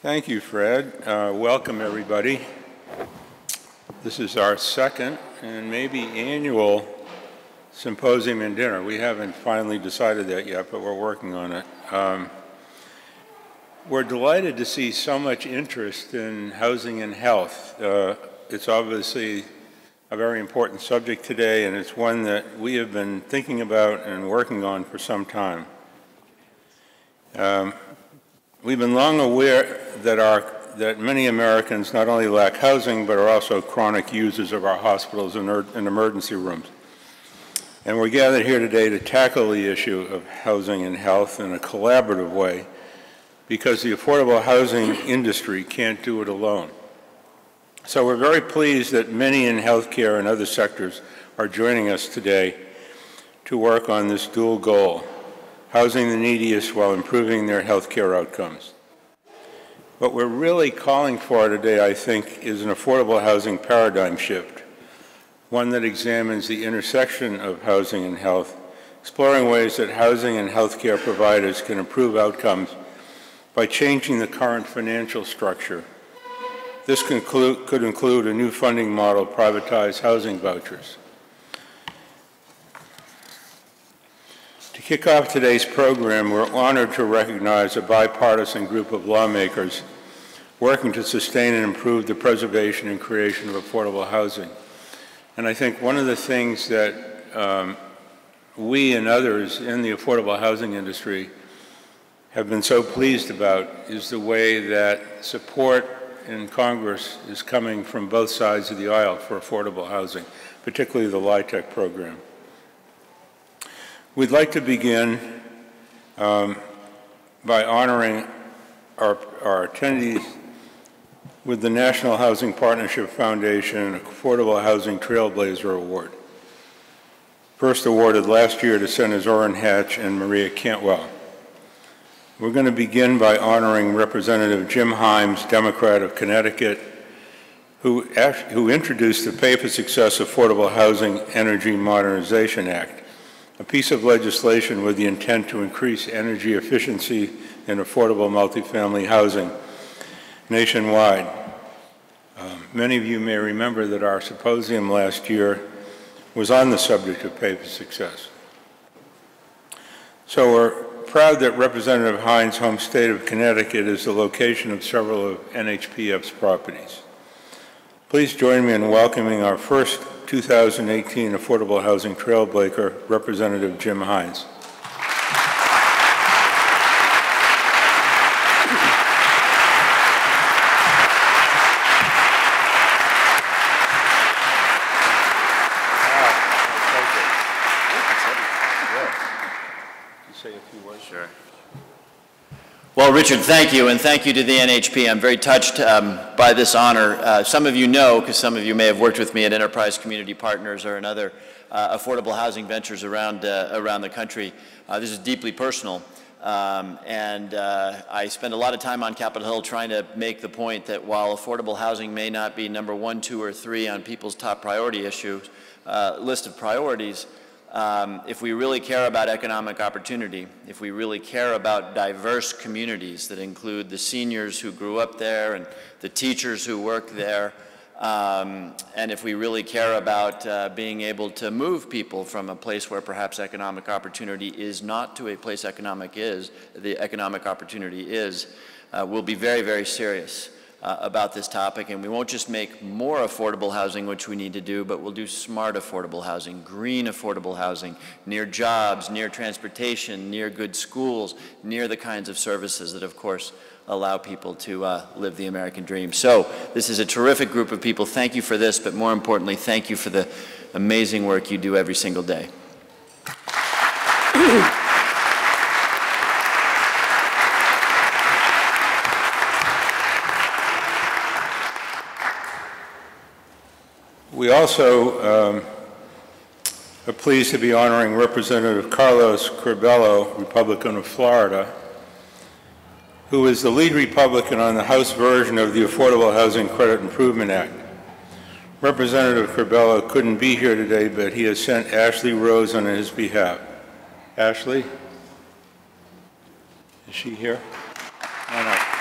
Thank you, Fred. Uh, welcome, everybody. This is our second and maybe annual symposium and dinner. We haven't finally decided that yet, but we're working on it. Um, we're delighted to see so much interest in housing and health. Uh, it's obviously a very important subject today, and it's one that we have been thinking about and working on for some time. Um, we've been long aware that, our, that many Americans not only lack housing, but are also chronic users of our hospitals and, er, and emergency rooms. And we're gathered here today to tackle the issue of housing and health in a collaborative way because the affordable housing industry can't do it alone. So we're very pleased that many in healthcare and other sectors are joining us today to work on this dual goal, housing the neediest while improving their healthcare outcomes. What we're really calling for today, I think, is an affordable housing paradigm shift, one that examines the intersection of housing and health, exploring ways that housing and healthcare providers can improve outcomes by changing the current financial structure this could include a new funding model, privatized housing vouchers. Kick off today's program, we're honored to recognize a bipartisan group of lawmakers working to sustain and improve the preservation and creation of affordable housing. And I think one of the things that um, we and others in the affordable housing industry have been so pleased about is the way that support in Congress is coming from both sides of the aisle for affordable housing, particularly the LIHTC program. We'd like to begin um, by honoring our, our attendees with the National Housing Partnership Foundation Affordable Housing Trailblazer Award. First awarded last year to Senators Orrin Hatch and Maria Cantwell. We're going to begin by honoring Representative Jim Himes, Democrat of Connecticut, who, who introduced the Pay for Success Affordable Housing Energy Modernization Act, a piece of legislation with the intent to increase energy efficiency in affordable multifamily housing nationwide. Um, many of you may remember that our symposium last year was on the subject of Pay for Success. So we're proud that Representative Himes' home state of Connecticut is the location of several of NHPF's properties. Please join me in welcoming our first 2018 Affordable Housing Trailblazer, Representative Jim Himes. Well, Richard, thank you, and thank you to the NHP. I'm very touched um, by this honor. Uh, some of you know, because some of you may have worked with me at Enterprise Community Partners or in other uh, affordable housing ventures around, uh, around the country. Uh, this is deeply personal. Um, and uh, I spend a lot of time on Capitol Hill trying to make the point that while affordable housing may not be number one, two, or three on people's top priority issue uh, list of priorities, um, if we really care about economic opportunity, if we really care about diverse communities that include the seniors who grew up there and the teachers who work there, um, and if we really care about uh, being able to move people from a place where perhaps economic opportunity is not to a place economic is, the economic opportunity is, uh, we'll be very, very serious uh, about this topic, and we won't just make more affordable housing, which we need to do, but we'll do smart affordable housing, green affordable housing, near jobs, near transportation, near good schools, near the kinds of services that, of course, allow people to uh, live the American dream. So this is a terrific group of people. Thank you for this, but more importantly, thank you for the amazing work you do every single day. We also um, are pleased to be honoring Representative Carlos Curbelo, Republican of Florida, who is the lead Republican on the House version of the Affordable Housing Credit Improvement Act. Representative Curbelo couldn't be here today, but he has sent Ashley Rose on his behalf. Ashley? Is she here? No, no.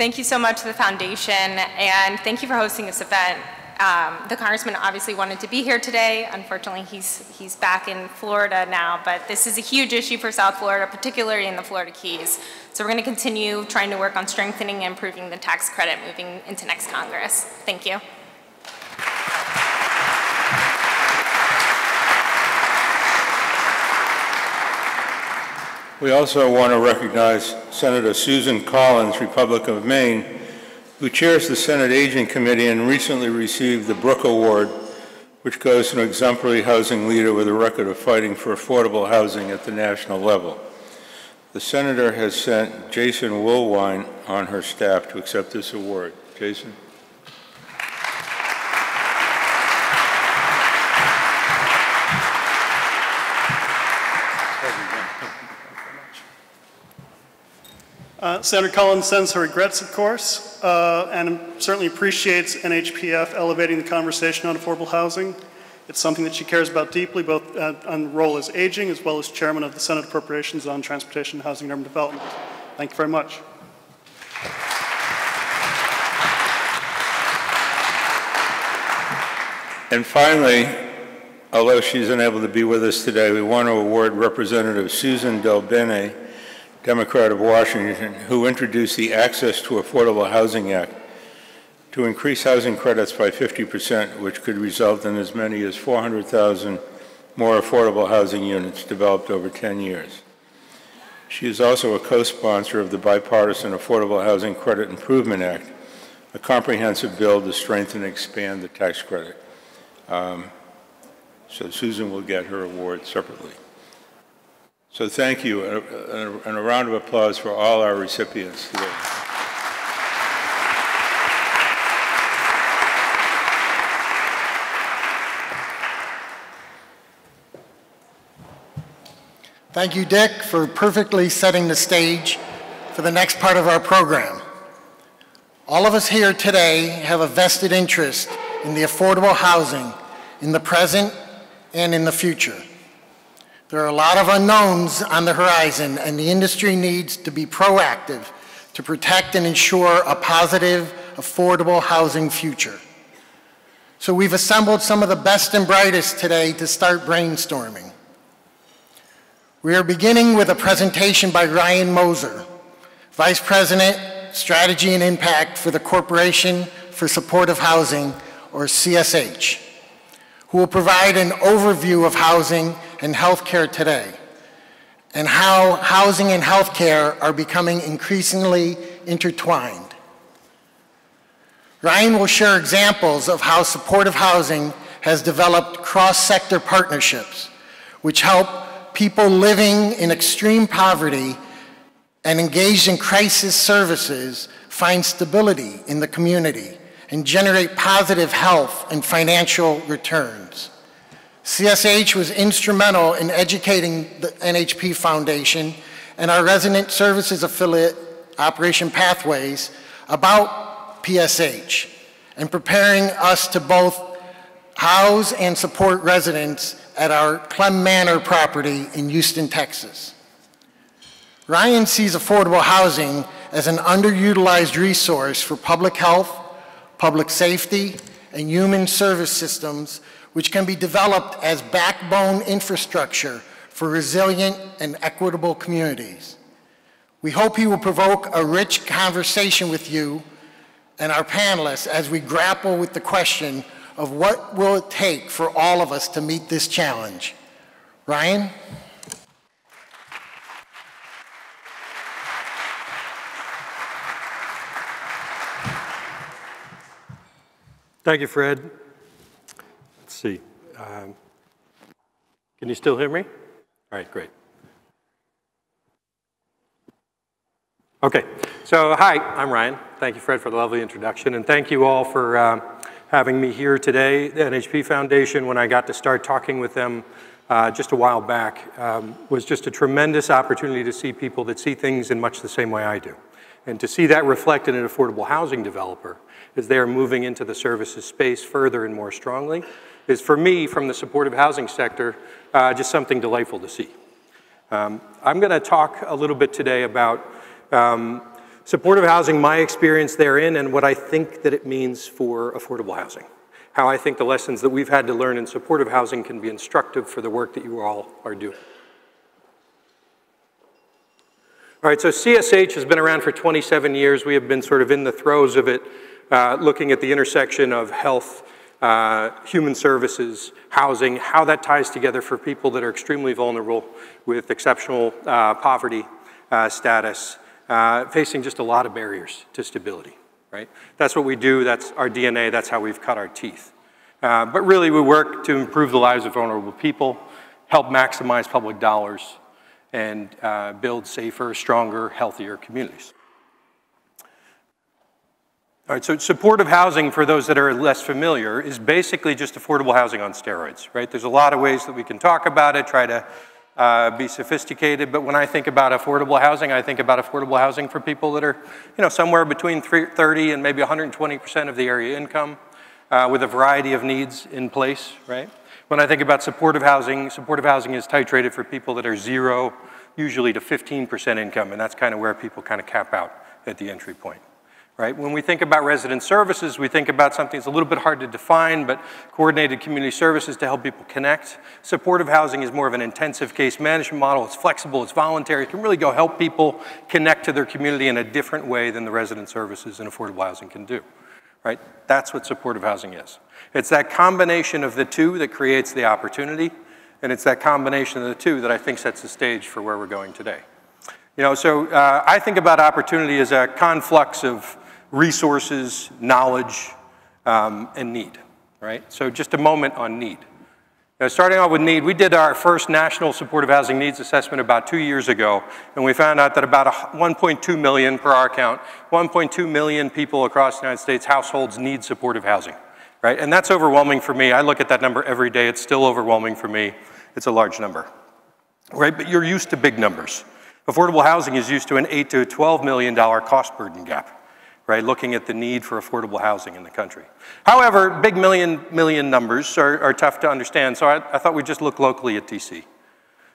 Thank you so much to the foundation, and thank you for hosting this event. Um, the congressman obviously wanted to be here today. Unfortunately, he's, he's back in Florida now, but this is a huge issue for South Florida, particularly in the Florida Keys. So we're going to continue trying to work on strengthening and improving the tax credit moving into next Congress. Thank you. We also want to recognize Senator Susan Collins, Republican of Maine, who chairs the Senate Aging Committee and recently received the Brooke Award, which goes to an exemplary housing leader with a record of fighting for affordable housing at the national level. The senator has sent Jason Woolwine on her staff to accept this award. Jason? Uh, Senator Collins sends her regrets, of course, uh, and certainly appreciates NHPF elevating the conversation on affordable housing. It's something that she cares about deeply, both uh, on the role as aging as well as chairman of the Senate Appropriations on Transportation, Housing, and Urban Development. Thank you very much. And finally, although she's unable to be with us today, we want to award Representative Suzan DelBene Democrat of Washington, who introduced the Access to Affordable Housing Act to increase housing credits by 50%, which could result in as many as 400,000 more affordable housing units developed over 10 years. She is also a co-sponsor of the bipartisan Affordable Housing Credit Improvement Act, a comprehensive bill to strengthen and expand the tax credit. Um, so Susan will get her award separately. So thank you, and a, round of applause for all our recipients today. Thank you, Dick, for perfectly setting the stage for the next part of our program. All of us here today have a vested interest in the affordable housing in the present and in the future. There are a lot of unknowns on the horizon, and the industry needs to be proactive to protect and ensure a positive, affordable housing future. So we've assembled some of the best and brightest today to start brainstorming. We are beginning with a presentation by Ryan Moser, Vice President, Strategy and Impact for the Corporation for Supportive Housing, or CSH, who will provide an overview of housing and healthcare today, and how housing and healthcare are becoming increasingly intertwined. Ryan will share examples of how supportive housing has developed cross-sector partnerships, which help people living in extreme poverty and engaged in crisis services find stability in the community and generate positive health and financial returns. CSH was instrumental in educating the NHP Foundation and our resident services affiliate, Operation Pathways, about PSH and preparing us to both house and support residents at our Clem Manor property in Houston, Texas. Ryan sees affordable housing as an underutilized resource for public health, public safety, and human service systems which can be developed as backbone infrastructure for resilient and equitable communities. We hope he will provoke a rich conversation with you and our panelists as we grapple with the question of what will it take for all of us to meet this challenge. Ryan? Thank you, Fred. Um, can you still hear me? All right, great. Okay, so hi, I'm Ryan. Thank you, Fred, for the lovely introduction, and thank you all for uh, having me here today. The NHP Foundation, when I got to start talking with them uh, just a while back, um, was just a tremendous opportunity to see people that see things in much the same way I do. And to see that reflected in an affordable housing developer as they are moving into the services space further and more strongly is for me, from the supportive housing sector, uh, just something delightful to see. Um, I'm going to talk a little bit today about um, supportive housing, my experience therein, and what I think that it means for affordable housing. How I think the lessons that we've had to learn in supportive housing can be instructive for the work that you all are doing. All right, so CSH has been around for 27 years. We have been sort of in the throes of it, uh, looking at the intersection of health, uh, human services, housing, how that ties together for people that are extremely vulnerable with exceptional uh, poverty uh, status, uh, facing just a lot of barriers to stability, right? That's what we do, that's our DNA, that's how we've cut our teeth. Uh, but really, we work to improve the lives of vulnerable people, help maximize public dollars, and build safer, stronger, healthier communities. All right, so supportive housing, for those that are less familiar, is basically just affordable housing on steroids, right? There's a lot of ways that we can talk about it, try to uh, be sophisticated, but when I think about affordable housing, I think about affordable housing for people that are, you know, somewhere between 30 and maybe 120% of the area income, uh, with a variety of needs in place, right? When I think about supportive housing, supportive housing is titrated for people that are zero, usually to 15% income, and that's kind of where people kind of cap out at the entry point. Right? When we think about resident services, we think about something that's a little bit hard to define, but coordinated community services to help people connect. Supportive housing is more of an intensive case management model. It's flexible, it's voluntary, it can really go help people connect to their community in a different way than the resident services and affordable housing can do. Right? That's what supportive housing is. It's that combination of the two that creates the opportunity, and it's that combination of the two that I think sets the stage for where we're going today. You know, so uh, I think about opportunity as a conflux of resources, knowledge, um, and need, right? So just a moment on need. Now, starting off with need, we did our first national supportive housing needs assessment about two years ago, and we found out that about 1.2 million, per our count, 1.2 million people across the United States households need supportive housing right? And that's overwhelming for me. I look at that number every day. It's still overwhelming for me. It's a large number, right? But you're used to big numbers. Affordable housing is used to an 8 to 12 million dollar cost burden gap, right? Looking at the need for affordable housing in the country. However, big million million numbers are, are tough to understand, so I, I thought we'd just look locally at DC.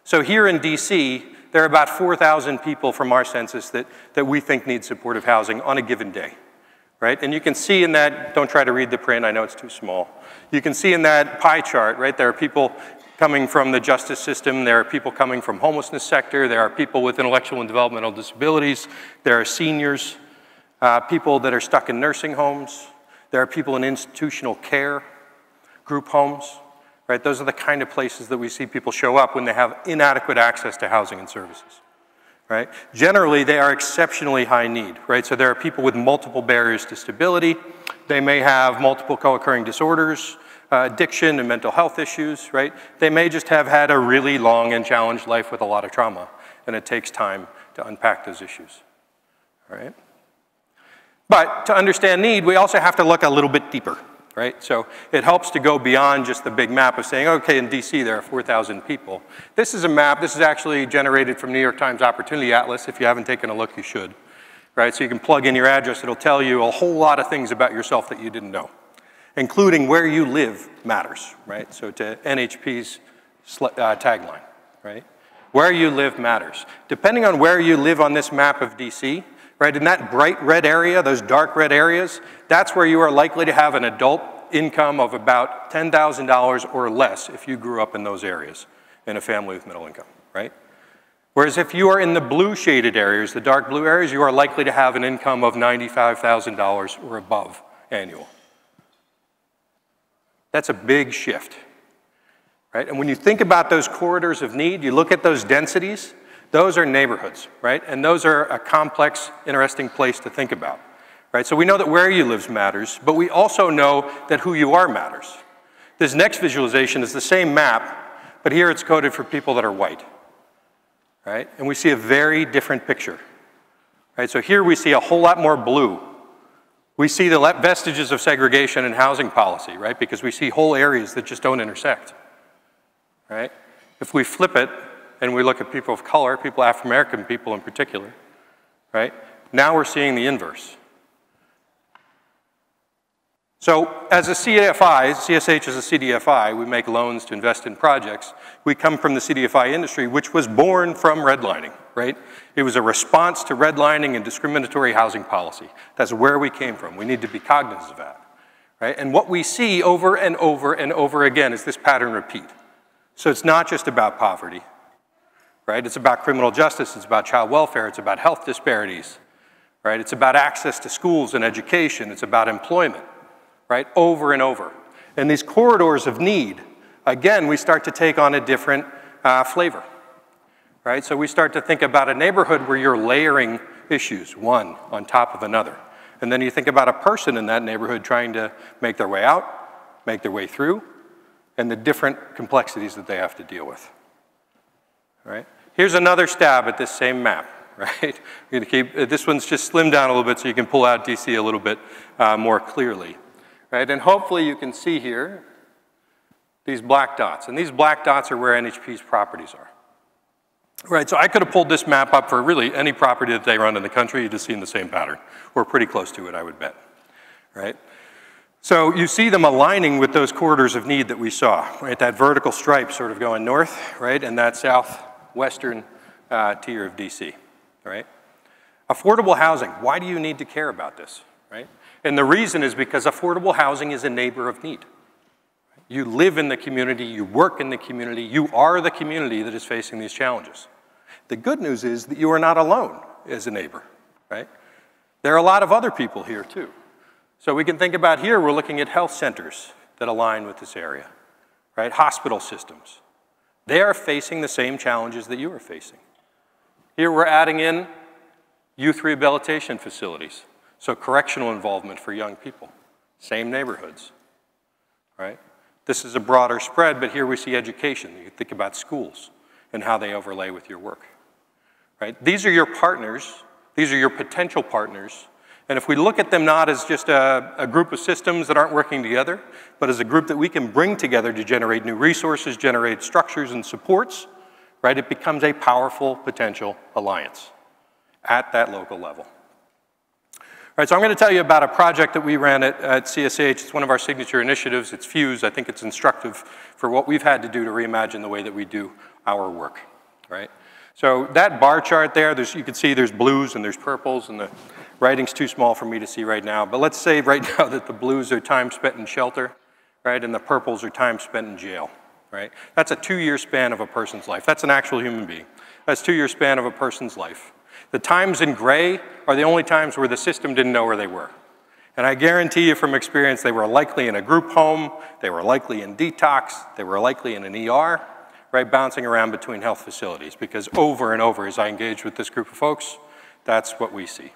So here in DC, there are about 4,000 people from our census that, that we think need supportive housing on a given day right? And you can see in that, don't try to read the print, I know it's too small. You can see in that pie chart, right, there are people coming from the justice system, there are people coming from homelessness sector, there are people with intellectual and developmental disabilities, there are seniors, uh, people that are stuck in nursing homes, there are people in institutional care, group homes, right? Those are the kind of places that we see people show up when they have inadequate access to housing and services right? Generally, they are exceptionally high need, right? So there are people with multiple barriers to stability. They may have multiple co-occurring disorders, uh, addiction and mental health issues, right? They may just have had a really long and challenged life with a lot of trauma, and it takes time to unpack those issues, all right? But to understand need, we also have to look a little bit deeper, right? So it helps to go beyond just the big map of saying, okay, in DC there are 4,000 people. This is a map, this is actually generated from New York Times Opportunity Atlas. If you haven't taken a look, you should, right? So you can plug in your address, it'll tell you a whole lot of things about yourself that you didn't know, including where you live matters, right? So to NHP's uh, tagline, right? Where you live matters. Depending on where you live on this map of DC, right? In that bright red area, those dark red areas, that's where you are likely to have an adult income of about $10,000 or less if you grew up in those areas in a family with middle income, right? Whereas if you are in the blue shaded areas, the dark blue areas, you are likely to have an income of $95,000 or above annual. That's a big shift, right? And when you think about those corridors of need, you look at those densities, those are neighborhoods, right? And those are a complex, interesting place to think about, right? So we know that where you live matters, but we also know that who you are matters. This next visualization is the same map, but here it's coded for people that are white, right? And we see a very different picture, right? So here we see a whole lot more blue. We see the vestiges of segregation and housing policy, right? Because we see whole areas that just don't intersect, right? If we flip it, and we look at people of color, people, African American people in particular, right? Now we're seeing the inverse. So as a CDFI, CSH is a CDFI, we make loans to invest in projects. We come from the CDFI industry, which was born from redlining, right? It was a response to redlining and discriminatory housing policy. That's where we came from. We need to be cognizant of that, right? And what we see over and over and over again is this pattern repeat. So it's not just about poverty, right? It's about criminal justice, it's about child welfare, it's about health disparities, right? It's about access to schools and education, it's about employment, right? Over and over. And these corridors of need, again, we start to take on a different uh, flavor, right? So we start to think about a neighborhood where you're layering issues, one on top of another. And then you think about a person in that neighborhood trying to make their way out, make their way through, and the different complexities that they have to deal with, right? Here's another stab at this same map, right? Gonna keep, uh, this one's just slimmed down a little bit so you can pull out DC a little bit uh, more clearly, right? And hopefully you can see here these black dots. And these black dots are where NHP's properties are. Right, so I could have pulled this map up for really any property that they run in the country, you'd have seen the same pattern. We're pretty close to it, I would bet, right? So you see them aligning with those corridors of need that we saw, right? That vertical stripe sort of going north, right? And that southwestern uh, tier of DC, right? Affordable housing, why do you need to care about this, right? And the reason is because affordable housing is a neighbor of need. You live in the community, you work in the community, you are the community that is facing these challenges. The good news is that you are not alone as a neighbor, right? There are a lot of other people here too. So we can think about here, we're looking at health centers that align with this area, right? Hospital systems. They are facing the same challenges that you are facing. Here we're adding in youth rehabilitation facilities, so correctional involvement for young people, same neighborhoods, right? This is a broader spread, but here we see education. You think about schools and how they overlay with your work. Right? These are your partners. These are your potential partners. And if we look at them not as just a, a, group of systems that aren't working together, but as a group that we can bring together to generate new resources, generate structures and supports, right, it becomes a powerful potential alliance at that local level. All right, so I'm going to tell you about a project that we ran at, at CSH. It's one of our signature initiatives. It's Fuse. I think it's instructive for what we've had to do to reimagine the way that we do our work, right? So that bar chart there, there's you can see there's blues and there's purples, and the writing's too small for me to see right now. But let's say right now that the blues are time spent in shelter, right, and the purples are time spent in jail, right? That's a two-year span of a person's life. That's an actual human being. That's two-year span of a person's life. The times in gray are the only times where the system didn't know where they were. And I guarantee you from experience, they were likely in a group home, they were likely in detox, they were likely in an ER, right, bouncing around between health facilities. Because over and over, as I engage with this group of folks, that's what we see,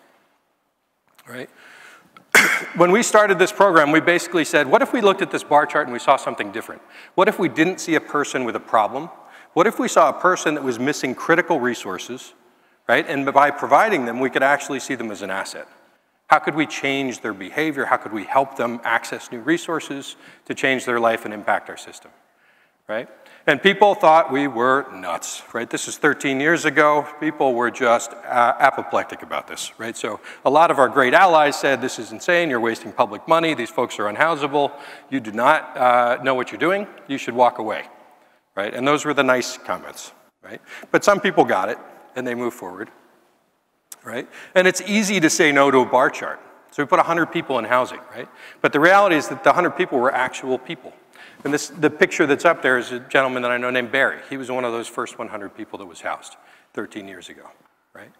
right? when we started this program, we basically said, what if we looked at this bar chart and we saw something different? What if we didn't see a person with a problem? What if we saw a person that was missing critical resources right? And by providing them, we could actually see them as an asset. How could we change their behavior? How could we help them access new resources to change their life and impact our system, right? And people thought we were nuts, right? This is 13 years ago. People were just uh, apoplectic about this, right? So a lot of our great allies said, this is insane, you're wasting public money, these folks are unhousable, you do not uh, know what you're doing, you should walk away, right? And those were the nice comments, right? But some people got it, and they moved forward, right? And it's easy to say no to a bar chart. So we put 100 people in housing, right? But the reality is that the 100 people were actual people. And this, the picture that's up there is a gentleman that I know named Barry. He was one of those first 100 people that was housed 13 years ago, right?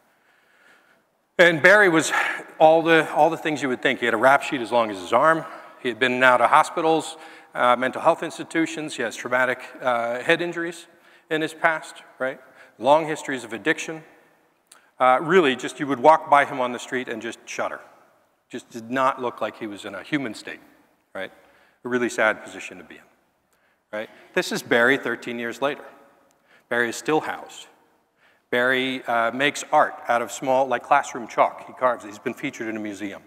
And Barry was all the, all the things you would think. He had a rap sheet as long as his arm. He had been out of hospitals, uh, mental health institutions. He has traumatic uh, head injuries in his past, right? long histories of addiction. Uh, really, just you would walk by him on the street and just shudder. Just did not look like he was in a human state, right? A really sad position to be in, right? This is Barry 13 years later. Barry is still housed. Barry uh, makes art out of small, like classroom chalk. He carves it. He's been featured in a museum.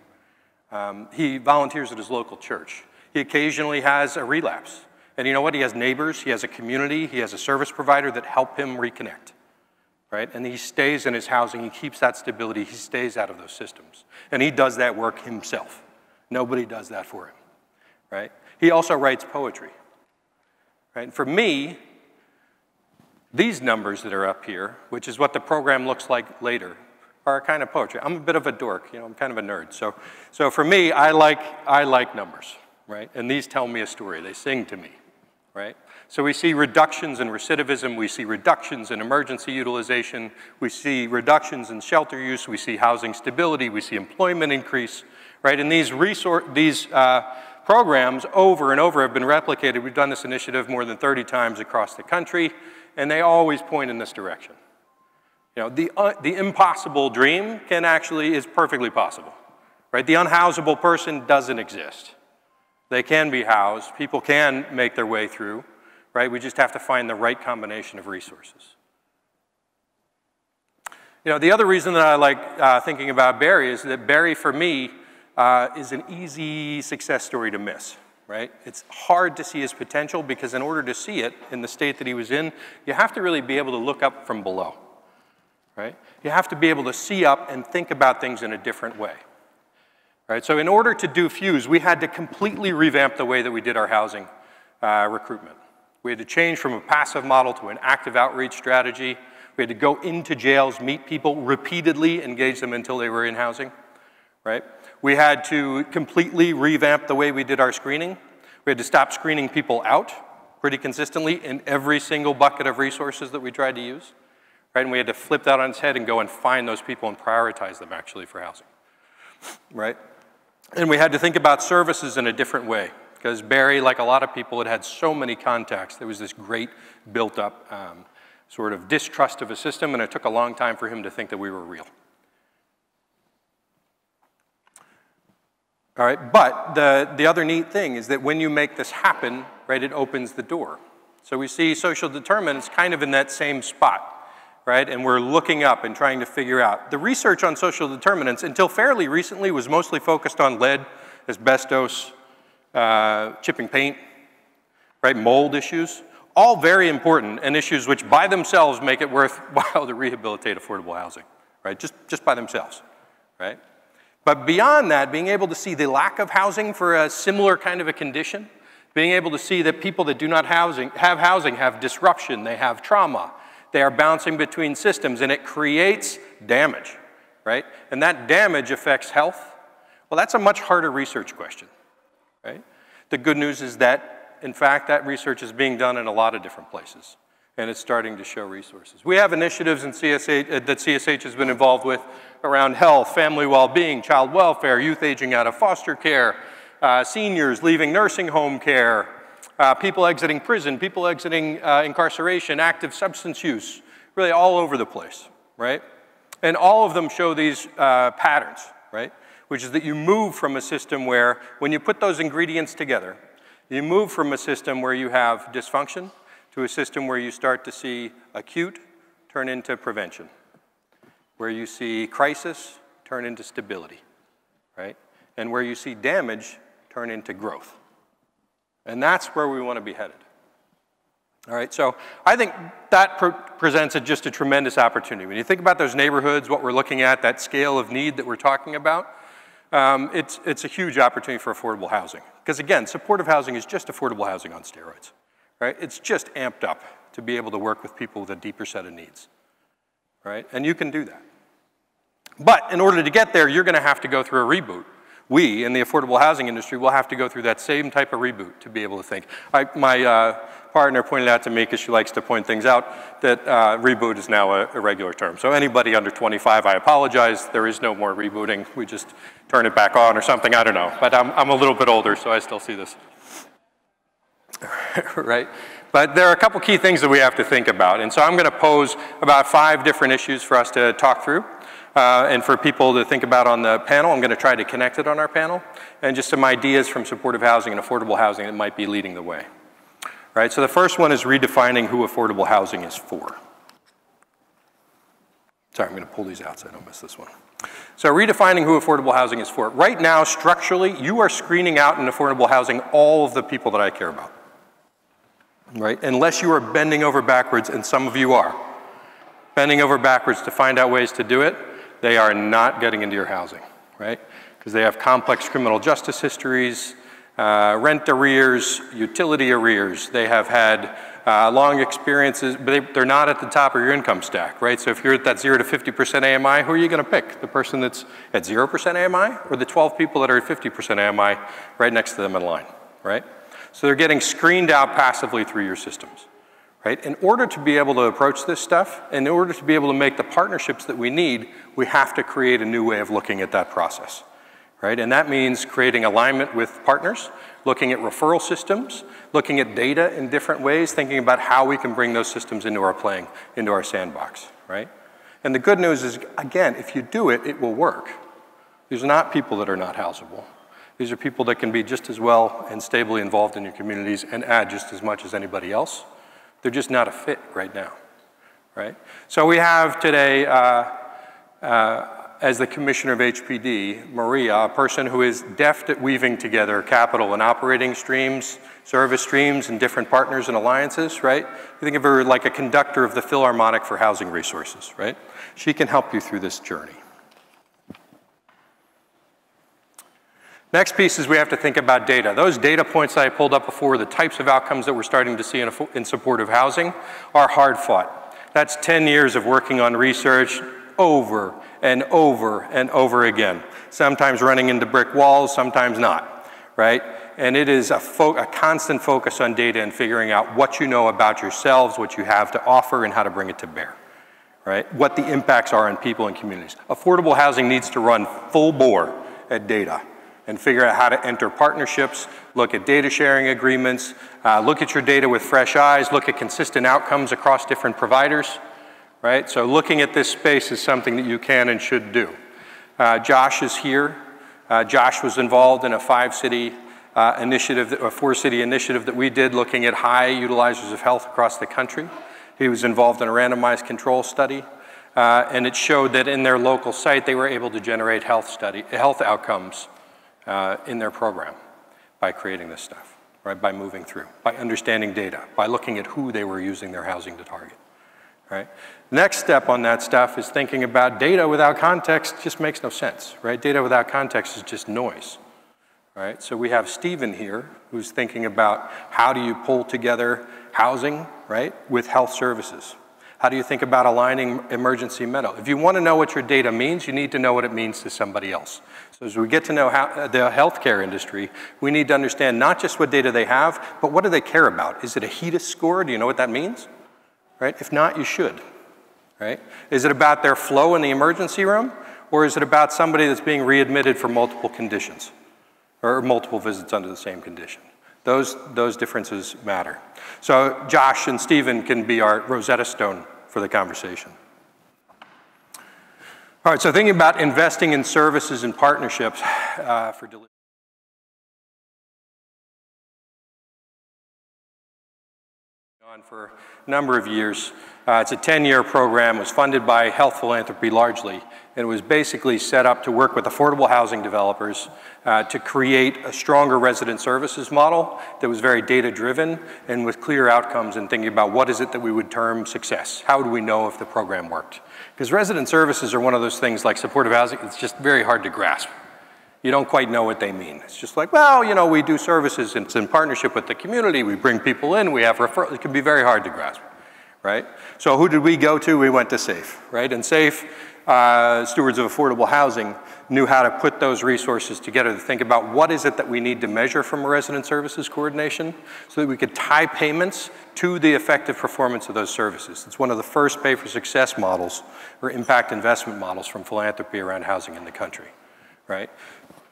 Um, he volunteers at his local church. He occasionally has a relapse. And you know what? He has neighbors, he has a community, he has a service provider that help him reconnect right? And he stays in his housing, he keeps that stability, he stays out of those systems. And he does that work himself. Nobody does that for him, right? He also writes poetry, right? And for me, These numbers that are up here, which is what the program looks like later, are a kind of poetry. I'm a bit of a dork, you know, I'm kind of a nerd. So, so for me, I like, I like numbers, right? And these tell me a story, they sing to me, right? So we see reductions in recidivism, we see reductions in emergency utilization, we see reductions in shelter use, we see housing stability, we see employment increase, right? And these, resource, these uh, programs over and over have been replicated. We've done this initiative more than 30 times across the country, and they always point in this direction. You know, the, uh, the impossible dream can actually, is perfectly possible, right? The unhousable person doesn't exist. They can be housed, people can make their way through, right? We just have to find the right combination of resources. You know, the other reason that I like uh, thinking about Barry is that Barry, for me, uh, is an easy success story to miss, right? It's hard to see his potential because in order to see it in the state that he was in, you have to really be able to look up from below, right? You have to be able to see up and think about things in a different way. Right, so in order to do Fuse, we had to completely revamp the way that we did our housing uh, recruitment. We had to change from a passive model to an active outreach strategy. We had to go into jails, meet people repeatedly, engage them until they were in housing, right? We had to completely revamp the way we did our screening. We had to stop screening people out pretty consistently in every single bucket of resources that we tried to use. Right? And we had to flip that on its head and go and find those people and prioritize them actually for housing. Right? And we had to think about services in a different way because Barry, like a lot of people, had had so many contacts. There was this great built up um, sort of distrust of a system, and it took a long time for him to think that we were real. All right, but the, the other neat thing is that when you make this happen, right, it opens the door. So we see social determinants kind of in that same spot, right? And we're looking up and trying to figure out. The research on social determinants, until fairly recently, was mostly focused on lead, asbestos, uh, chipping paint, right? Mold issues. All very important and issues which by themselves make it worthwhile to rehabilitate affordable housing, right? Just, just by themselves, right? But beyond that, being able to see the lack of housing for a similar kind of a condition, being able to see that people that do not housing, have housing have disruption, they have trauma, they are bouncing between systems, and it creates damage, right? And that damage affects health. Well, that's a much harder research question, right? The good news is that, in fact, that research is being done in a lot of different places and it's starting to show resources. We have initiatives in CSH, uh, that CSH has been involved with around health, family well-being, child welfare, youth aging out of foster care, uh, seniors leaving nursing home care, uh, people exiting prison, people exiting uh, incarceration, active substance use, really all over the place, right? And all of them show these uh, patterns, right? Which is that you move from a system where, when you put those ingredients together, you move from a system where you have dysfunction, to a system where you start to see acute turn into prevention, where you see crisis turn into stability, right? And where you see damage turn into growth. And that's where we want to be headed. All right, so I think that pre presents a, just a tremendous opportunity. When you think about those neighborhoods, what we're looking at, that scale of need that we're talking about, um, it's, it's a huge opportunity for affordable housing. Because again, supportive housing is just affordable housing on steroids right? It's just amped up to be able to work with people with a deeper set of needs, right? And you can do that. But in order to get there, you're going to have to go through a reboot. We, in the affordable housing industry, will have to go through that same type of reboot to be able to think. I, my uh, partner pointed out to me, because she likes to point things out, that uh, reboot is now a, a regular term. So anybody under 25, I apologize, there is no more rebooting. We just turn it back on or something, I don't know. But I'm, I'm a little bit older, so I still see this. right? But there are a couple key things that we have to think about. And so I'm going to pose about five different issues for us to talk through. Uh, and for people to think about on the panel, I'm going to try to connect it on our panel. And just some ideas from supportive housing and affordable housing that might be leading the way. Right, so the first one is redefining who affordable housing is for. Sorry, I'm going to pull these out so I don't miss this one. So redefining who affordable housing is for. Right now, structurally, you are screening out in affordable housing all of the people that I care about right? Unless you are bending over backwards, and some of you are, bending over backwards to find out ways to do it, they are not getting into your housing, right? Because they have complex criminal justice histories, uh, rent arrears, utility arrears. They have had Uh, long experiences, but they, they're not at the top of your income stack, right? So if you're at that 0 to 50% AMI, who are you going to pick? The person that's at 0% AMI or the 12 people that are at 50% AMI right next to them in line, right? So they're getting screened out passively through your systems, right? In order to be able to approach this stuff, in order to be able to make the partnerships that we need, we have to create a new way of looking at that process, right? And that means creating alignment with partners, looking at referral systems, looking at data in different ways, thinking about how we can bring those systems into our playing, into our sandbox, right? And the good news is, again, if you do it, it will work. These are not people that are not houseable. These are people that can be just as well and stably involved in your communities and add just as much as anybody else. They're just not a fit right now, right? So we have today uh, uh, as the commissioner of HPD, Maria, a person who is deft at weaving together capital and operating streams, service streams, and different partners and alliances, right? You think of her like a conductor of the Philharmonic for housing resources, right? She can help you through this journey. Next piece is we have to think about data. Those data points I pulled up before, the types of outcomes that we're starting to see in, in supportive housing, are hard fought. That's 10 years of working on research over and over and over again. Sometimes running into brick walls, sometimes not, right? And it is a, a, constant focus on data and figuring out what you know about yourselves, what you have to offer, and how to bring it to bear, right? What the impacts are on people and communities. Affordable housing needs to run full bore at data and figure out how to enter partnerships, look at data sharing agreements, uh, look at your data with fresh eyes, look at consistent outcomes across different providers, right? So looking at this space is something that you can and should do. Uh, Josh is here. Uh, Josh was involved in a five-city uh, initiative, a four-city initiative that we did looking at high utilizers of health across the country. He was involved in a randomized control study, uh, and it showed that in their local site, they were able to generate health study, health outcomes uh, in their program by creating this stuff, right? By moving through, by understanding data, by looking at who they were using their housing to target, right? Next step on that stuff is thinking about data without context just makes no sense, right? Data without context is just noise, right? So we have Stephen here who's thinking about how do you pull together housing, right, with health services. How do you think about aligning emergency medical? If you want to know what your data means, you need to know what it means to somebody else. So as we get to know how, the healthcare industry, we need to understand not just what data they have, but what do they care about? Is it a HEDIS score? Do you know what that means? Right? If not, you should right? Is it about their flow in the emergency room, or is it about somebody that's being readmitted for multiple conditions, or multiple visits under the same condition? Those, those differences matter. So Josh and Stephen can be our Rosetta Stone for the conversation. All right, so thinking about investing in services and partnerships uh, for delivery. On for a number of years. Uh, it's a 10-year program, was funded by health philanthropy largely, it was basically set up to work with affordable housing developers uh, to create a stronger resident services model that was very data-driven and with clear outcomes and thinking about what is it that we would term success? How do we know if the program worked? Because resident services are one of those things like supportive housing, it's just very hard to grasp. You don't quite know what they mean. It's just like, well, you know, we do services, and it's in partnership with the community, we bring people in, we have referrals, it can be very hard to grasp right? So who did we go to? We went to SAHF, right? And SAHF, uh, stewards of affordable housing, knew how to put those resources together to think about what is it that we need to measure from a resident services coordination so that we could tie payments to the effective performance of those services. It's one of the first pay for success models or impact investment models from philanthropy around housing in the country, right?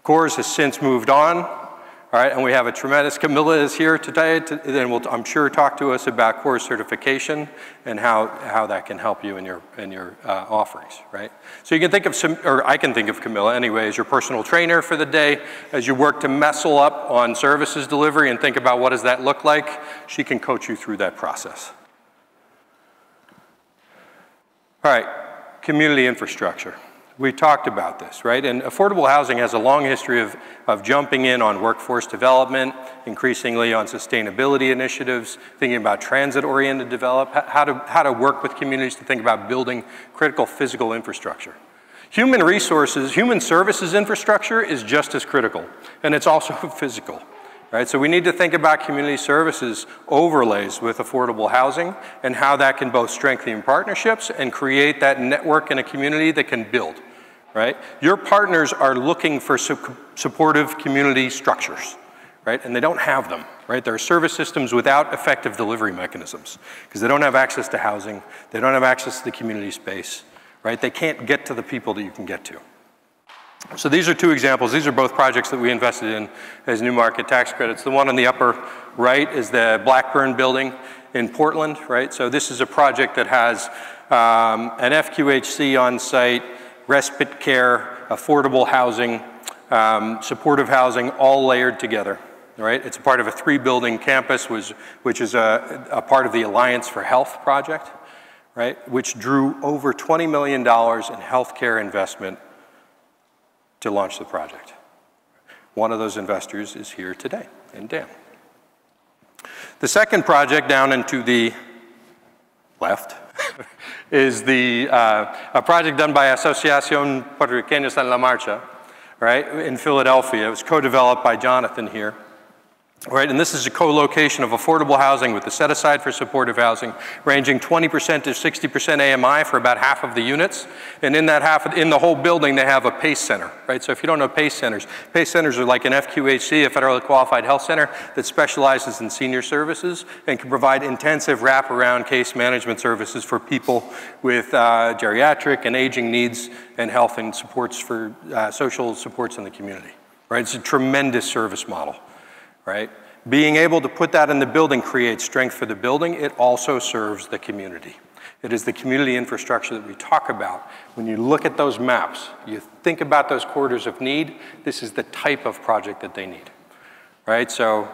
CORS has since moved on. All right, and we have a tremendous, Camilla is here today, to, and will, I'm sure, talk to us about core certification and how, how that can help you in your, in your uh, offerings, right? So you can think of some, or I can think of Camilla anyway, as your personal trainer for the day, as you work to messel up on services delivery and think about what does that look like, she can coach you through that process. All right, community infrastructure. We talked about this, right? And affordable housing has a long history of, of jumping in on workforce development, increasingly on sustainability initiatives, thinking about transit-oriented develop, how to, how to work with communities to think about building critical physical infrastructure. Human resources, human services infrastructure is just as critical, and it's also physical, right? So we need to think about community services overlays with affordable housing and how that can both strengthen partnerships and create that network in a community that can build, right? Your partners are looking for su supportive community structures, right? And they don't have them, right? There are service systems without effective delivery mechanisms because they don't have access to housing, they don't have access to the community space, right? They can't get to the people that you can get to. So these are two examples. These are both projects that we invested in as new market tax credits. The one on the upper right is the Blackburn building in Portland, right? So this is a project that has um, an FQHC on site, respite care, affordable housing, um, supportive housing, all layered together, right? It's a part of a three building campus, which, which is a, a part of the Alliance for Health project, right? Which drew over $20 million in healthcare investment to launch the project. One of those investors is here today, in Dan. The second project down into the left is the, uh, a project done by Asociación Puertorriqueños en la Marcha, right, in Philadelphia. It was co-developed by Jonathan here. Right, and this is a co-location of affordable housing with the set aside for supportive housing, ranging 20% to 60% AMI for about half of the units. And in that half, in the whole building, they have a PACE center, right? So if you don't know PACE centers, PACE centers are like an FQHC, a federally qualified health center that specializes in senior services and can provide intensive wraparound case management services for people with uh, geriatric and aging needs and health and supports for uh, social supports in the community, right? It's a tremendous service model right? Being able to put that in the building creates strength for the building. It also serves the community. It is the community infrastructure that we talk about. When you look at those maps, you think about those corridors of need, this is the type of project that they need, right? So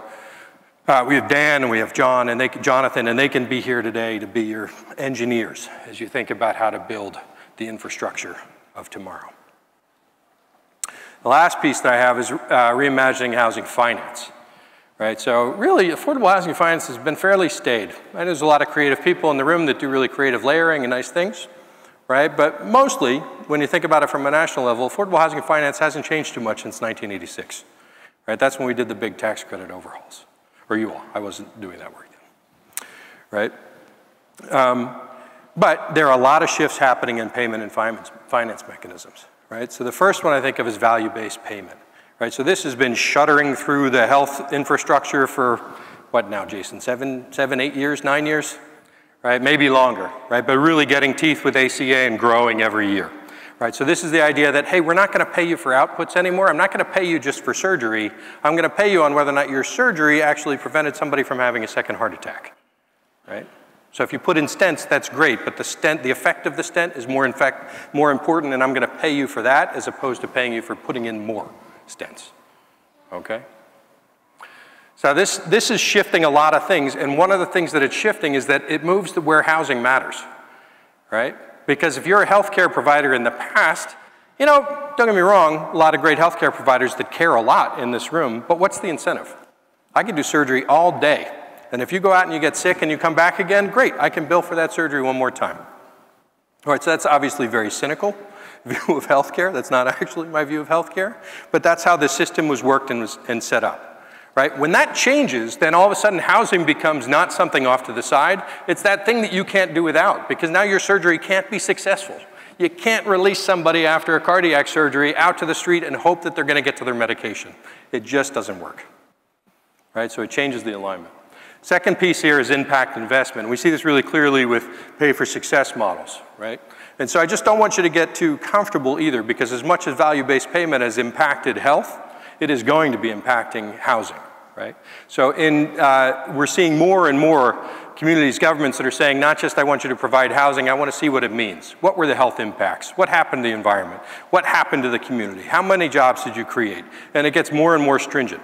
uh, we have Dan and we have John and they, Jonathan, and they can be here today to be your engineers as you think about how to build the infrastructure of tomorrow. The last piece that I have is uh, reimagining housing finance right? So really, affordable housing finance has been fairly staid. And there's a lot of creative people in the room that do really creative layering and nice things, right? But mostly, when you think about it from a national level, affordable housing finance hasn't changed too much since 1986, right? That's when we did the big tax credit overhauls, or you all. I wasn't doing that work then, right? Um, but there are a lot of shifts happening in payment and finance, finance mechanisms, right? So the first one I think of is value-based payment. Right, so this has been shuttering through the health infrastructure for what now, Jason? Seven, seven, eight years, nine years, right? Maybe longer, right? But really getting teeth with ACA and growing every year, right? So this is the idea that hey, we're not going to pay you for outputs anymore. I'm not going to pay you just for surgery. I'm going to pay you on whether or not your surgery actually prevented somebody from having a second heart attack, right? So if you put in stents, that's great, but the stent, the effect of the stent is more in fact more important, and I'm going to pay you for that as opposed to paying you for putting in more stents. Okay? So this, this is shifting a lot of things, and one of the things that it's shifting is that it moves to where housing matters, right? Because if you're a healthcare provider in the past, you know, don't get me wrong, a lot of great healthcare providers that care a lot in this room, but what's the incentive? I can do surgery all day, and if you go out and you get sick and you come back again, great, I can bill for that surgery one more time. All right, so that's obviously very cynical, view of healthcare. That's not actually my view of healthcare, but that's how the system was worked and, was, and set up. Right? When that changes, then all of a sudden housing becomes not something off to the side. It's that thing that you can't do without because now your surgery can't be successful. You can't release somebody after a cardiac surgery out to the street and hope that they're going to get to their medication. It just doesn't work. Right? So it changes the alignment. Second piece here is impact investment. We see this really clearly with pay for success models, right? And so I just don't want you to get too comfortable either because as much as value-based payment has impacted health, it is going to be impacting housing, right? So in, uh, we're seeing more and more communities, governments that are saying not just I want you to provide housing, I want to see what it means. What were the health impacts? What happened to the environment? What happened to the community? How many jobs did you create? And it gets more and more stringent.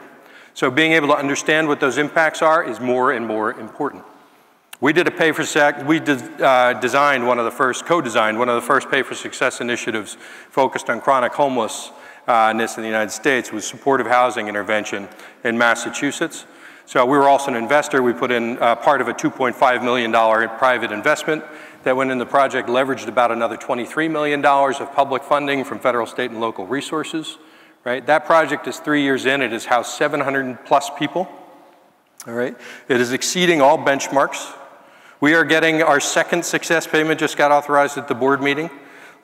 So being able to understand what those impacts are is more and more important. We did a pay for success, we de uh, designed one of the first, co-designed one of the first pay for success initiatives focused on chronic homelessness in the United States with supportive housing intervention in Massachusetts. So we were also an investor. We put in uh, part of a $2.5 million private investment that went in the project, leveraged about another $23 million of public funding from federal, state, and local resources, right? That project is three years in. It has housed 700 plus people, all right? It is exceeding all benchmarks. We are getting our second success payment, just got authorized at the board meeting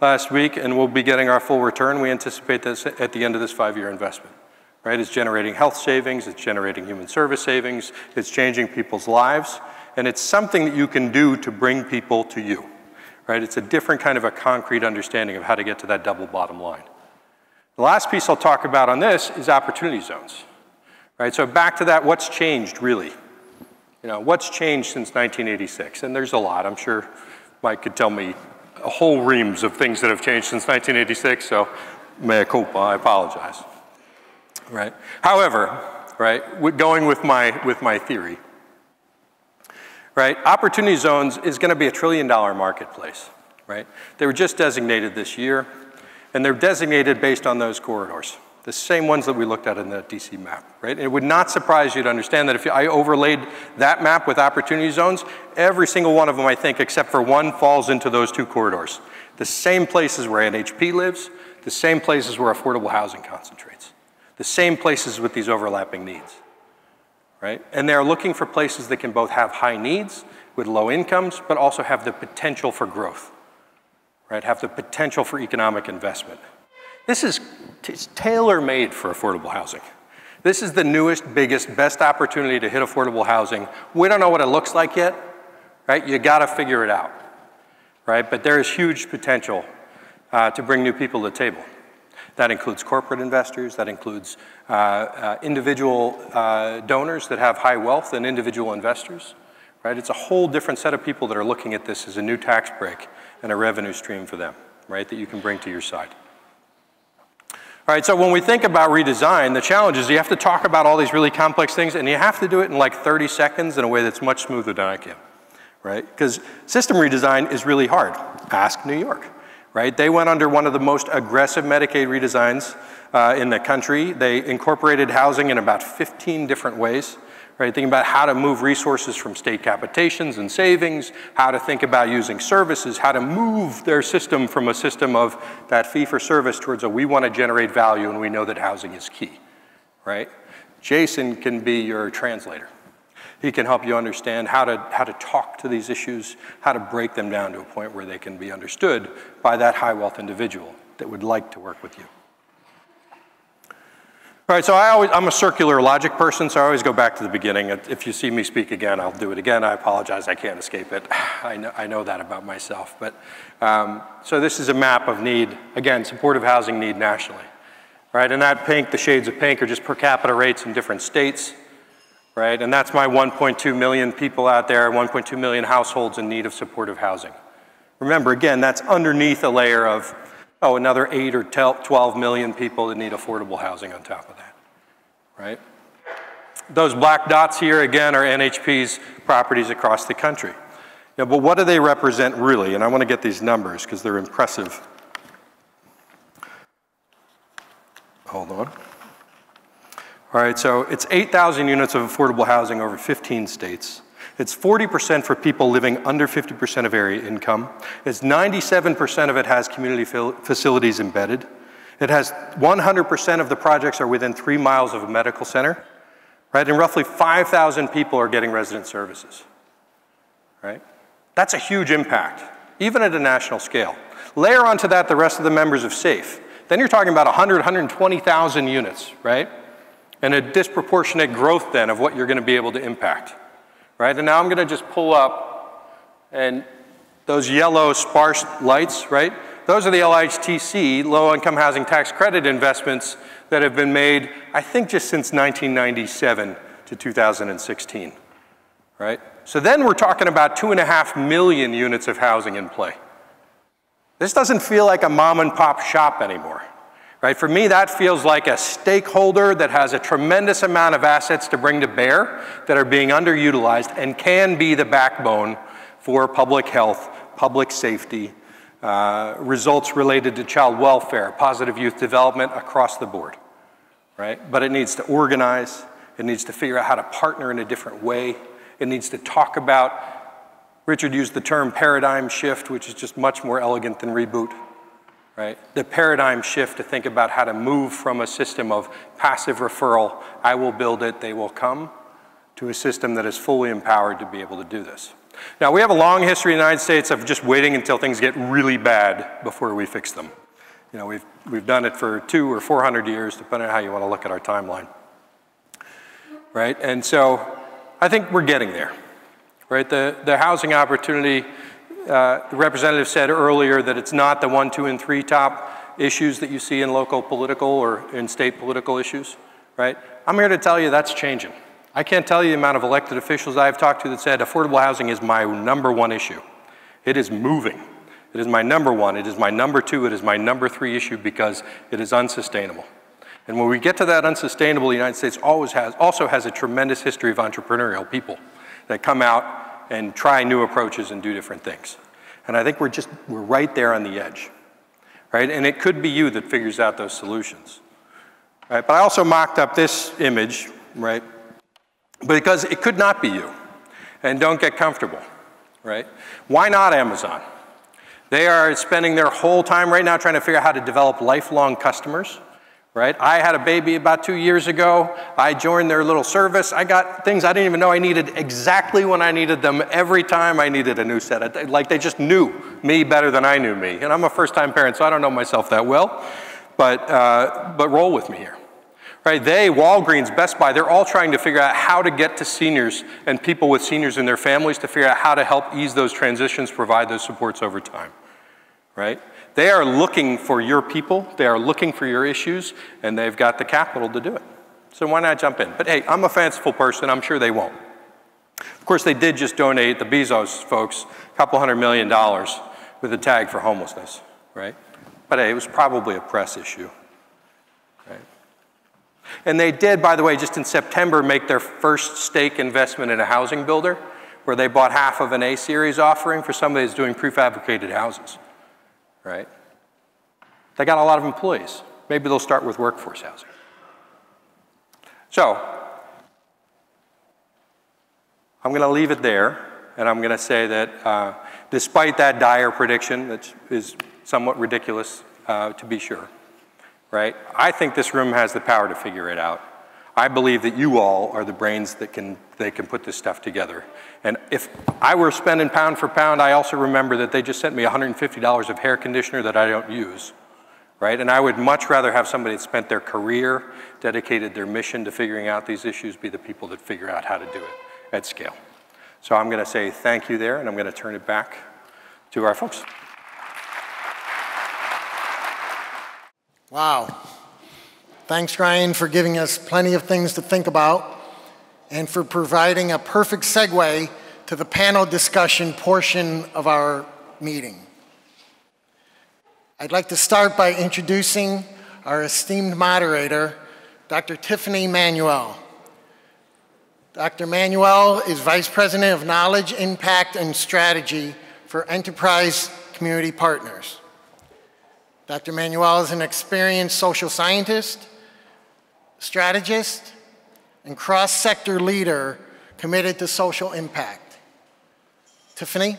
last week, and we'll be getting our full return. We anticipate this at the end of this five-year investment, right? It's generating health savings, it's generating human service savings, it's changing people's lives, and it's something that you can do to bring people to you, right? It's a different kind of a concrete understanding of how to get to that double bottom line. The last piece I'll talk about on this is opportunity zones, right? So back to that, what's changed really? You know, what's changed since 1986? And there's a lot. I'm sure Mike could tell me a whole reams of things that have changed since 1986, so mea culpa, I apologize. Right? However, right, going with my, with my theory, right, opportunity zones is going to be a trillion dollar marketplace, right? They were just designated this year, and they're designated based on those corridors the same ones that we looked at in the DC map, right? And it would not surprise you to understand that if I overlaid that map with opportunity zones, every single one of them, I think, except for one, falls into those two corridors. The same places where NHP lives, the same places where affordable housing concentrates, the same places with these overlapping needs, right? And they're looking for places that can both have high needs with low incomes, but also have the potential for growth, right? Have the potential for economic investment. This is tailor-made for affordable housing. This is the newest, biggest, best opportunity to hit affordable housing. We don't know what it looks like yet, right? You gotta figure it out, right? But there is huge potential uh, to bring new people to the table. That includes corporate investors, that includes uh, uh, individual uh, donors that have high wealth and individual investors, right? It's a whole different set of people that are looking at this as a new tax break and a revenue stream for them, right, that you can bring to your side. Right, so when we think about redesign, the challenge is you have to talk about all these really complex things and you have to do it in like 30 seconds in a way that's much smoother than I can, right? Because system redesign is really hard. Ask New York, right? They went under one of the most aggressive Medicaid redesigns uh, in the country. They incorporated housing in about 15 different ways right? Thinking about how to move resources from state capitations and savings, how to think about using services, how to move their system from a system of that fee for service towards a we want to generate value and we know that housing is key, right? Jason can be your translator. He can help you understand how to, how to talk to these issues, how to break them down to a point where they can be understood by that high wealth individual that would like to work with you. All right, so I always, I'm a circular logic person, so I always go back to the beginning. If you see me speak again, I'll do it again. I apologize, I can't escape it. I know, I know that about myself. But, um, so this is a map of need, again, supportive housing need nationally. Right, and that pink, the shades of pink are just per capita rates in different states. Right, and that's my 1.2 million people out there, 1.2 million households in need of supportive housing. Remember, again, that's underneath a layer of oh, another 8 or 12 million people that need affordable housing on top of that, right? Those black dots here, again, are NHP's properties across the country. Yeah, but what do they represent really? And I want to get these numbers because they're impressive. Hold on. All right, so it's 8,000 units of affordable housing over 15 states. It's 40% for people living under 50% of area income. It's 97% of it has community facilities embedded. It has 100% of the projects are within three miles of a medical center, right? And roughly 5,000 people are getting resident services, right? That's a huge impact, even at a national scale. Layer onto that the rest of the members of SAHF. Then you're talking about 100, 120,000 units, right? And a disproportionate growth then of what you're gonna be able to impact right? And now I'm gonna just pull up and those yellow sparse lights, right? Those are the LIHTC, low income housing tax credit investments that have been made, I think just since 1997 to 2016, right? So then we're talking about two and a half million units of housing in play. This doesn't feel like a mom and pop shop anymore. Right? For me, that feels like a stakeholder that has a tremendous amount of assets to bring to bear that are being underutilized and can be the backbone for public health, public safety, uh, results related to child welfare, positive youth development across the board. Right? But it needs to organize, it needs to figure out how to partner in a different way, it needs to talk about, Richard used the term paradigm shift, which is just much more elegant than reboot right? The paradigm shift to think about how to move from a system of passive referral, I will build it, they will come, to a system that is fully empowered to be able to do this. Now, we have a long history in the United States of just waiting until things get really bad before we fix them. You know, we've, we've done it for two or 400 years, depending on how you want to look at our timeline. Right? And so I think we're getting there. Right? The, the housing opportunity, uh, the representative said earlier that it's not the one, two, and three top issues that you see in local political or in state political issues. Right? I'm here to tell you that's changing. I can't tell you the amount of elected officials I've talked to that said affordable housing is my number one issue. It is moving. It is my number one, it is my number two, it is my number three issue because it is unsustainable. And when we get to that unsustainable, the United States always has, also has a tremendous history of entrepreneurial people that come out and try new approaches and do different things. And I think we're just, we're right there on the edge, right? And it could be you that figures out those solutions, right? But I also mocked up this image, right? Because it could not be you. And don't get comfortable, right? Why not Amazon? They are spending their whole time right now trying to figure out how to develop lifelong customers, right? I had a baby about two years ago. I joined their little service. I got things I didn't even know I needed exactly when I needed them every time I needed a new set. Like they just knew me better than I knew me. And I'm a first time parent, so I don't know myself that well, but, uh, but roll with me here. Right? They, Walgreens, Best Buy, they're all trying to figure out how to get to seniors and people with seniors in their families to figure out how to help ease those transitions, provide those supports over time. Right? They are looking for your people, they are looking for your issues, and they've got the capital to do it. So why not jump in? But hey, I'm a fanciful person, I'm sure they won't. Of course, they did just donate, the Bezos folks, a couple hundred million dollars with a tag for homelessness, right? But hey, it was probably a press issue. right? And they did, by the way, just in September, make their first stake investment in a housing builder where they bought half of an A series offering for somebody who's doing prefabricated houses, right? They got a lot of employees. Maybe they'll start with workforce housing. So, I'm going to leave it there, and I'm going to say that uh, despite that dire prediction, that is somewhat ridiculous uh, to be sure, right? I think this room has the power to figure it out. I believe that you all are the brains that can, that can put this stuff together. And if I were spending pound for pound, I also remember that they just sent me $150 of hair conditioner that I don't use, right? And I would much rather have somebody that spent their career, dedicated their mission to figuring out these issues, be the people that figure out how to do it at scale. So I'm gonna say thank you there, and I'm gonna turn it back to our folks. Wow. Thanks, Ryan, for giving us plenty of things to think about and for providing a perfect segue to the panel discussion portion of our meeting. I'd like to start by introducing our esteemed moderator, Dr. Tiffany Manuel. Dr. Manuel is Vice President of Knowledge, Impact, and Strategy for Enterprise Community Partners. Dr. Manuel is an experienced social scientist, strategist, and cross-sector leader committed to social impact. Tiffany?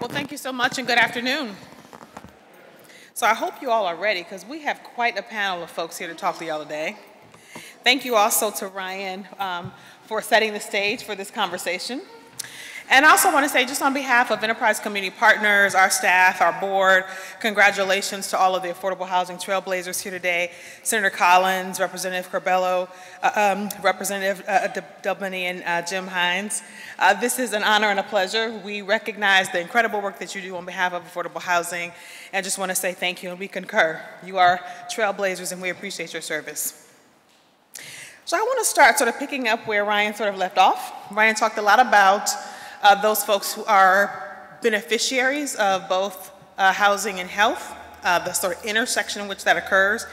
Well, thank you so much and good afternoon. So I hope you all are ready because we have quite a panel of folks here to talk to y'all today. Thank you also to Ryan um, for setting the stage for this conversation. And I also want to say, just on behalf of Enterprise Community Partners, our staff, our board, congratulations to all of the affordable housing trailblazers here today. Senator Collins, Representative Curbelo, uh, um, Representative uh, DelBene, and uh, Jim Himes. Uh, this is an honor and a pleasure. We recognize the incredible work that you do on behalf of affordable housing and just want to say thank you and we concur. You are trailblazers and we appreciate your service. So I want to start sort of picking up where Ryan sort of left off. Ryan talked a lot about uh, those folks who are beneficiaries of both uh, housing and health, uh, the sort of intersection in which that occurs,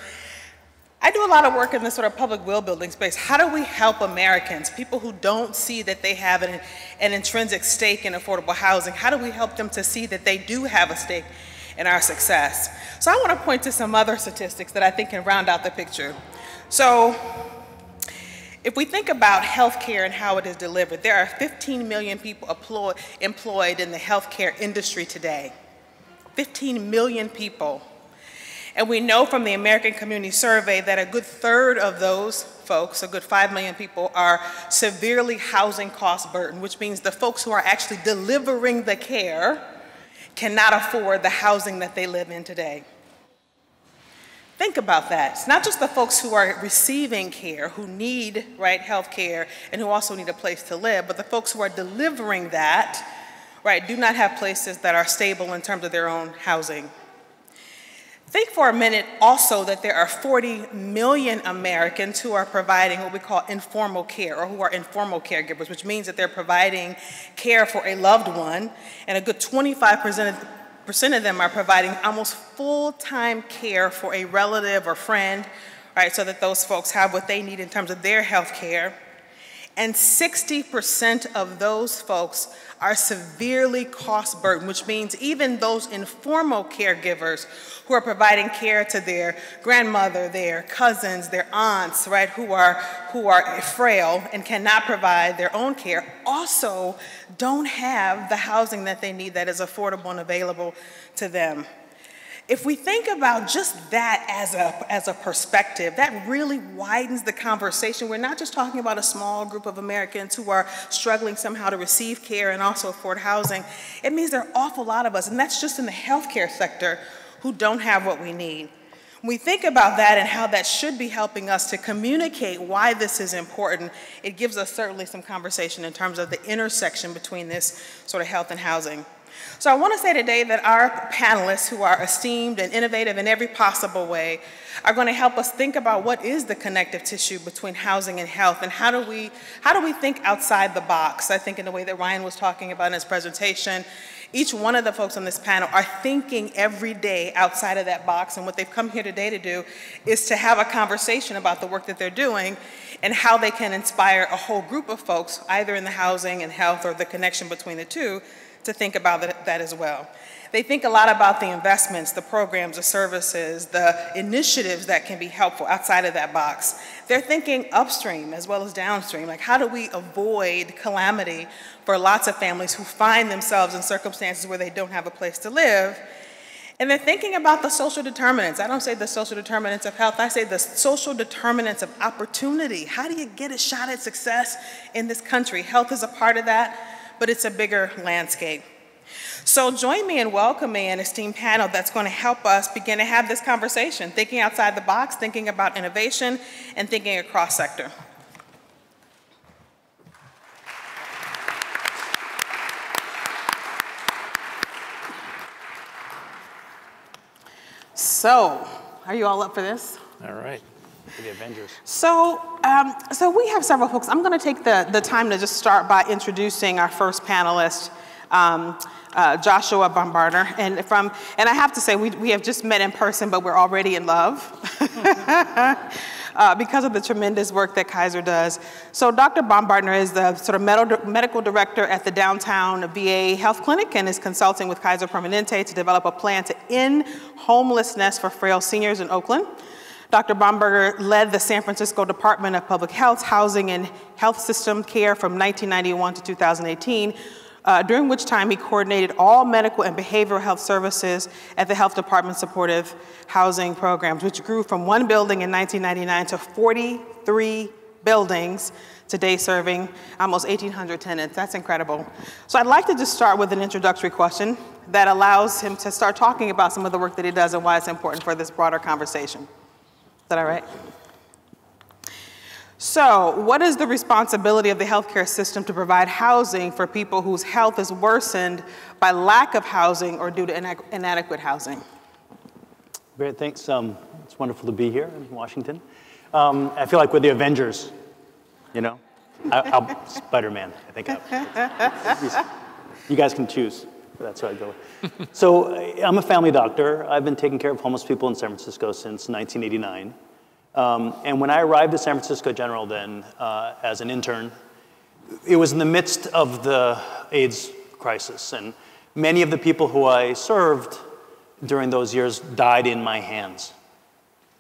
I do a lot of work in the sort of public will building space. How do we help Americans, people who don't see that they have an, an intrinsic stake in affordable housing, how do we help them to see that they do have a stake in our success. So I want to point to some other statistics that I think can round out the picture. So if we think about healthcare and how it is delivered, there are 15 million people employed in the healthcare industry today. 15 million people. And we know from the American Community Survey that a good third of those folks, a good 5 million people, are severely housing cost burdened, which means the folks who are actually delivering the care cannot afford the housing that they live in today. Think about that. It's not just the folks who are receiving care, who need, right, health care, and who also need a place to live, but the folks who are delivering that, right, do not have places that are stable in terms of their own housing. Think for a minute also that there are 40 million Americans who are providing what we call informal care or who are informal caregivers, which means that they're providing care for a loved one, and a good 25% of, of them are providing almost full-time care for a relative or friend, right, so that those folks have what they need in terms of their health care. And 60% of those folks are severely cost burdened, which means even those informal caregivers who are providing care to their grandmother, their cousins, their aunts, right, who are, who are frail and cannot provide their own care, also don't have the housing that they need that is affordable and available to them. If we think about just that as a, as a perspective, that really widens the conversation. We're not just talking about a small group of Americans who are struggling somehow to receive care and also afford housing. It means there are an awful lot of us, and that's just in the healthcare sector, who don't have what we need. When we think about that and how that should be helping us to communicate why this is important, it gives us certainly some conversation in terms of the intersection between this sort of health and housing. So I want to say today that our panelists, who are esteemed and innovative in every possible way, are going to help us think about what is the connective tissue between housing and health, and how do we how do we think outside the box? I think in the way that Ryan was talking about in his presentation, each one of the folks on this panel are thinking every day outside of that box, and what they've come here today to do is to have a conversation about the work that they're doing and how they can inspire a whole group of folks, either in the housing and health or the connection between the two, to think about that, that as well. They think a lot about the investments, the programs, the services, the initiatives that can be helpful outside of that box. They're thinking upstream as well as downstream, like how do we avoid calamity for lots of families who find themselves in circumstances where they don't have a place to live. And they're thinking about the social determinants. I don't say the social determinants of health, I say the social determinants of opportunity. How do you get a shot at success in this country? Health is a part of that but it's a bigger landscape. So join me in welcoming an esteemed panel that's going to help us begin to have this conversation, thinking outside the box, thinking about innovation, and thinking across sector. So, are you all up for this? All right the Avengers? So, um, so we have several folks. I'm going to take the, the time to just start by introducing our first panelist. Um, uh, Joshua Baumbartner, and from, and I have to say, we, we have just met in person, but we're already in love uh, because of the tremendous work that Kaiser does. So Dr. Baumbartner is the sort of medical director at the downtown VA health clinic and is consulting with Kaiser Permanente to develop a plan to end homelessness for frail seniors in Oakland. Dr. Baumbartner led the San Francisco Department of Public Health, Housing and Health System Care from 1991 to 2018, uh, during which time he coordinated all medical and behavioral health services at the health department's supportive housing programs, which grew from one building in 1999 to 43 buildings today serving almost 1,800 tenants. That's incredible. So I'd like to just start with an introductory question that allows him to start talking about some of the work that he does and why it's important for this broader conversation. Is that all right? So, what is the responsibility of the healthcare system to provide housing for people whose health is worsened by lack of housing or due to inadequate housing? Great, thanks. Um, it's wonderful to be here in Washington. Um, I feel like we're the Avengers, you know? I, Spider Man, I think. You guys can choose. That's where I go. so I'm a family doctor. I've been taking care of homeless people in San Francisco since 1989. Um, and when I arrived at San Francisco General then uh, as an intern, it was in the midst of the AIDS crisis. And many of the people who I served during those years died in my hands.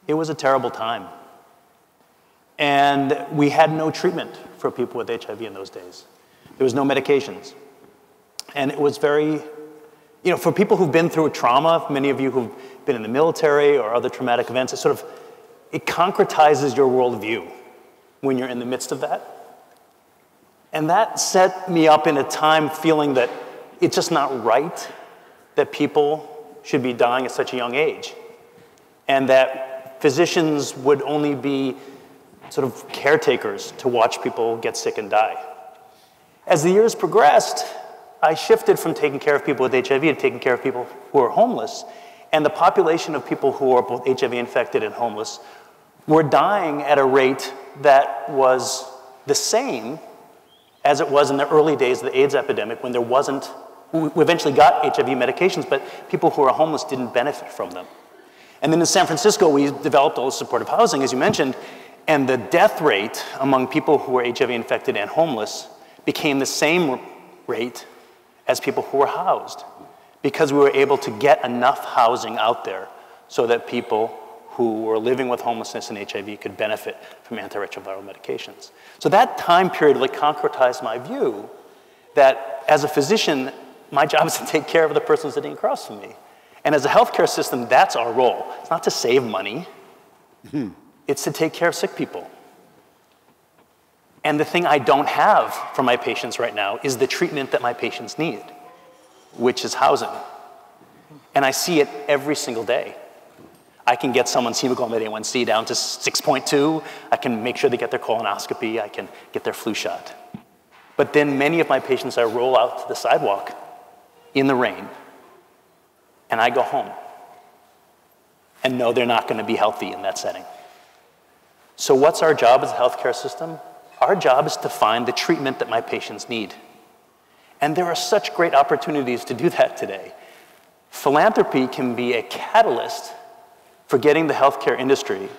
It was a terrible time. And we had no treatment for people with HIV in those days. There was no medications. And it was very, you know, for people who've been through trauma, many of you who've been in the military or other traumatic events, it sort of, it concretizes your worldview when you're in the midst of that. And that set me up in a time feeling that it's just not right that people should be dying at such a young age. And that physicians would only be sort of caretakers to watch people get sick and die. As the years progressed, I shifted from taking care of people with HIV to taking care of people who are homeless. And the population of people who are both HIV infected and homeless were dying at a rate that was the same as it was in the early days of the AIDS epidemic when there wasn't, we eventually got HIV medications, but people who are homeless didn't benefit from them. And then in San Francisco, we developed all the supportive housing, as you mentioned, and the death rate among people who were HIV infected and homeless became the same rate as people who were housed because we were able to get enough housing out there so that people who were living with homelessness and HIV could benefit from antiretroviral medications. So that time period really concretized my view that as a physician, my job is to take care of the person sitting across from me. And as a healthcare system, that's our role. It's not to save money. Mm-hmm. It's to take care of sick people. And the thing I don't have for my patients right now is the treatment that my patients need, which is housing. And I see it every single day. I can get someone's hemoglobin A1C down to 6.2. I can make sure they get their colonoscopy. I can get their flu shot. But then many of my patients, I roll out to the sidewalk in the rain, and I go home and know they're not going to be healthy in that setting. So, what's our job as a healthcare system? Our job is to find the treatment that my patients need. And there are such great opportunities to do that today. Philanthropy can be a catalyst for getting the healthcare industry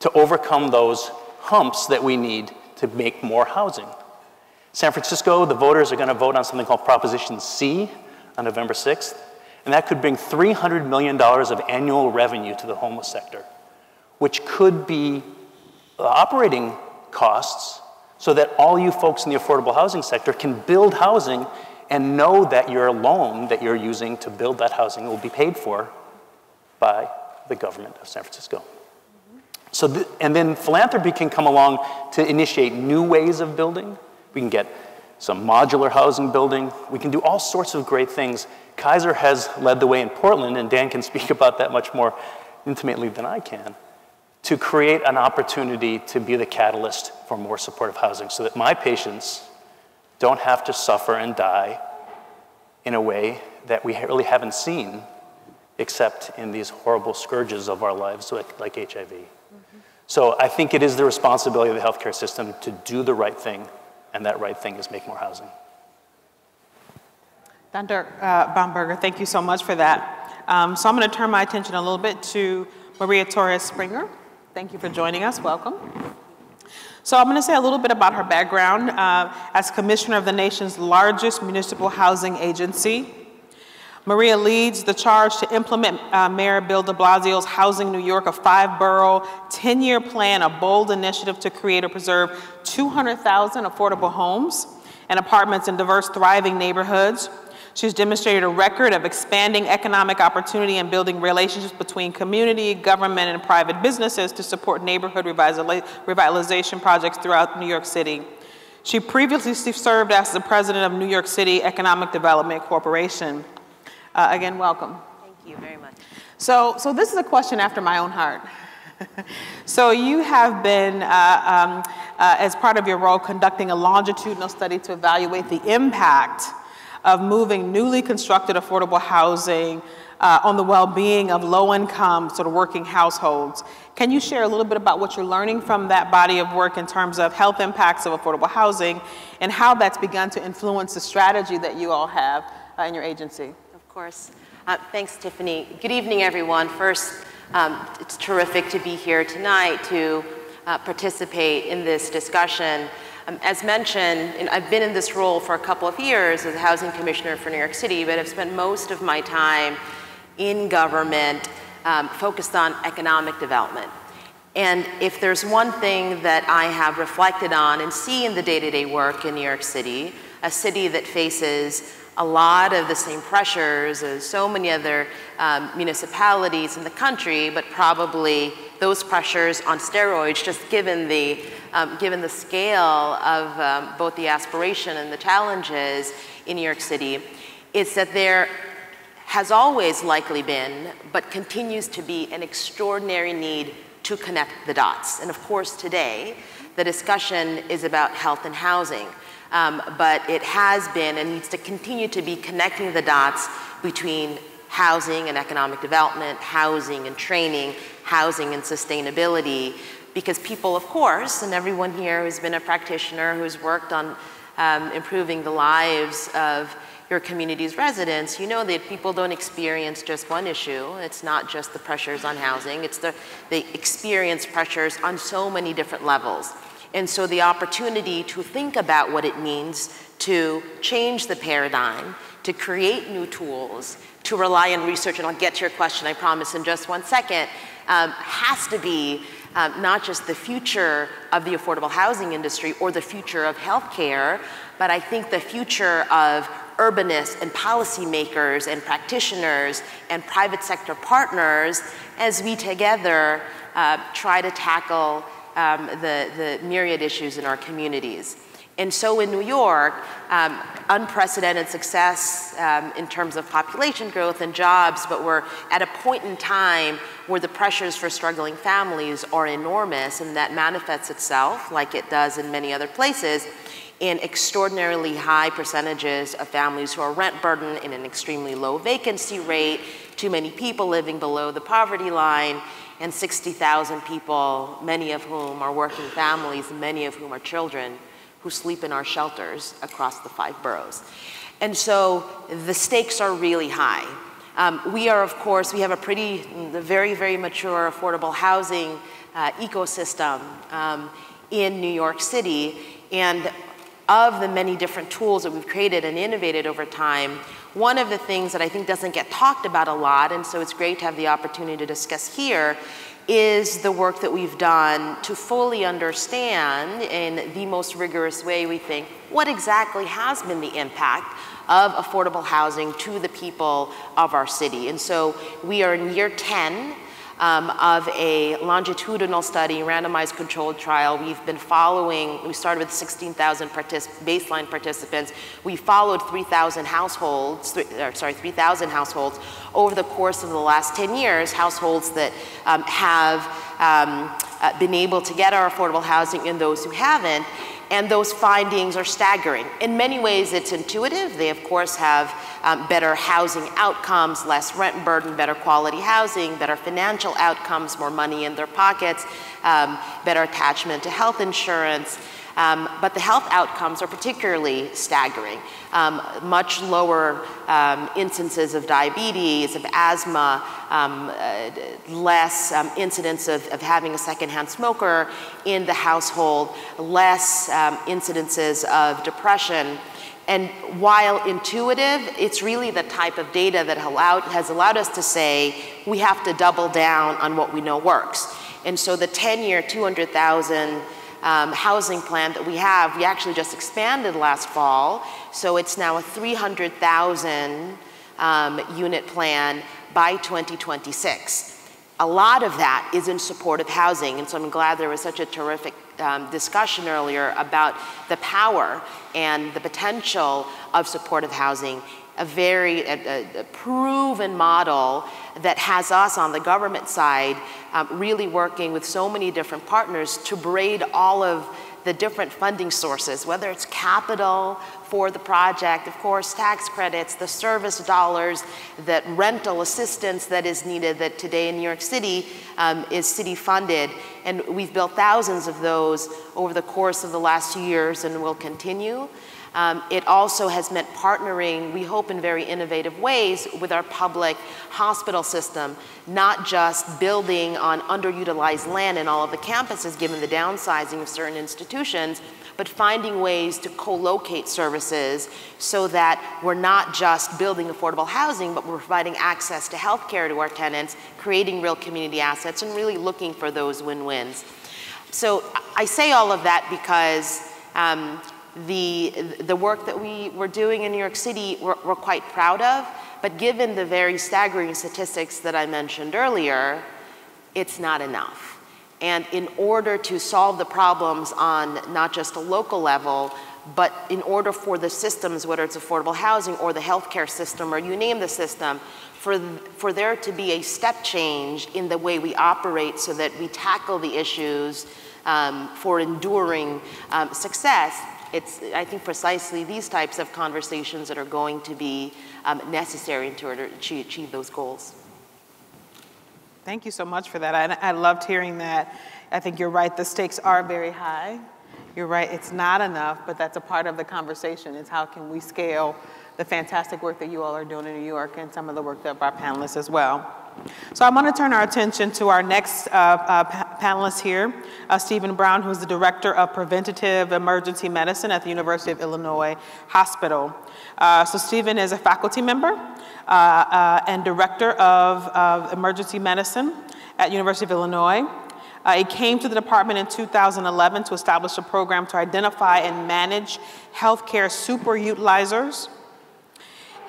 to overcome those humps that we need to make more housing. San Francisco, the voters are going to vote on something called Proposition C on November 6th, and that could bring $300 million of annual revenue to the homeless sector, which could be the operating costs so that all you folks in the affordable housing sector can build housing and know that your loan that you're using to build that housing will be paid for by the government of San Francisco. So, th- and then philanthropy can come along to initiate new ways of building. We can get some modular housing building. We can do all sorts of great things. Kaiser has led the way in Portland, and Dan can speak about that much more intimately than I can to create an opportunity to be the catalyst for more supportive housing so that my patients don't have to suffer and die in a way that we really haven't seen except in these horrible scourges of our lives like, like HIV. Mm-hmm. So I think it is the responsibility of the healthcare system to do the right thing, and that right thing is make more housing. Dr. Uh, Bamberger, thank you so much for that. Um, so I'm going to turn my attention a little bit to Maria Torres Springer. Thank you for joining us. Welcome. So I'm going to say a little bit about her background. Uh, as commissioner of the nation's largest municipal housing agency, Maria leads the charge to implement uh, Mayor Bill de Blasio's Housing New York, a five borough, 10 year plan, a bold initiative to create or preserve 200,000 affordable homes and apartments in diverse, thriving neighborhoods. She's demonstrated a record of expanding economic opportunity and building relationships between community, government, and private businesses to support neighborhood revitalization projects throughout New York City. She previously served as the president of New York City Economic Development Corporation. Uh, again, welcome. Thank you very much. So, so this is a question after my own heart. so you have been, uh, um, uh, as part of your role, conducting a longitudinal study to evaluate the impact of moving newly constructed affordable housing uh, on the well-being of low-income sort of working households. Can you share a little bit about what you're learning from that body of work in terms of health impacts of affordable housing and how that's begun to influence the strategy that you all have uh, in your agency? Of course. Uh, thanks, Tiffany. Good evening, everyone. First, um, it's terrific to be here tonight to uh, participate in this discussion. Um, as mentioned, I've been in this role for a couple of years as a housing commissioner for New York City, but I've spent most of my time in government um, focused on economic development. And if there's one thing that I have reflected on and see in the day-to-day work in New York City, a city that faces a lot of the same pressures as so many other um, municipalities in the country, but probably those pressures on steroids, just given the, um, given the scale of um, both the aspiration and the challenges in New York City, is that there has always likely been, but continues to be, an extraordinary need to connect the dots. And of course, today, the discussion is about health and housing. Um, but it has been and needs to continue to be connecting the dots between housing and economic development, housing and training, housing and sustainability, because people, of course, and everyone here who's been a practitioner who's worked on um, improving the lives of your community's residents, you know that people don't experience just one issue. It's not just the pressures on housing, it's the, they experience pressures on so many different levels. And so the opportunity to think about what it means to change the paradigm, to create new tools, to rely on research, and I'll get to your question, I promise, in just one second, um, has to be um, not just the future of the affordable housing industry or the future of healthcare, but I think the future of urbanists and policymakers and practitioners and private sector partners as we together uh, try to tackle um, the, the myriad issues in our communities. And so in New York, um, unprecedented success um, in terms of population growth and jobs, but we're at a point in time where the pressures for struggling families are enormous, and that manifests itself, like it does in many other places, in extraordinarily high percentages of families who are rent burdened in an extremely low vacancy rate, too many people living below the poverty line, and 60,000 people, many of whom are working families, many of whom are children, who sleep in our shelters across the five boroughs. And so the stakes are really high. Um, we are, of course, we have a pretty, very, very mature affordable housing uh, ecosystem um, in New York City. And of the many different tools that we've created and innovated over time, one of the things that I think doesn't get talked about a lot, and so it's great to have the opportunity to discuss here, is the work that we've done to fully understand in the most rigorous way, we think, what exactly has been the impact of affordable housing to the people of our city. And so we are in year 10 um, of a longitudinal study, randomized controlled trial. We've been following, we started with 16,000 partic baseline participants. We followed 3,000 households, th sorry, 3,000 households over the course of the last 10 years, households that um, have um, uh, been able to get our affordable housing and those who haven't and those findings are staggering. In many ways, it's intuitive. They, of course, have um, better housing outcomes, less rent burden, better quality housing, better financial outcomes, more money in their pockets, um, better attachment to health insurance. Um, but the health outcomes are particularly staggering. Um, much lower um, instances of diabetes, of asthma, um, uh, less um, incidence of, of, having a secondhand smoker in the household, less um, incidences of depression. And while intuitive, it's really the type of data that allowed, has allowed us to say we have to double down on what we know works. And so the 10 year, 200,000 um, housing plan that we have, we actually just expanded last fall. So it's now a 300,000 um, unit plan by 2026. A lot of that is in supportive housing, and so I'm glad there was such a terrific um, discussion earlier about the power and the potential of supportive housing a very a, a proven model that has us on the government side um, really working with so many different partners to braid all of the different funding sources, whether it's capital for the project, of course, tax credits, the service dollars, that rental assistance that is needed that today in New York City um, is city funded. And we've built thousands of those over the course of the last few years and will continue. Um, it also has meant partnering, we hope in very innovative ways, with our public hospital system, not just building on underutilized land in all of the campuses given the downsizing of certain institutions, but finding ways to co-locate services so that we're not just building affordable housing, but we're providing access to healthcare to our tenants, creating real community assets, and really looking for those win-wins. So I say all of that because um, the, the work that we were doing in New York City, we're, we're quite proud of, but given the very staggering statistics that I mentioned earlier, it's not enough. And in order to solve the problems on not just a local level, but in order for the systems, whether it's affordable housing or the healthcare system or you name the system, for, for there to be a step change in the way we operate so that we tackle the issues um, for enduring um, success, it's, I think, precisely these types of conversations that are going to be um, necessary in order to achieve those goals. Thank you so much for that. I, I loved hearing that. I think you're right, the stakes are very high. You're right, it's not enough, but that's a part of the conversation is how can we scale the fantastic work that you all are doing in New York and some of the work of our panelists as well. So I want to turn our attention to our next uh, uh, pa panelist here, uh, Stephen Brown, who's the Director of Preventative Emergency Medicine at the University of Illinois Hospital. Uh, so Stephen is a faculty member uh, uh, and Director of, of, Emergency Medicine at University of Illinois. he came to the department in 2011 to establish a program to identify and manage healthcare super utilizers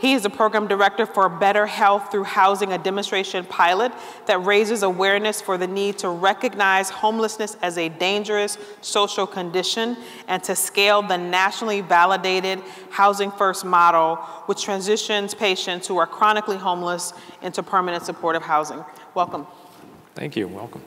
he is the program director for Better Health Through Housing, a demonstration pilot that raises awareness for the need to recognize homelessness as a dangerous social condition and to scale the nationally validated Housing First model, which transitions patients who are chronically homeless into permanent supportive housing. Welcome. Thank you. Welcome.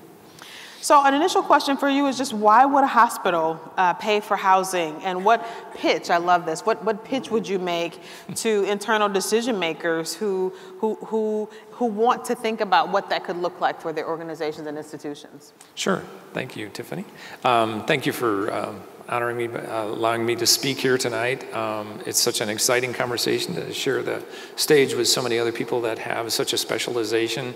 So an initial question for you is just why would a hospital uh, pay for housing and what pitch, I love this, what, what pitch would you make to internal decision makers who, who, who, who want to think about what that could look like for their organizations and institutions? Sure, thank you, Tiffany. Um, thank you for um, honoring me, uh, allowing me to speak here tonight. Um, it's such an exciting conversation to share the stage with so many other people that have such a specialization.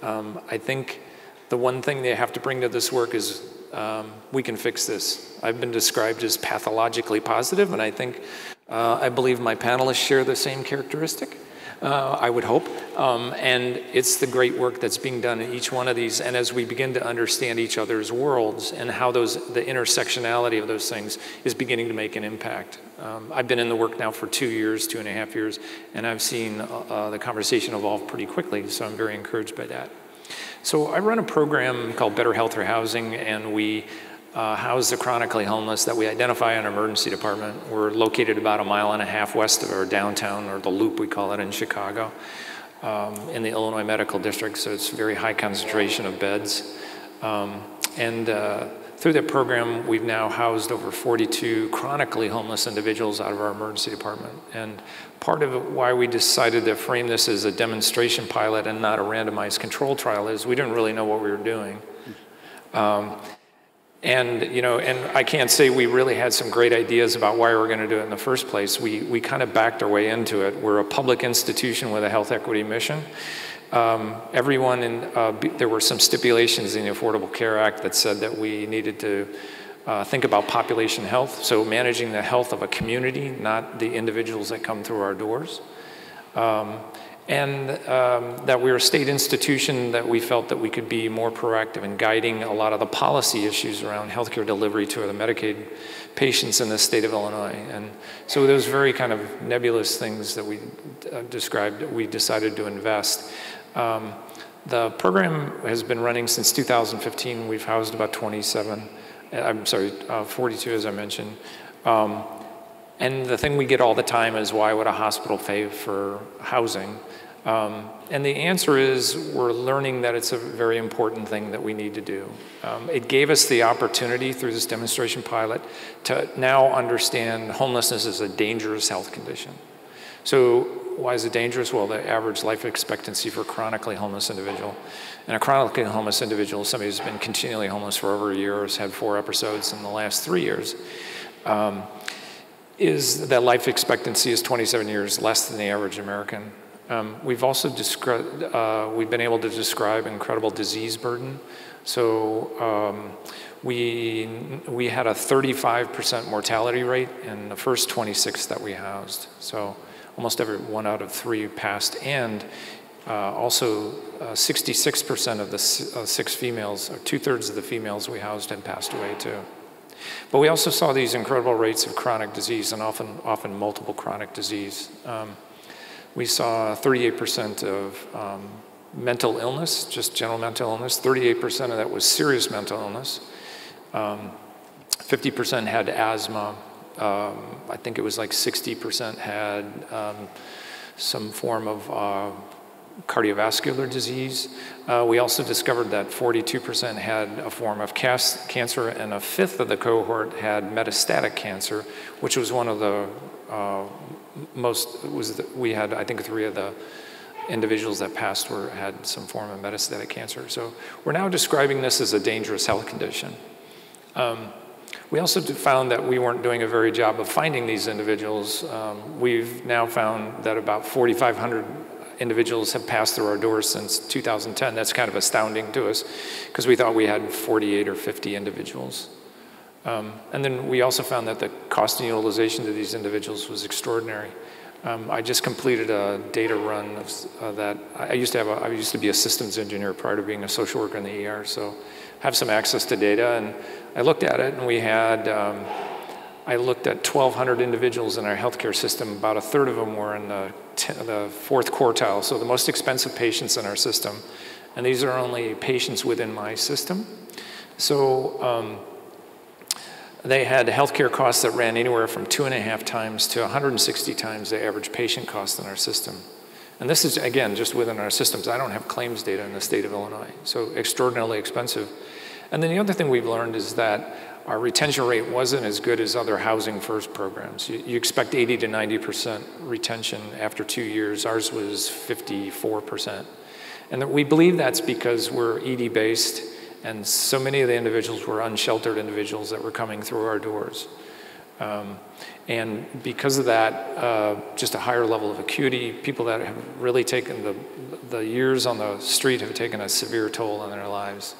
Um, I think the one thing they have to bring to this work is um, we can fix this. I've been described as pathologically positive, and I think, uh, I believe my panelists share the same characteristic. Uh, I would hope. Um, and it's the great work that's being done in each one of these. And as we begin to understand each other's worlds and how those, the intersectionality of those things is beginning to make an impact. Um, I've been in the work now for two years, two and a half years, and I've seen uh, uh the conversation evolve pretty quickly, so I'm very encouraged by that. So I run a program called Better Health Through Housing, and we uh, house the chronically homeless that we identify in our emergency department. We're located about a mile and a half west of our downtown, or the Loop we call it in Chicago, um, in the Illinois Medical District, so it's very high concentration of beds. Um, and uh, through that program, we've now housed over 42 chronically homeless individuals out of our emergency department. And part of why we decided to frame this as a demonstration pilot and not a randomized control trial is we didn't really know what we were doing. Um, and, you know, and I can't say we really had some great ideas about why we were going to do it in the first place. We, we kind of backed our way into it. We're a public institution with a health equity mission. Um, everyone in, uh, there were some stipulations in the Affordable Care Act that said that we needed to uh, think about population health, so managing the health of a community, not the individuals that come through our doors. Um, and um, that we're a state institution that we felt that we could be more proactive in guiding a lot of the policy issues around healthcare delivery to the Medicaid patients in the state of Illinois. And so those very kind of nebulous things that we uh, described, we decided to invest. Um, the program has been running since 2015. We've housed about 27, uh, I'm sorry, uh, 42 as I mentioned. Um, and the thing we get all the time is why would a hospital pay for housing? Um, and the answer is we're learning that it's a very important thing that we need to do. Um, it gave us the opportunity through this demonstration pilot to now understand homelessness is a dangerous health condition. So why is it dangerous? Well, the average life expectancy for a chronically homeless individual. And a chronically homeless individual is somebody who's been continually homeless for over a year, has had four episodes in the last three years. Um, is that life expectancy is 27 years less than the average American. Um, we've also described, uh, we've been able to describe incredible disease burden. So um, we, we had a 35% mortality rate in the first 26 that we housed. So almost every one out of three passed. And uh, also 66% uh, of the uh, six females, or two thirds of the females we housed and passed away too. But we also saw these incredible rates of chronic disease and often, often multiple chronic disease. Um, we saw 38% of um, mental illness, just general mental illness. 38% of that was serious mental illness. 50% um, had asthma. Um, I think it was like 60% had um, some form of uh, cardiovascular disease. Uh, we also discovered that 42% had a form of cancer, and a fifth of the cohort had metastatic cancer, which was one of the uh, most was the, we had I think three of the individuals that passed were had some form of metastatic cancer. So we're now describing this as a dangerous health condition. Um, we also found that we weren't doing a very job of finding these individuals. Um, we've now found that about 4,500 individuals have passed through our doors since 2010. That's kind of astounding to us because we thought we had 48 or 50 individuals. Um, and then we also found that the cost and utilization to these individuals was extraordinary. Um, I just completed a data run of uh, that. I used to have a, I used to be a systems engineer prior to being a social worker in the ER, so have some access to data. And I looked at it, and we had. Um, I looked at 1,200 individuals in our healthcare system. About a third of them were in the, the fourth quartile, so the most expensive patients in our system. And these are only patients within my system. So um, they had healthcare costs that ran anywhere from two and a half times to 160 times the average patient cost in our system. And this is, again, just within our systems. I don't have claims data in the state of Illinois, so extraordinarily expensive. And then the other thing we've learned is that our retention rate wasn't as good as other housing first programs. You, you expect 80 to 90% retention after two years. Ours was 54%. And we believe that's because we're ED based and so many of the individuals were unsheltered individuals that were coming through our doors. Um, and because of that, uh, just a higher level of acuity, people that have really taken the, the years on the street have taken a severe toll on their lives.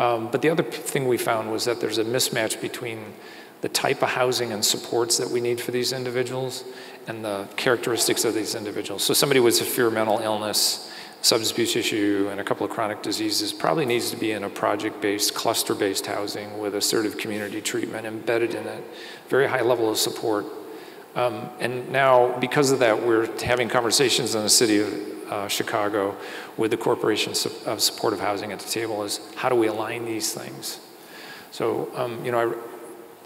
Um, but the other thing we found was that there's a mismatch between the type of housing and supports that we need for these individuals and the characteristics of these individuals. So somebody with severe mental illness substance abuse issue and a couple of chronic diseases probably needs to be in a project-based, cluster-based housing with assertive community treatment embedded in it, very high level of support. Um, and now, because of that, we're having conversations in the city of uh, Chicago with the Corporation of Supportive Housing at the table is how do we align these things? So, um, you know,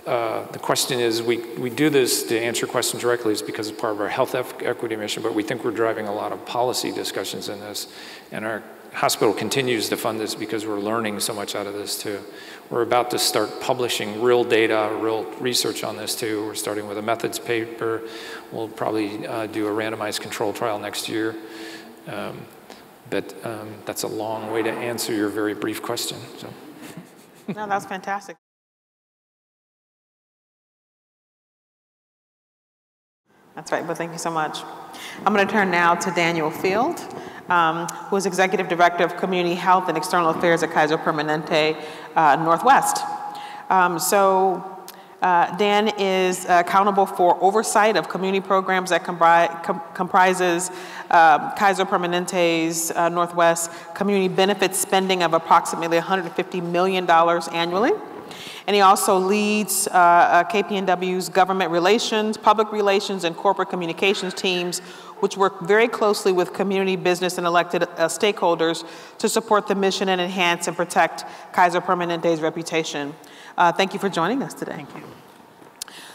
uh, the question is, we, we do this to answer questions directly is because it's part of our health equity mission, but we think we're driving a lot of policy discussions in this. And our hospital continues to fund this because we're learning so much out of this too. We're about to start publishing real data, real research on this too. We're starting with a methods paper. We'll probably uh, do a randomized control trial next year. Um, but um, that's a long way to answer your very brief question. So. No, that was fantastic. That's right, but thank you so much. I'm going to turn now to Daniel Field, um, who is Executive Director of Community Health and External Affairs at Kaiser Permanente uh, Northwest. Um, so uh, Dan is accountable for oversight of community programs that compri com comprises uh, Kaiser Permanente's uh, Northwest community benefits spending of approximately $150 million annually. And he also leads uh, uh KPNW's government relations, public relations, and corporate communications teams, which work very closely with community, business, and elected stakeholders to support the mission and enhance and protect Kaiser Permanente's reputation. Uh, thank you for joining us today. Thank you.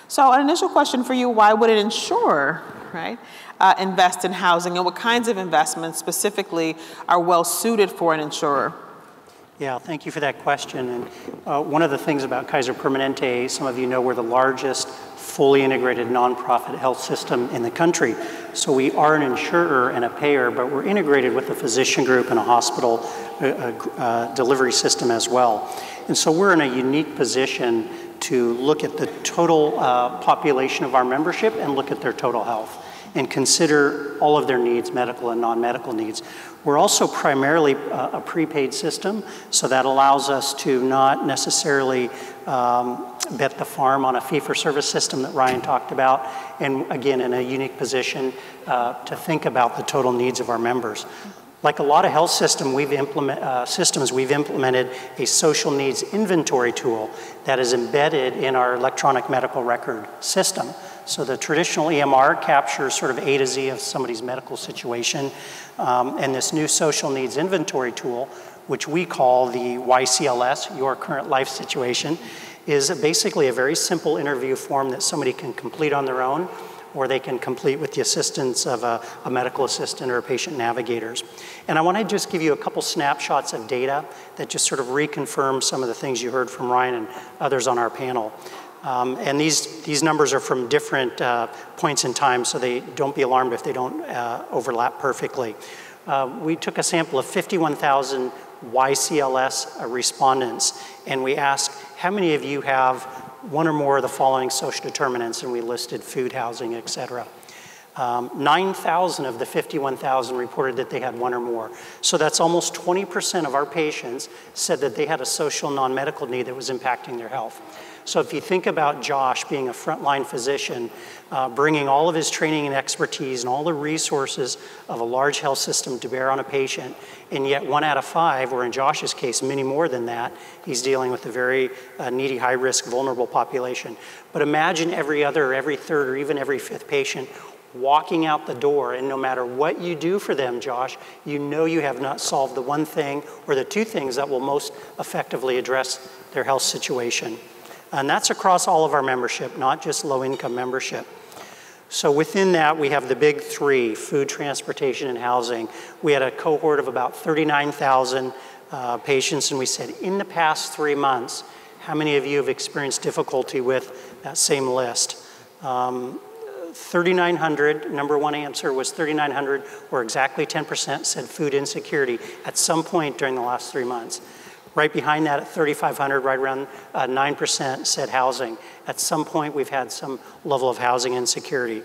So an initial question for you, why would an insurer, right, uh, invest in housing and what kinds of investments specifically are well suited for an insurer? Yeah, thank you for that question. And uh, one of the things about Kaiser Permanente, some of you know we're the largest fully integrated nonprofit health system in the country. So we are an insurer and a payer, but we're integrated with a physician group and a hospital uh, uh, delivery system as well. And so we're in a unique position to look at the total uh, population of our membership and look at their total health and consider all of their needs, medical and non-medical needs. We're also primarily uh, a prepaid system, so that allows us to not necessarily um, bet the farm on a fee-for-service system that Ryan talked about, and again, in a unique position uh, to think about the total needs of our members. Like a lot of health system, we've implement, uh, systems, we've implemented a social needs inventory tool that is embedded in our electronic medical record system. So the traditional EMR captures sort of A to Z of somebody's medical situation, um, and this new social needs inventory tool, which we call the YCLS, Your Current Life Situation, is basically a very simple interview form that somebody can complete on their own or they can complete with the assistance of a, a, medical assistant or patient navigators. And I want to just give you a couple snapshots of data that just sort of reconfirm some of the things you heard from Ryan and others on our panel. Um, and these, these numbers are from different uh, points in time, so they don't be alarmed if they don't uh, overlap perfectly. Uh, we took a sample of 51,000 YCLS respondents, and we asked, how many of you have one or more of the following social determinants, and we listed food, housing, et cetera. Um, 9,000 of the 51,000 reported that they had one or more. So that's almost 20% of our patients said that they had a social non-medical need that was impacting their health. So if you think about Josh being a frontline physician, uh, bringing all of his training and expertise and all the resources of a large health system to bear on a patient, and yet one out of five, or in Josh's case, many more than that, he's dealing with a very uh, needy, high risk, vulnerable population. But imagine every other, every third, or even every fifth patient walking out the door, and no matter what you do for them, Josh, you know you have not solved the one thing or the two things that will most effectively address their health situation. And that's across all of our membership, not just low income membership. So within that, we have the big three, food, transportation, and housing. We had a cohort of about 39,000 uh, patients, and we said, in the past three months, how many of you have experienced difficulty with that same list? Um, 3,900, number one answer was 3,900, or exactly 10% said food insecurity at some point during the last three months. Right behind that at 3,500, right around uh, 9% said housing. At some point, we've had some level of housing insecurity.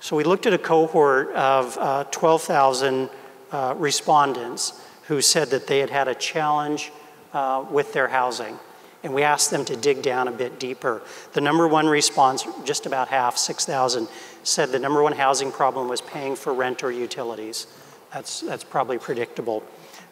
So we looked at a cohort of uh, 12,000 uh, respondents who said that they had had a challenge uh, with their housing. And we asked them to dig down a bit deeper. The number one response, just about half, 6,000, said the number one housing problem was paying for rent or utilities. That's, that's probably predictable.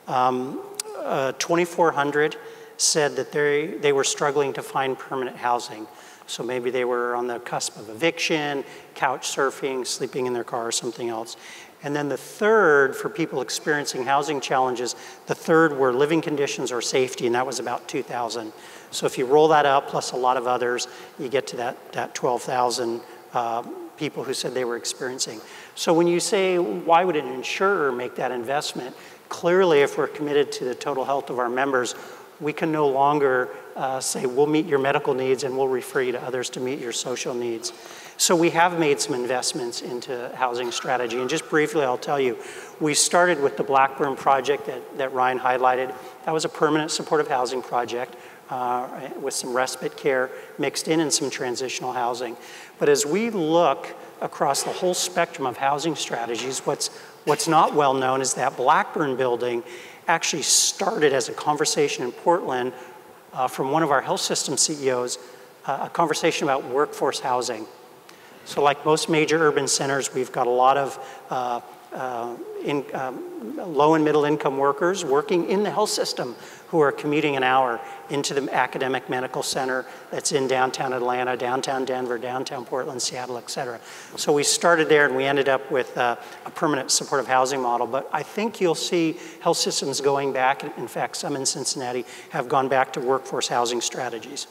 Um, uh, 2,400 said that they, they were struggling to find permanent housing. So maybe they were on the cusp of eviction, couch surfing, sleeping in their car, or something else. And then the third, for people experiencing housing challenges, the third were living conditions or safety, and that was about 2,000. So if you roll that up, plus a lot of others, you get to that, that 12,000 uh, people who said they were experiencing. So when you say, why would an insurer make that investment? Clearly, if we're committed to the total health of our members, we can no longer uh, say, we'll meet your medical needs and we'll refer you to others to meet your social needs. So we have made some investments into housing strategy. And just briefly, I'll tell you, we started with the Blackburn project that, that Ryan highlighted. That was a permanent supportive housing project uh, with some respite care mixed in and some transitional housing. But as we look across the whole spectrum of housing strategies, what's What's not well known is that Blackburn building actually started as a conversation in Portland uh, from one of our health system CEOs, uh, a conversation about workforce housing. So like most major urban centers, we've got a lot of uh, uh in, um, low and middle income workers working in the health system who are commuting an hour into the academic medical center that's in downtown Atlanta, downtown Denver, downtown Portland, Seattle, et cetera. So we started there and we ended up with a permanent supportive housing model. But I think you'll see health systems going back, in fact, some in Cincinnati have gone back to workforce housing strategies.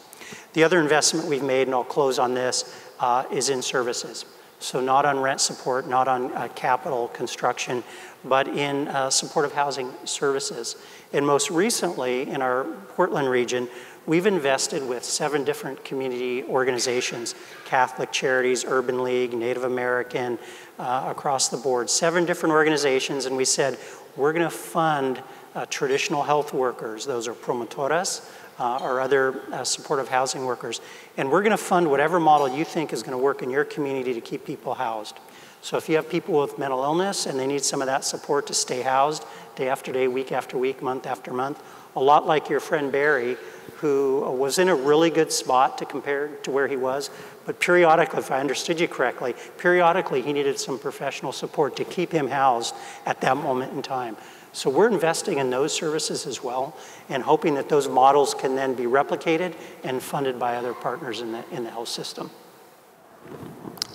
The other investment we've made, and I'll close on this, uh, is in services. So not on rent support, not on uh, capital construction, but in uh, supportive housing services. And most recently, in our Portland region, we've invested with seven different community organizations Catholic Charities, Urban League, Native American, uh, across the board, seven different organizations. And we said, we're going to fund uh, traditional health workers, those are promotoras, uh, or other uh, supportive housing workers. And we're going to fund whatever model you think is going to work in your community to keep people housed. So if you have people with mental illness and they need some of that support to stay housed day after day, week after week, month after month, a lot like your friend Barry, who was in a really good spot to compare to where he was, but periodically, if I understood you correctly, periodically he needed some professional support to keep him housed at that moment in time. So we're investing in those services as well and hoping that those models can then be replicated and funded by other partners in the, in the health system.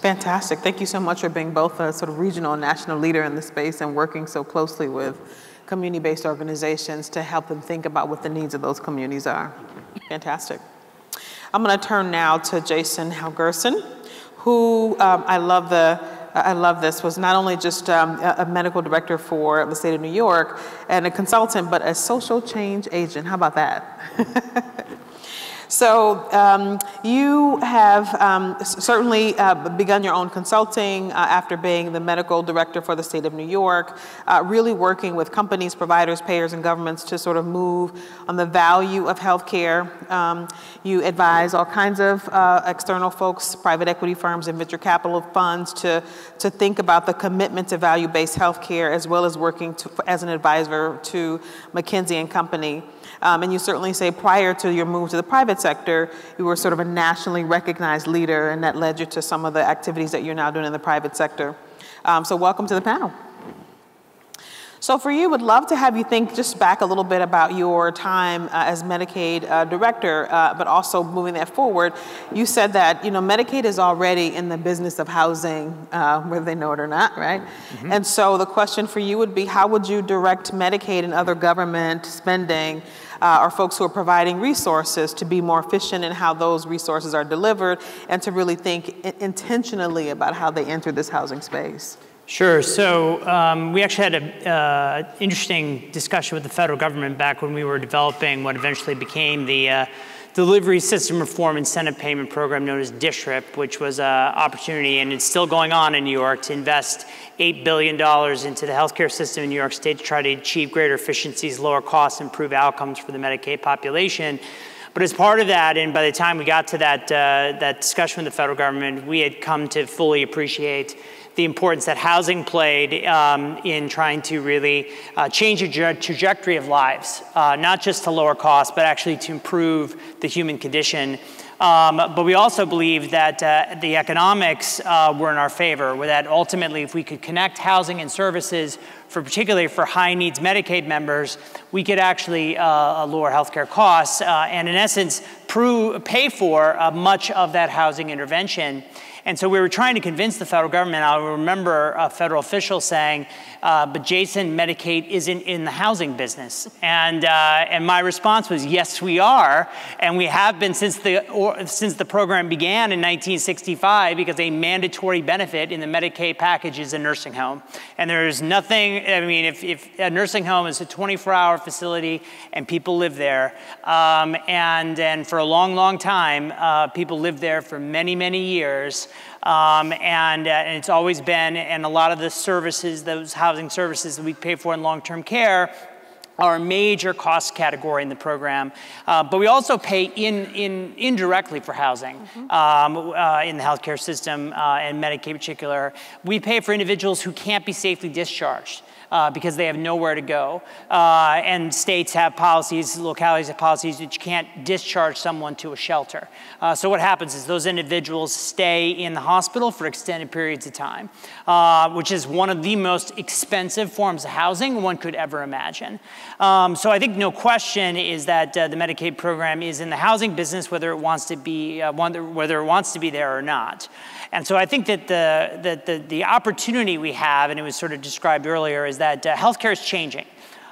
Fantastic. Thank you so much for being both a sort of regional and national leader in the space and working so closely with community-based organizations to help them think about what the needs of those communities are. Fantastic. I'm going to turn now to Jason Helgerson, who um, I love the I love this, was not only just um, a medical director for the state of New York and a consultant, but a social change agent. How about that? So um, you have um, certainly uh, begun your own consulting uh, after being the medical director for the state of New York, uh, really working with companies, providers, payers, and governments to sort of move on the value of healthcare. Um, you advise all kinds of uh, external folks, private equity firms, and venture capital funds to, to think about the commitment to value-based healthcare as well as working to, as an advisor to McKinsey and Company. Um, and you certainly say prior to your move to the private sector, you were sort of a nationally recognized leader, and that led you to some of the activities that you're now doing in the private sector. Um, so welcome to the panel. So for you, would love to have you think just back a little bit about your time uh, as Medicaid uh, director, uh, but also moving that forward. You said that you know Medicaid is already in the business of housing, uh, whether they know it or not, right? Mm-hmm. And so the question for you would be, how would you direct Medicaid and other government spending uh, are folks who are providing resources to be more efficient in how those resources are delivered and to really think intentionally about how they enter this housing space. Sure. So um, we actually had an uh, interesting discussion with the federal government back when we were developing what eventually became the uh, Delivery System Reform Incentive Payment Program known as DSRIP, which was an opportunity, and it's still going on in New York, to invest $8 billion into the healthcare system in New York State to try to achieve greater efficiencies, lower costs, improve outcomes for the Medicaid population. But as part of that, and by the time we got to that, uh, that discussion with the federal government, we had come to fully appreciate the importance that housing played um, in trying to really uh, change the tra trajectory of lives, uh, not just to lower costs, but actually to improve the human condition um, but we also believe that uh, the economics uh, were in our favor, where that ultimately if we could connect housing and services, for particularly for high needs Medicaid members, we could actually uh, lower healthcare costs uh, and in essence pay for uh, much of that housing intervention. And so we were trying to convince the federal government. I remember a federal official saying, uh, but Jason, Medicaid isn't in the housing business. And, uh, and my response was, yes, we are. And we have been since the, or, since the program began in 1965 because a mandatory benefit in the Medicaid package is a nursing home. And there's nothing, I mean, if, if a nursing home is a 24 hour facility and people live there, um, and, and for a long, long time, uh, people lived there for many, many years. Um, and, uh, and, it's always been, and a lot of the services, those housing services that we pay for in long-term care are a major cost category in the program. Uh, but we also pay in, in indirectly for housing mm-hmm. um, uh, in the healthcare system uh, and Medicaid in particular. We pay for individuals who can't be safely discharged uh, because they have nowhere to go. Uh, and states have policies, localities have policies that you can't discharge someone to a shelter. Uh, so what happens is those individuals stay in the hospital for extended periods of time, uh, which is one of the most expensive forms of housing one could ever imagine. Um, so I think no question is that uh, the Medicaid program is in the housing business, whether it wants to be, uh, whether it wants to be there or not. And so I think that the, the, the, opportunity we have, and it was sort of described earlier, is that uh, healthcare is changing.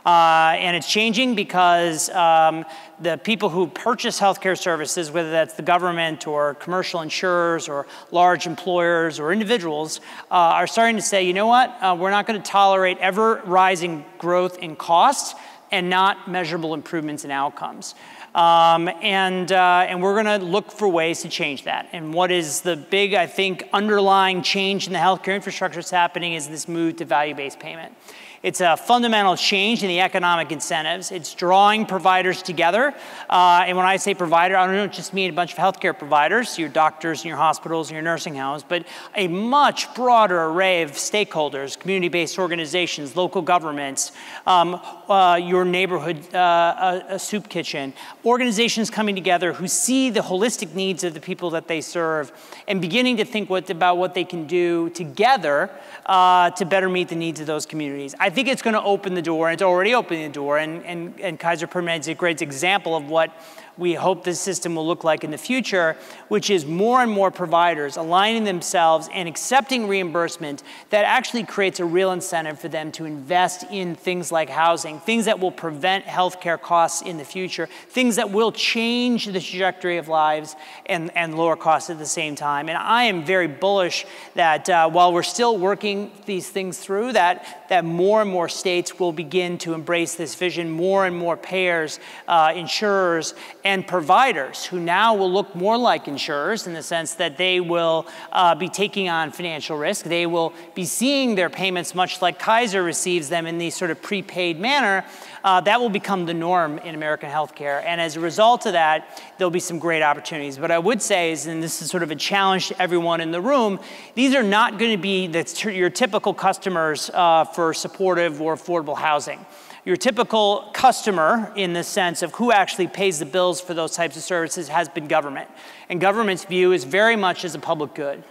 Uh, and it's changing because um, the people who purchase healthcare services, whether that's the government or commercial insurers or large employers or individuals, uh, are starting to say, you know what, uh, we're not going to tolerate ever rising growth in costs and not measurable improvements in outcomes. Um, and, uh, and we're going to look for ways to change that. And what is the big, I think, underlying change in the healthcare infrastructure that's happening is this move to value based payment. It's a fundamental change in the economic incentives. It's drawing providers together. Uh, and when I say provider, I don't just mean a bunch of healthcare providers, your doctors and your hospitals and your nursing homes, but a much broader array of stakeholders, community-based organizations, local governments, um, uh, your neighborhood uh, a, a soup kitchen, organizations coming together who see the holistic needs of the people that they serve and beginning to think what, about what they can do together uh, to better meet the needs of those communities. I think it's going to open the door, and it's already opening the door, and, and, and Kaiser Permanente is a great example of what we hope this system will look like in the future, which is more and more providers aligning themselves and accepting reimbursement that actually creates a real incentive for them to invest in things like housing, things that will prevent healthcare costs in the future, things that will change the trajectory of lives and, and lower costs at the same time. And I am very bullish that uh, while we're still working these things through, that, that more and more states will begin to embrace this vision, more and more payers, uh, insurers, providers who now will look more like insurers in the sense that they will uh, be taking on financial risk. They will be seeing their payments much like Kaiser receives them in these sort of prepaid manner. Uh, that will become the norm in American healthcare. And as a result of that, there'll be some great opportunities. But I would say is, and this is sort of a challenge to everyone in the room, these are not going to be the, your typical customers uh, for supportive or affordable housing. Your typical customer, in the sense of who actually pays the bills for those types of services, has been government. And government's view is very much as a public good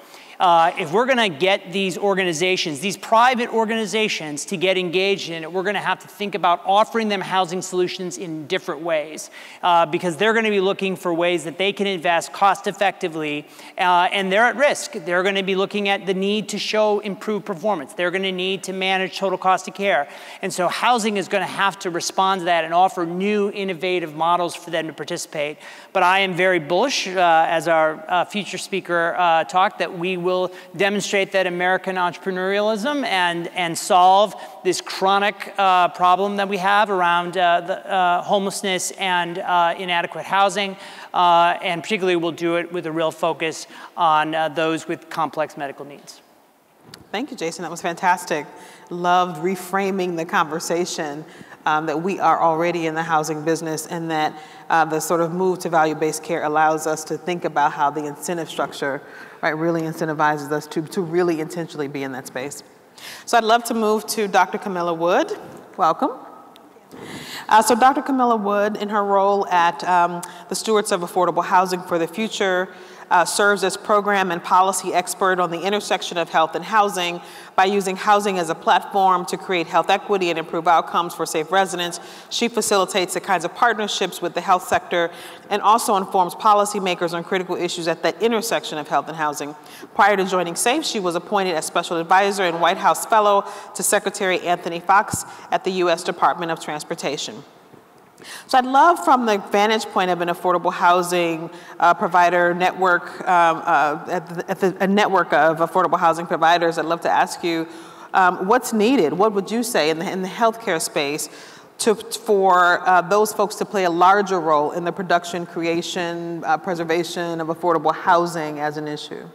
uh, if we're going to get these organizations, these private organizations, to get engaged in it, we're going to have to think about offering them housing solutions in different ways uh, because they're going to be looking for ways that they can invest cost effectively uh, and they're at risk. They're going to be looking at the need to show improved performance. They're going to need to manage total cost of care. And so housing is going to have to respond to that and offer new innovative models for them to participate. But I am very bullish, uh, as our uh, future speaker talked, that we will will demonstrate that American entrepreneurialism and, and solve this chronic uh, problem that we have around uh, the, uh, homelessness and uh, inadequate housing. Uh, and particularly, we'll do it with a real focus on those with complex medical needs. Thank you, Jason. That was fantastic. Loved reframing the conversation um, that we are already in the housing business and that uh, the sort of move to value-based care allows us to think about how the incentive structure right, really incentivizes us to, to really intentionally be in that space. So I'd love to move to Dr. Kamillah Wood. Welcome. Uh, so Dr. Kamillah Wood, in her role at um, the Stewards of Affordable Housing for the Future, uh, serves as program and policy expert on the intersection of health and housing by using housing as a platform to create health equity and improve outcomes for SAHF residents. She facilitates the kinds of partnerships with the health sector and also informs policymakers on critical issues at the intersection of health and housing. Prior to joining SAHF, she was appointed as special advisor and White House fellow to Secretary Anthony Foxx at the U.S. Department of Transportation. So I'd love from the vantage point of an affordable housing uh, provider network, um, uh, at the, at the, a network of affordable housing providers, I'd love to ask you um, what's needed? What would you say in the, in the healthcare space to, for uh, those folks to play a larger role in the production, creation, uh, preservation of affordable housing as an issue?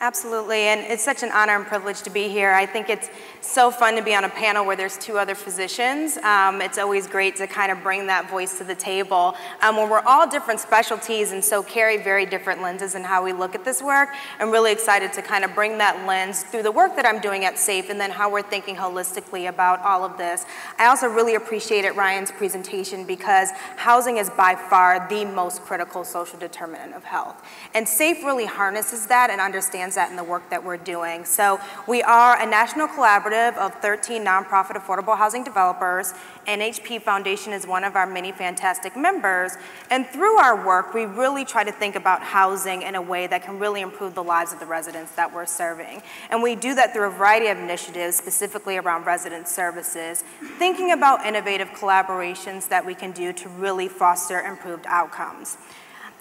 Absolutely, and it's such an honor and privilege to be here. I think it's so fun to be on a panel where there's two other physicians. Um, it's always great to kind of bring that voice to the table. Um, when we're all different specialties and so carry very different lenses in how we look at this work, I'm really excited to kind of bring that lens through the work that I'm doing at SAHF and then how we're thinking holistically about all of this. I also really appreciated Ryan's presentation because housing is by far the most critical social determinant of health. And SAHF really harnesses that and understands understands that in the work that we're doing. So we are a national collaborative of 13 nonprofit affordable housing developers. NHP Foundation is one of our many fantastic members. And through our work, we really try to think about housing in a way that can really improve the lives of the residents that we're serving. And we do that through a variety of initiatives, specifically around resident services, thinking about innovative collaborations that we can do to really foster improved outcomes.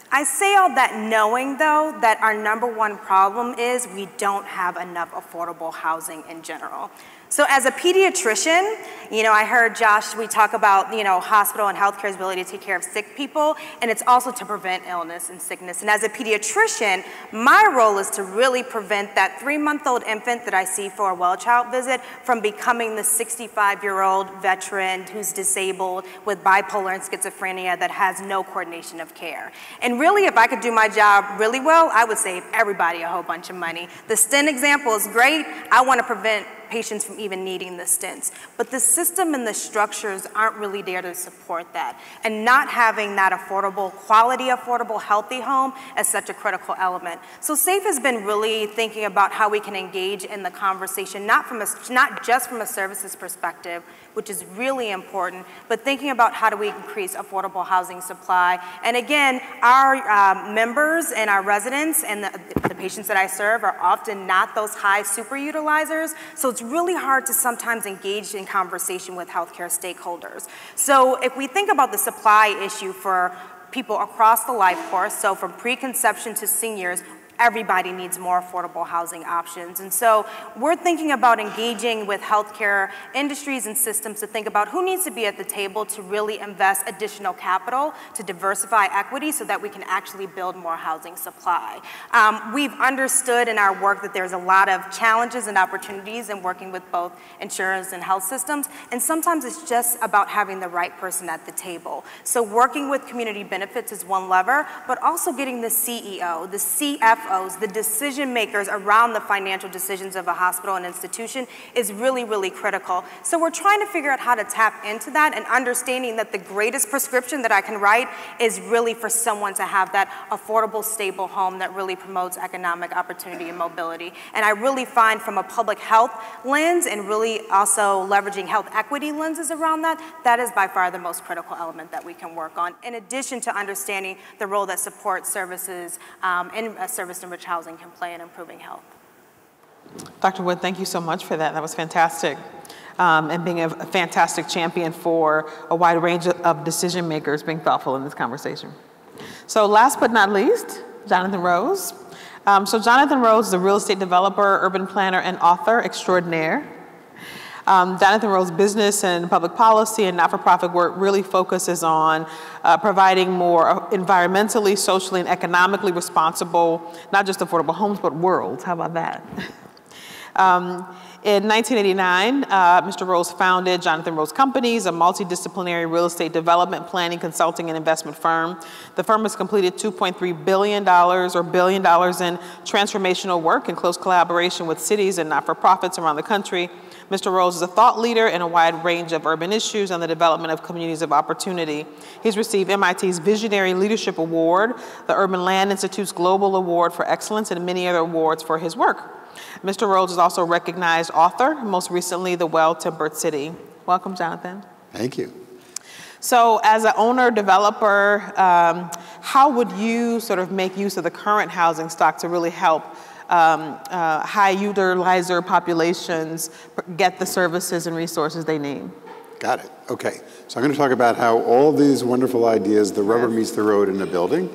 I say all that knowing, though, that our number one problem is we don't have enough affordable housing in general. So as a pediatrician, you know, I heard Josh, we talk about, you know, hospital and healthcare's ability to take care of sick people, and it's also to prevent illness and sickness. And as a pediatrician, my role is to really prevent that three-month-old infant that I see for a well child visit from becoming the 65-year-old veteran who's disabled with bipolar and schizophrenia that has no coordination of care. And really, if I could do my job really well, I would save everybody a whole bunch of money. The stent example is great. I want to prevent patients from even needing the stents. But the system and the structures aren't really there to support that. And not having that affordable, quality affordable, healthy home is such a critical element. So SAHF has been really thinking about how we can engage in the conversation, not, from a, not just from a services perspective, which is really important, but thinking about how do we increase affordable housing supply. And again, our uh, members and our residents and the, the patients that I serve are often not those high super utilizers, so it's really hard to sometimes engage in conversation with healthcare stakeholders. So if we think about the supply issue for people across the life course, so from preconception to seniors, everybody needs more affordable housing options. And so we're thinking about engaging with healthcare industries and systems to think about who needs to be at the table to really invest additional capital to diversify equity so that we can actually build more housing supply. Um, we've understood in our work that there's a lot of challenges and opportunities in working with both insurance and health systems, and sometimes it's just about having the right person at the table. So working with community benefits is one lever, but also getting the CEO, the CFO, The decision makers around the financial decisions of a hospital and institution is really, really critical. So we're trying to figure out how to tap into that and understanding that the greatest prescription that I can write is really for someone to have that affordable, stable home that really promotes economic opportunity and mobility. And I really find from a public health lens and really also leveraging health equity lenses around that, that is by far the most critical element that we can work on, in addition to understanding the role that support services um, and uh, service service-enriched housing can play in improving health. Dr. Wood, thank you so much for that. That was fantastic. Um, and being a fantastic champion for a wide range of decision makers being thoughtful in this conversation. So last but not least, Jonathan Rose. Um, so Jonathan Rose is a real estate developer, urban planner, and author extraordinaire. Um, Jonathan Rose's business and public policy and not-for-profit work really focuses on uh, providing more environmentally, socially, and economically responsible, not just affordable homes, but worlds. How about that? um, in 1989, uh, Mr. Rose founded Jonathan Rose Companies, a multidisciplinary real estate development, planning, consulting, and investment firm. The firm has completed $2.3 billion or billion dollars in transformational work in close collaboration with cities and not-for-profits around the country Mr. Rose is a thought leader in a wide range of urban issues and the development of communities of opportunity. He's received MIT's Visionary Leadership Award, the Urban Land Institute's Global Award for Excellence, and many other awards for his work. Mr. Rose is also a recognized author, most recently, The Well Tempered City. Welcome, Jonathan. Thank you. So, as an owner developer, um, how would you sort of make use of the current housing stock to really help um, uh, high utilizer populations get the services and resources they need. Got it. Okay. So I'm going to talk about how all these wonderful ideas, the rubber meets the road in a building,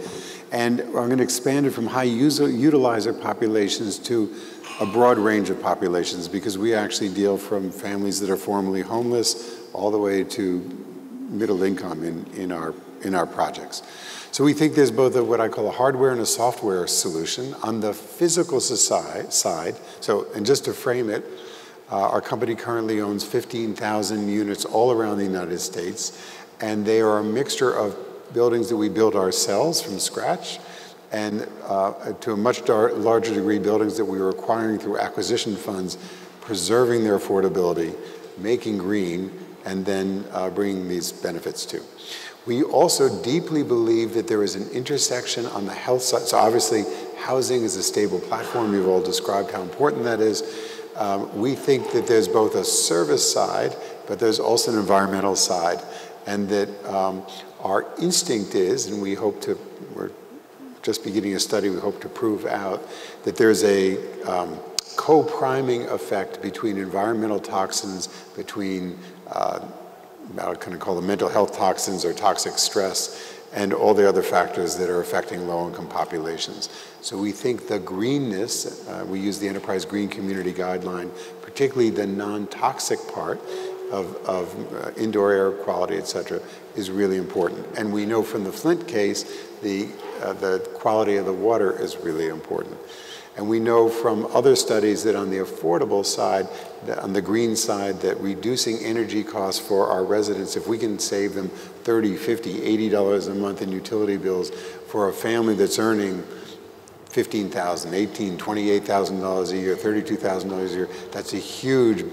and I'm going to expand it from high user, utilizer populations to a broad range of populations because we actually deal from families that are formerly homeless all the way to middle income in, in, our, in our projects. So we think there's both a, what I call a hardware and a software solution. On the physical side, so, and just to frame it, uh, our company currently owns 15,000 units all around the United States, and they are a mixture of buildings that we build ourselves from scratch, and uh, to a much larger degree, buildings that we were acquiring through acquisition funds, preserving their affordability, making green, and then uh, bringing these benefits to. We also deeply believe that there is an intersection on the health side. So obviously, housing is a stable platform. You've all described how important that is. Um, we think that there's both a service side, but there's also an environmental side. And that um, our instinct is, and we hope to, we're just beginning a study, we hope to prove out that there's a um, co-priming effect between environmental toxins, between uh, I kind of call them mental health toxins or toxic stress and all the other factors that are affecting low-income populations. So we think the greenness, uh, we use the Enterprise Green Community Guideline, particularly the non-toxic part of, of uh, indoor air quality, et cetera, is really important. And we know from the Flint case, the, uh, the quality of the water is really important. And we know from other studies that on the affordable side, on the green side, that reducing energy costs for our residents, if we can save them 30, 50, 80 dollars a month in utility bills for a family that's earning 15,000, 18, 28,000 dollars a year, 32,000 dollars a year, that's a huge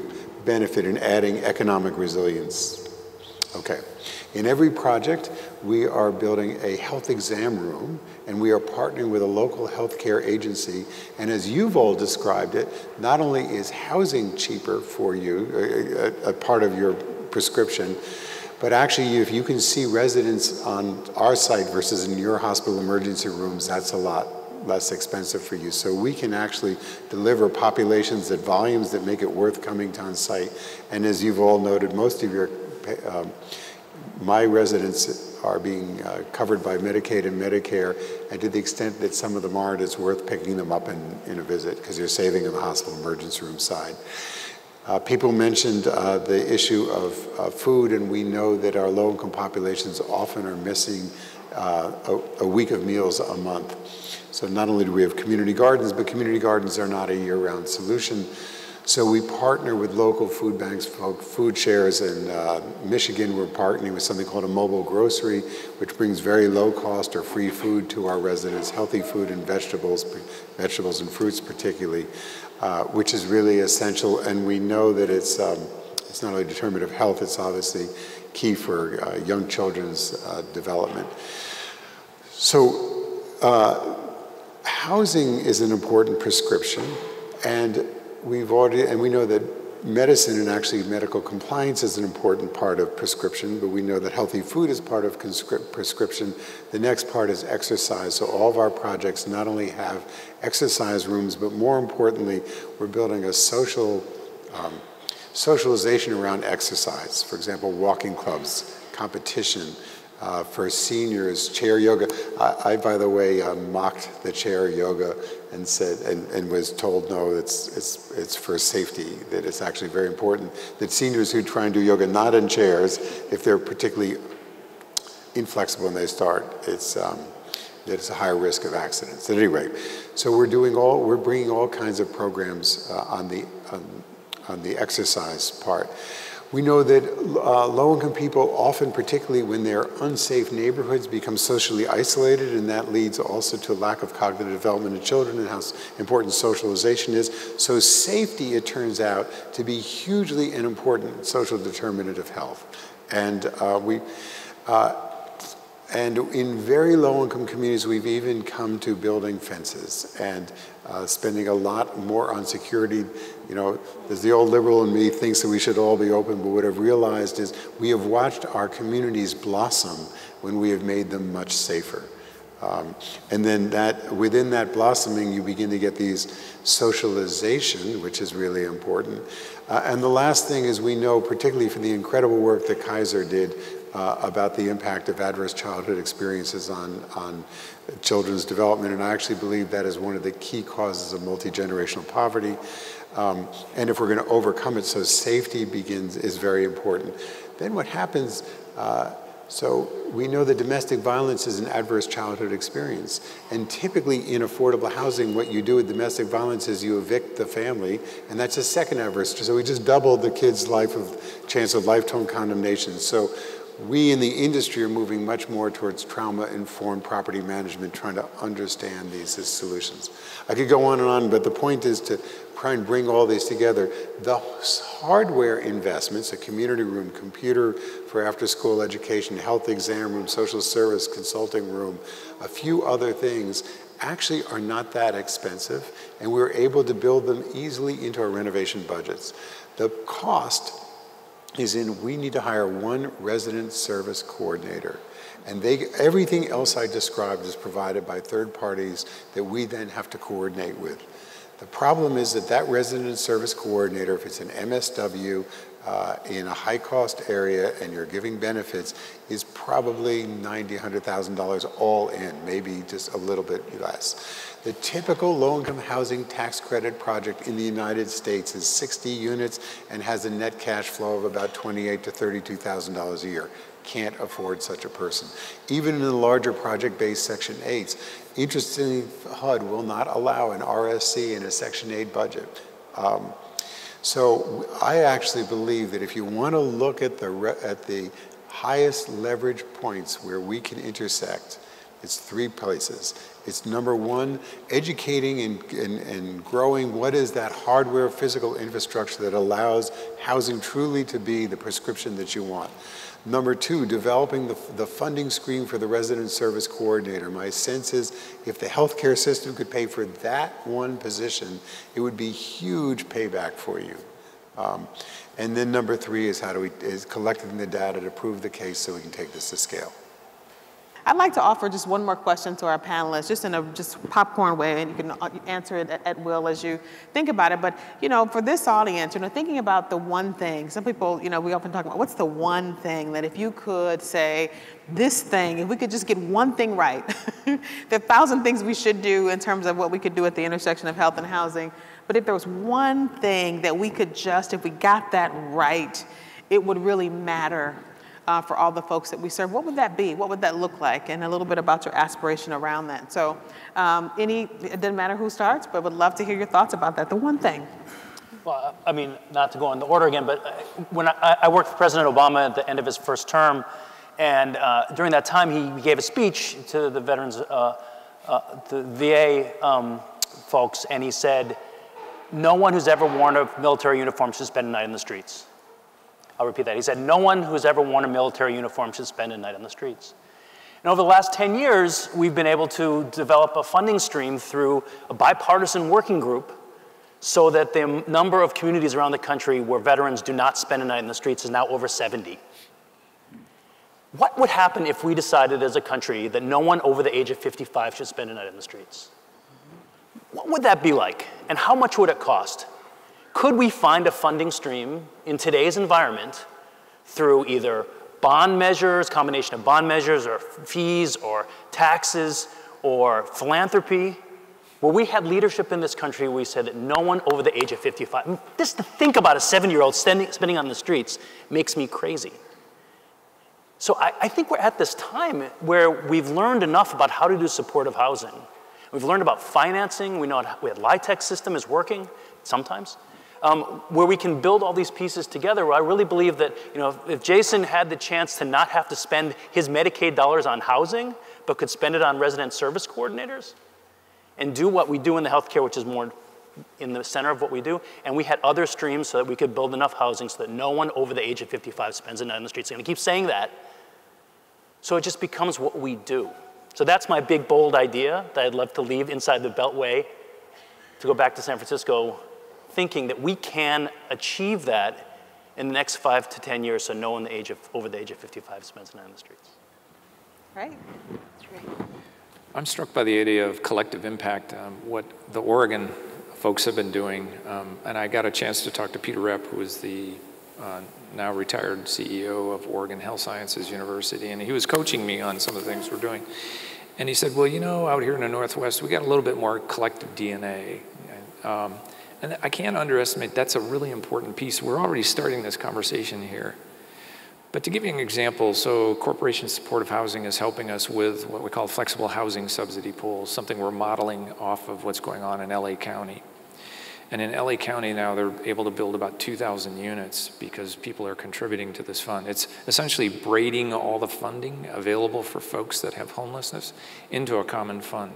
benefit in adding economic resilience. Okay. In every project, we are building a health exam room and we are partnering with a local healthcare agency. And as you've all described it, not only is housing cheaper for you, a, a part of your prescription, but actually, if you can see residents on our site versus in your hospital emergency rooms, that's a lot less expensive for you. So we can actually deliver populations at volumes that make it worth coming to on site. And as you've all noted, most of your um, my residents are being uh, covered by Medicaid and Medicare, and to the extent that some of them aren't, it's worth picking them up in, in a visit because you're saving in the hospital emergency room side. Uh, people mentioned uh, the issue of food, and we know that our low-income populations often are missing uh, a, a week of meals a month. So not only do we have community gardens, but community gardens are not a year-round solution. So we partner with local food banks, food shares in uh, Michigan. We're partnering with something called a mobile grocery, which brings very low cost or free food to our residents, healthy food and vegetables, vegetables and fruits particularly, uh, which is really essential. And we know that it's, um, it's not only determinative of health, it's obviously key for uh, young children's uh, development. So uh, housing is an important prescription. And we've already, and we know that medicine and actually medical compliance is an important part of prescription, but we know that healthy food is part of prescription. The next part is exercise. So all of our projects not only have exercise rooms, but more importantly, we're building a social um, socialization around exercise. For example, walking clubs, competition, uh, for seniors, chair yoga. I, I by the way, uh, mocked the chair yoga and said, and, and was told, no, it's, it's, it's for safety, that it's actually very important that seniors who try and do yoga not in chairs, if they're particularly inflexible when they start, it's, um, that it's a higher risk of accidents. At any rate, so we're doing all, we're bringing all kinds of programs uh, on, the, on, on the exercise part. We know that uh, low-income people often, particularly when they're unsafe neighborhoods, become socially isolated, and that leads also to a lack of cognitive development in children and how important socialization is. So safety, it turns out, to be hugely an important social determinant of health. And uh, we, uh, and in very low-income communities, we've even come to building fences and uh, spending a lot more on security you know, there's the old liberal in me thinks that we should all be open, but what I've realized is we have watched our communities blossom when we have made them much safer. Um, and then that within that blossoming, you begin to get these socialization, which is really important. Uh, and the last thing is we know, particularly from the incredible work that Kaiser did uh, about the impact of adverse childhood experiences on, on children's development. And I actually believe that is one of the key causes of multi-generational poverty. Um, and if we're going to overcome it, so safety begins is very important. Then what happens? Uh, so we know that domestic violence is an adverse childhood experience. And typically in affordable housing, what you do with domestic violence is you evict the family, and that's a second adverse. So we just doubled the kid's life of chance of lifetime condemnation. So we in the industry are moving much more towards trauma-informed property management, trying to understand these as solutions. I could go on and on, but the point is to try and bring all these together. The hardware investments, a community room, computer for after-school education, health exam room, social service consulting room, a few other things, actually are not that expensive, and we we're able to build them easily into our renovation budgets. The cost is in we need to hire one resident service coordinator. And they, everything else I described is provided by third parties that we then have to coordinate with. The problem is that that resident service coordinator, if it's an MSW, uh, in a high-cost area and you're giving benefits is probably $90,000, $100,000 all in, maybe just a little bit less. The typical low-income housing tax credit project in the United States is 60 units and has a net cash flow of about $28,000 to $32,000 a year. Can't afford such a person. Even in the larger project-based Section 8s, interestingly, HUD will not allow an RSC in a Section 8 budget. Um, so I actually believe that if you want to look at the, at the highest leverage points where we can intersect, it's three places. It's number one, educating and, and, and, growing what is that hardware physical infrastructure that allows housing truly to be the prescription that you want. Number two, developing the, the funding screen for the resident service coordinator. My sense is if the healthcare system could pay for that one position, it would be huge payback for you. Um, and then number three is how do we, is collecting the data to prove the case so we can take this to scale. I'd like to offer just one more question to our panelists, just in a just popcorn way, and you can uh, answer it at, will as you think about it. But you know, for this audience, you know, thinking about the one thing. Some people, you know, we often talk about what's the one thing that if you could say this thing, if we could just get one thing right, there are a thousand things we should do in terms of what we could do at the intersection of health and housing. But if there was one thing that we could just, if we got that right, it would really matter uh, for all the folks that we serve. What would that be? What would that look like? And a little bit about your aspiration around that. So, um, any, it doesn't matter who starts, but would love to hear your thoughts about that. The one thing. Well, I mean, not to go in the order again, but uh, when I, I worked for President Obama at the end of his first term, and uh, during that time, he gave a speech to the veterans, uh, uh, the VA um, folks, and he said, no one who's ever worn a military uniform should spend a night in the streets. I'll repeat that. He said, no one who's ever worn a military uniform should spend a night on the streets. And over the last 10 years, we've been able to develop a funding stream through a bipartisan working group so that the number of communities around the country where veterans do not spend a night in the streets is now over 70. What would happen if we decided as a country that no one over the age of 55 should spend a night in the streets? What would that be like? And how much would it cost? Could we find a funding stream in today's environment through either bond measures, combination of bond measures or fees or taxes or philanthropy, where we had leadership in this country, we said that no one over the age of 55, just to think about a seven-year-old spending on the streets makes me crazy. So I, I, think we're at this time where we've learned enough about how to do supportive housing. We've learned about financing. We know how, we had LIHTC system is working sometimes um, where we can build all these pieces together. Where I really believe that you know, if Jason had the chance to not have to spend his Medicaid dollars on housing, but could spend it on resident service coordinators and do what we do in the healthcare, which is more in the center of what we do, and we had other streams so that we could build enough housing so that no one over the age of 55 spends a night on the streets. Going to keep saying that. So it just becomes what we do. So that's my big, bold idea that I'd love to leave inside the Beltway to go back to San Francisco thinking that we can achieve that in the next five to 10 years so no one the age of, over the age of 55 spends a night on the streets. Right. I'm struck by the idea of collective impact, um, what the Oregon folks have been doing. Um, and I got a chance to talk to Peter Repp, who is the uh, now retired CEO of Oregon Health Sciences University, and he was coaching me on some of the things we're doing. And he said, well, you know, out here in the Northwest, we got a little bit more collective DNA. Um, and I can't underestimate that's a really important piece. We're already starting this conversation here. But to give you an example, so Corporation Supportive Housing is helping us with what we call flexible housing subsidy pools, something we're modeling off of what's going on in LA County. And in LA County now, they're able to build about 2,000 units because people are contributing to this fund. It's essentially braiding all the funding available for folks that have homelessness into a common fund.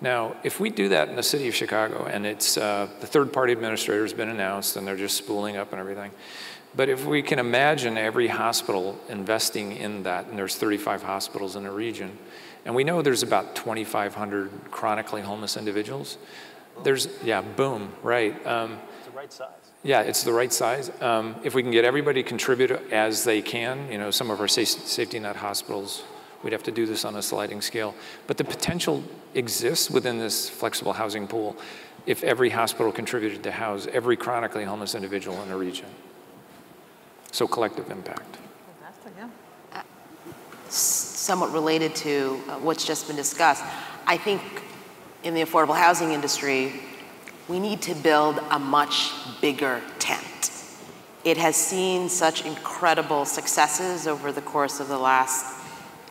Now, if we do that in the city of Chicago, and it's uh, the third-party administrator has been announced, and they're just spooling up and everything, but if we can imagine every hospital investing in that, and there's 35 hospitals in the region, and we know there's about 2,500 chronically homeless individuals, there's, yeah, boom, right. Um, it's the right size. Yeah, it's the right size. Um, if we can get everybody to contribute as they can, you know, some of our safety net hospitals We'd have to do this on a sliding scale. But the potential exists within this flexible housing pool if every hospital contributed to house every chronically homeless individual in a region. So collective impact. somewhat related to uh, what's just been discussed. I think in the affordable housing industry, we need to build a much bigger tent. It has seen such incredible successes over the course of the last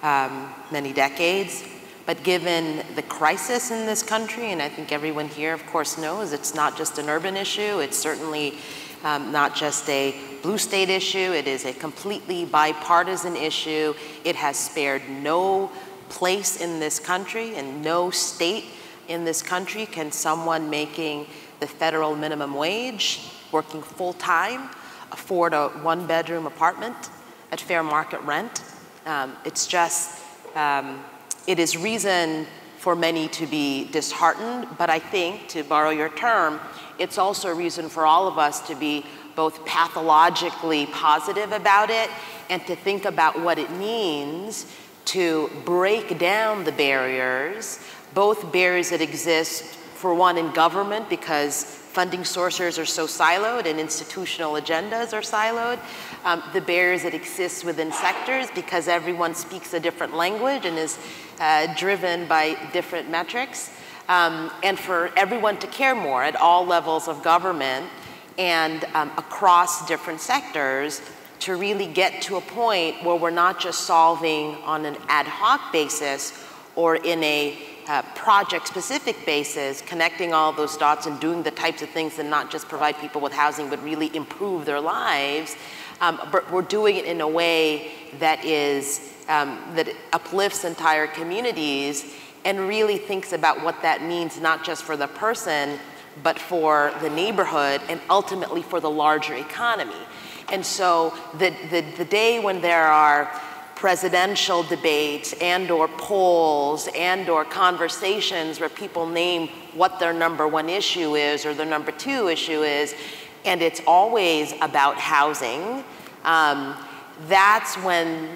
um, many decades. But given the crisis in this country, and I think everyone here, of course, knows it's not just an urban issue, it's certainly um, not just a blue state issue, it is a completely bipartisan issue. It has spared no place in this country and no state in this country can someone making the federal minimum wage, working full time, afford a one bedroom apartment at fair market rent. Um, it's just, um, it is reason for many to be disheartened, but I think, to borrow your term, it's also a reason for all of us to be both pathologically positive about it and to think about what it means to break down the barriers, both barriers that exist for one in government because funding sources are so siloed and institutional agendas are siloed, um, the barriers that exist within sectors because everyone speaks a different language and is uh, driven by different metrics, um, and for everyone to care more at all levels of government and um, across different sectors to really get to a point where we're not just solving on an ad hoc basis or in a uh, project specific basis, connecting all those dots and doing the types of things that not just provide people with housing but really improve their lives. Um, but we're doing it in a way that is um, that uplifts entire communities and really thinks about what that means not just for the person but for the neighborhood and ultimately for the larger economy. And so the, the, the day when there are presidential debates and or polls and or conversations where people name what their number one issue is or their number two issue is, and it's always about housing, um, that's when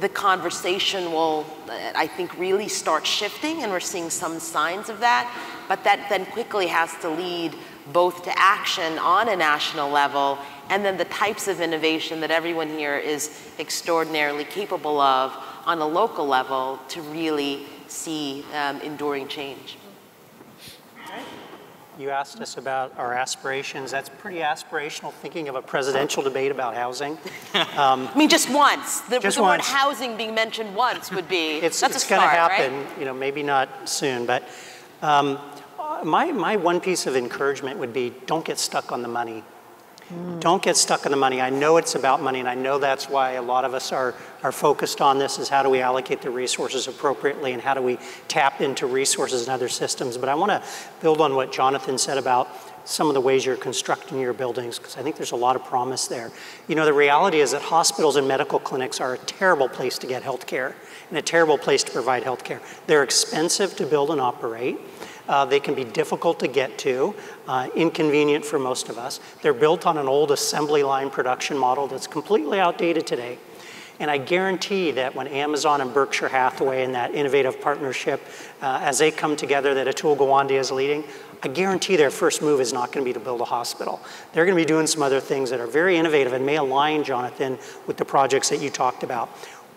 the conversation will, I think, really start shifting, and we're seeing some signs of that. But that then quickly has to lead both to action on a national level and then the types of innovation that everyone here is extraordinarily capable of on a local level to really see um, enduring change. You asked us about our aspirations. That's pretty aspirational, thinking of a presidential debate about housing. Um, I mean, just once. The, just the once. word housing being mentioned once would be, it's, it's going to happen, right? you know, maybe not soon, but um, my, my one piece of encouragement would be don't get stuck on the money. Don't get stuck on the money. I know it's about money, and I know that's why a lot of us are, are focused on this is how do we allocate the resources appropriately and how do we tap into resources and other systems. But I want to build on what Jonathan said about some of the ways you're constructing your buildings, because I think there's a lot of promise there. You know, the reality is that hospitals and medical clinics are a terrible place to get health care and a terrible place to provide health care. They're expensive to build and operate. Uh, they can be difficult to get to, uh, inconvenient for most of us. They're built on an old assembly line production model that's completely outdated today. And I guarantee that when Amazon and Berkshire Hathaway and that innovative partnership, uh, as they come together, that Atul Gawande is leading, I guarantee their first move is not going to be to build a hospital. They're going to be doing some other things that are very innovative and may align, Jonathan, with the projects that you talked about.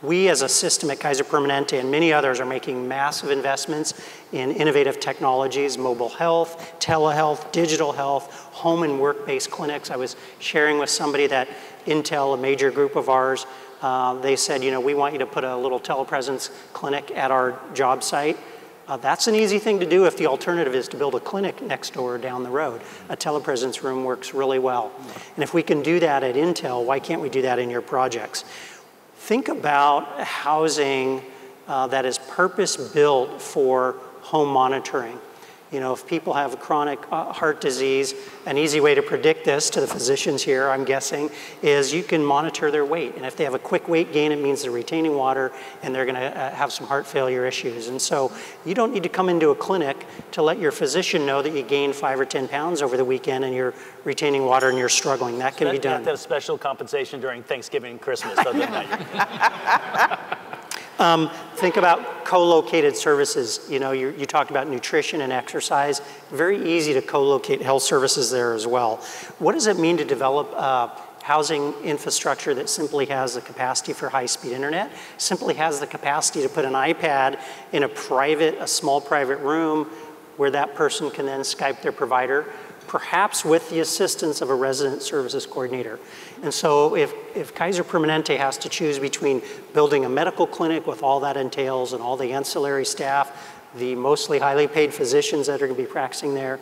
We as a system at Kaiser Permanente and many others are making massive investments in innovative technologies, mobile health, telehealth, digital health, home and work-based clinics. I was sharing with somebody that Intel, a major group of ours, uh, they said, you know, we want you to put a little telepresence clinic at our job site. Uh, that's an easy thing to do if the alternative is to build a clinic next door or down the road. A telepresence room works really well. And if we can do that at Intel, why can't we do that in your projects? Think about housing uh, that is purpose built for home monitoring. You know, if people have chronic uh, heart disease, an easy way to predict this to the physicians here, I'm guessing, is you can monitor their weight. And if they have a quick weight gain, it means they're retaining water and they're going to uh, have some heart failure issues. And so you don't need to come into a clinic to let your physician know that you gained five or 10 pounds over the weekend and you're retaining water and you're struggling. That can be that- You have done. to have special compensation during Thanksgiving and Christmas? Um, think about co-located services. You know, you, you talked about nutrition and exercise. Very easy to co-locate health services there as well. What does it mean to develop uh, housing infrastructure that simply has the capacity for high-speed internet, simply has the capacity to put an iPad in a private, a small private room where that person can then Skype their provider, perhaps with the assistance of a resident services coordinator. And so if, if Kaiser Permanente has to choose between building a medical clinic with all that entails and all the ancillary staff, the mostly highly paid physicians that are gonna be practicing there,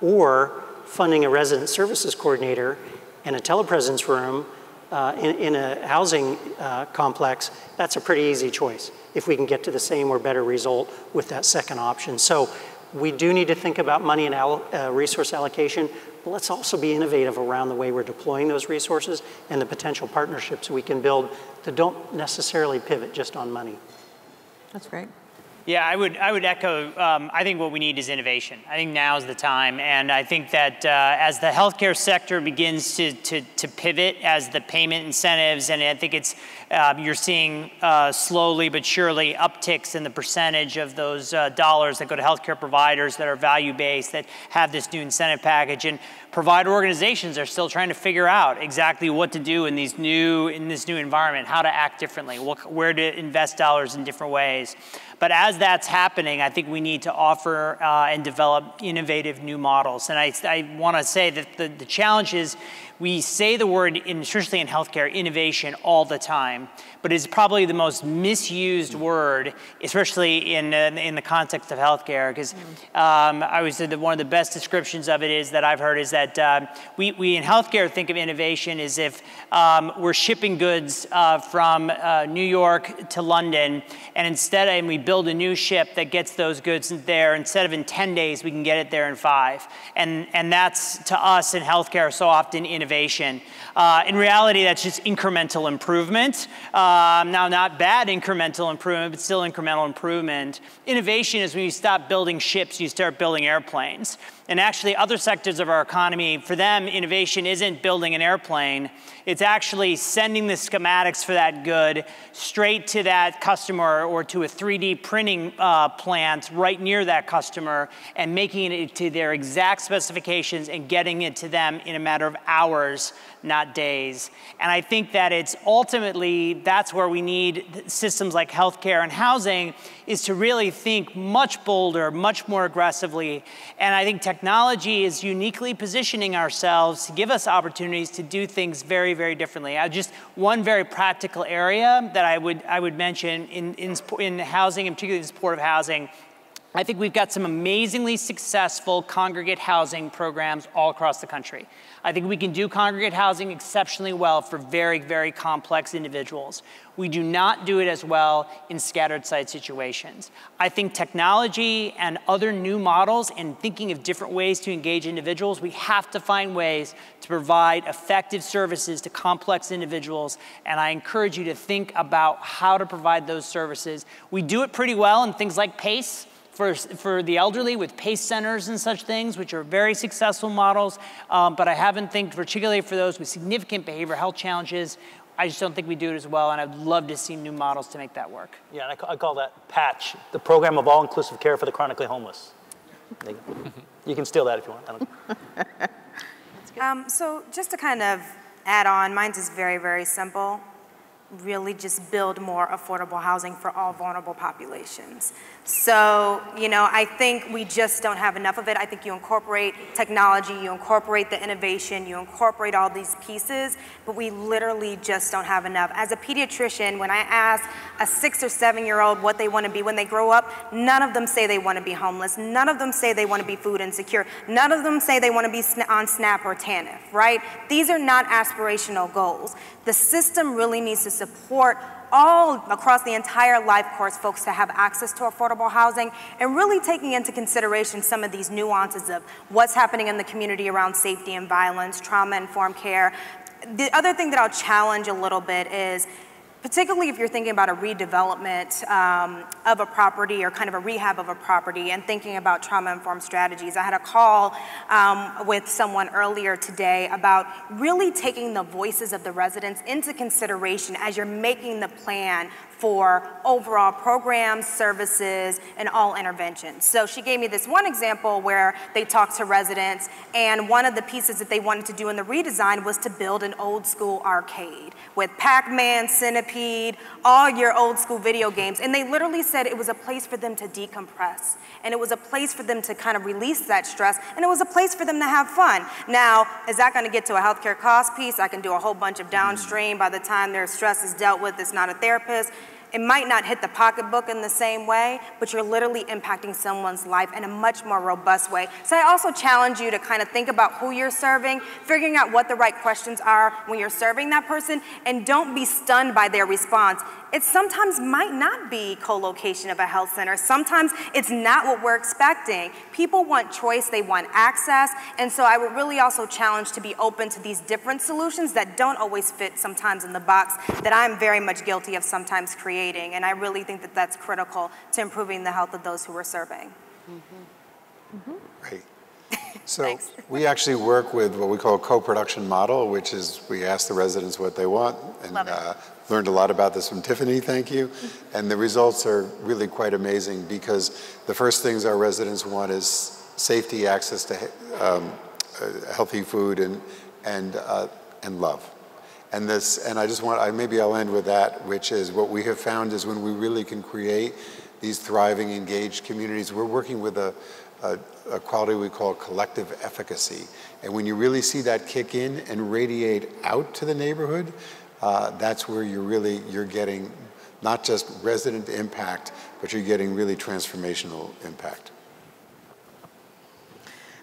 or funding a resident services coordinator and a telepresence room uh, in, in, a housing uh, complex, that's a pretty easy choice if we can get to the same or better result with that second option. So we do need to think about money and uh, resource allocation, but let's also be innovative around the way we're deploying those resources and the potential partnerships we can build that don't necessarily pivot just on money. That's great. Yeah, I would, I would echo, um, I think what we need is innovation. I think now is the time. And I think that uh, as the healthcare sector begins to, to, to, pivot, as the payment incentives, and I think it's, uh, you're seeing uh, slowly but surely upticks in the percentage of those uh, dollars that go to healthcare providers that are value-based, that have this new incentive package. And provider organizations are still trying to figure out exactly what to do in these new in this new environment, how to act differently, what, where to invest dollars in different ways. But as that's happening, I think we need to offer uh, and develop innovative new models. And I, I want to say that the, the challenge is we say the word, especially in healthcare, innovation all the time, but it's probably the most misused word, especially in, uh, in the context of healthcare. Because um, I was one of the best descriptions of it is that I've heard is that um, we, we in healthcare think of innovation as if um, we're shipping goods uh, from uh, New York to London, and instead, and we build a new ship that gets those goods there. Instead of in 10 days, we can get it there in five. And, and that's to us in healthcare so often innovation. Uh, in reality, that's just incremental improvement. Um, now, not bad incremental improvement, but still incremental improvement. Innovation is when you stop building ships, you start building airplanes. And actually, other sectors of our economy, for them, innovation isn't building an airplane. It's actually sending the schematics for that good straight to that customer or to a 3D printing uh, plant right near that customer and making it to their exact specifications and getting it to them in a matter of hours not days. And I think that it's ultimately, that's where we need systems like healthcare and housing is to really think much bolder, much more aggressively. And I think technology is uniquely positioning ourselves to give us opportunities to do things very, very differently. I just one very practical area that I would, I would mention in, in, in housing, and particularly in supportive housing, I think we've got some amazingly successful congregate housing programs all across the country. I think we can do congregate housing exceptionally well for very, very complex individuals. We do not do it as well in scattered site situations. I think technology and other new models and thinking of different ways to engage individuals, we have to find ways to provide effective services to complex individuals. And I encourage you to think about how to provide those services. We do it pretty well in things like PACE for, for the elderly with PACE centers and such things, which are very successful models. Um, but I haven't think, particularly for those with significant behavioral health challenges, I just don't think we do it as well, and I'd love to see new models to make that work. Yeah, I, I call that PATCH, the Program of All-Inclusive Care for the Chronically Homeless. You, you can steal that if you want. um, so just to kind of add on, mine's is very, very simple really just build more affordable housing for all vulnerable populations. So, you know, I think we just don't have enough of it. I think you incorporate technology, you incorporate the innovation, you incorporate all these pieces, but we literally just don't have enough. As a pediatrician, when I ask a six or seven year old what they want to be when they grow up, none of them say they want to be homeless. None of them say they want to be food insecure. None of them say they want to be on SNAP or TANF, right? These are not aspirational goals. The system really needs to support all across the entire life course folks to have access to affordable housing and really taking into consideration some of these nuances of what's happening in the community around safety and violence, trauma-informed care. The other thing that I'll challenge a little bit is particularly if you're thinking about a redevelopment um, of a property or kind of a rehab of a property and thinking about trauma-informed strategies. I had a call um, with someone earlier today about really taking the voices of the residents into consideration as you're making the plan for overall programs, services, and all interventions. So she gave me this one example where they talked to residents, and one of the pieces that they wanted to do in the redesign was to build an old school arcade with Pac-Man, Centipede, all your old school video games. And they literally said it was a place for them to decompress. And it was a place for them to kind of release that stress. And it was a place for them to have fun. Now, is that going to get to a healthcare cost piece? I can do a whole bunch of downstream. By the time their stress is dealt with, it's not a therapist. It might not hit the pocketbook in the same way, but you're literally impacting someone's life in a much more robust way. So I also challenge you to kind of think about who you're serving, figuring out what the right questions are when you're serving that person, and don't be stunned by their response it sometimes might not be co-location of a health center. Sometimes it's not what we're expecting. People want choice, they want access, and so I would really also challenge to be open to these different solutions that don't always fit sometimes in the box that I'm very much guilty of sometimes creating, and I really think that that's critical to improving the health of those who we're serving. Mm -hmm. Mm -hmm. Great. So we actually work with what we call a co-production model, which is we ask the residents what they want, and uh, learned a lot about this from Tiffany, thank you. And the results are really quite amazing because the first things our residents want is safety, access to um, uh, healthy food, and and uh, and love. And this, and I just want, I, maybe I'll end with that, which is what we have found is when we really can create these thriving, engaged communities, we're working with a, a, a quality we call collective efficacy. And when you really see that kick in and radiate out to the neighborhood, uh, that's where you're really, you're getting not just resident impact, but you're getting really transformational impact.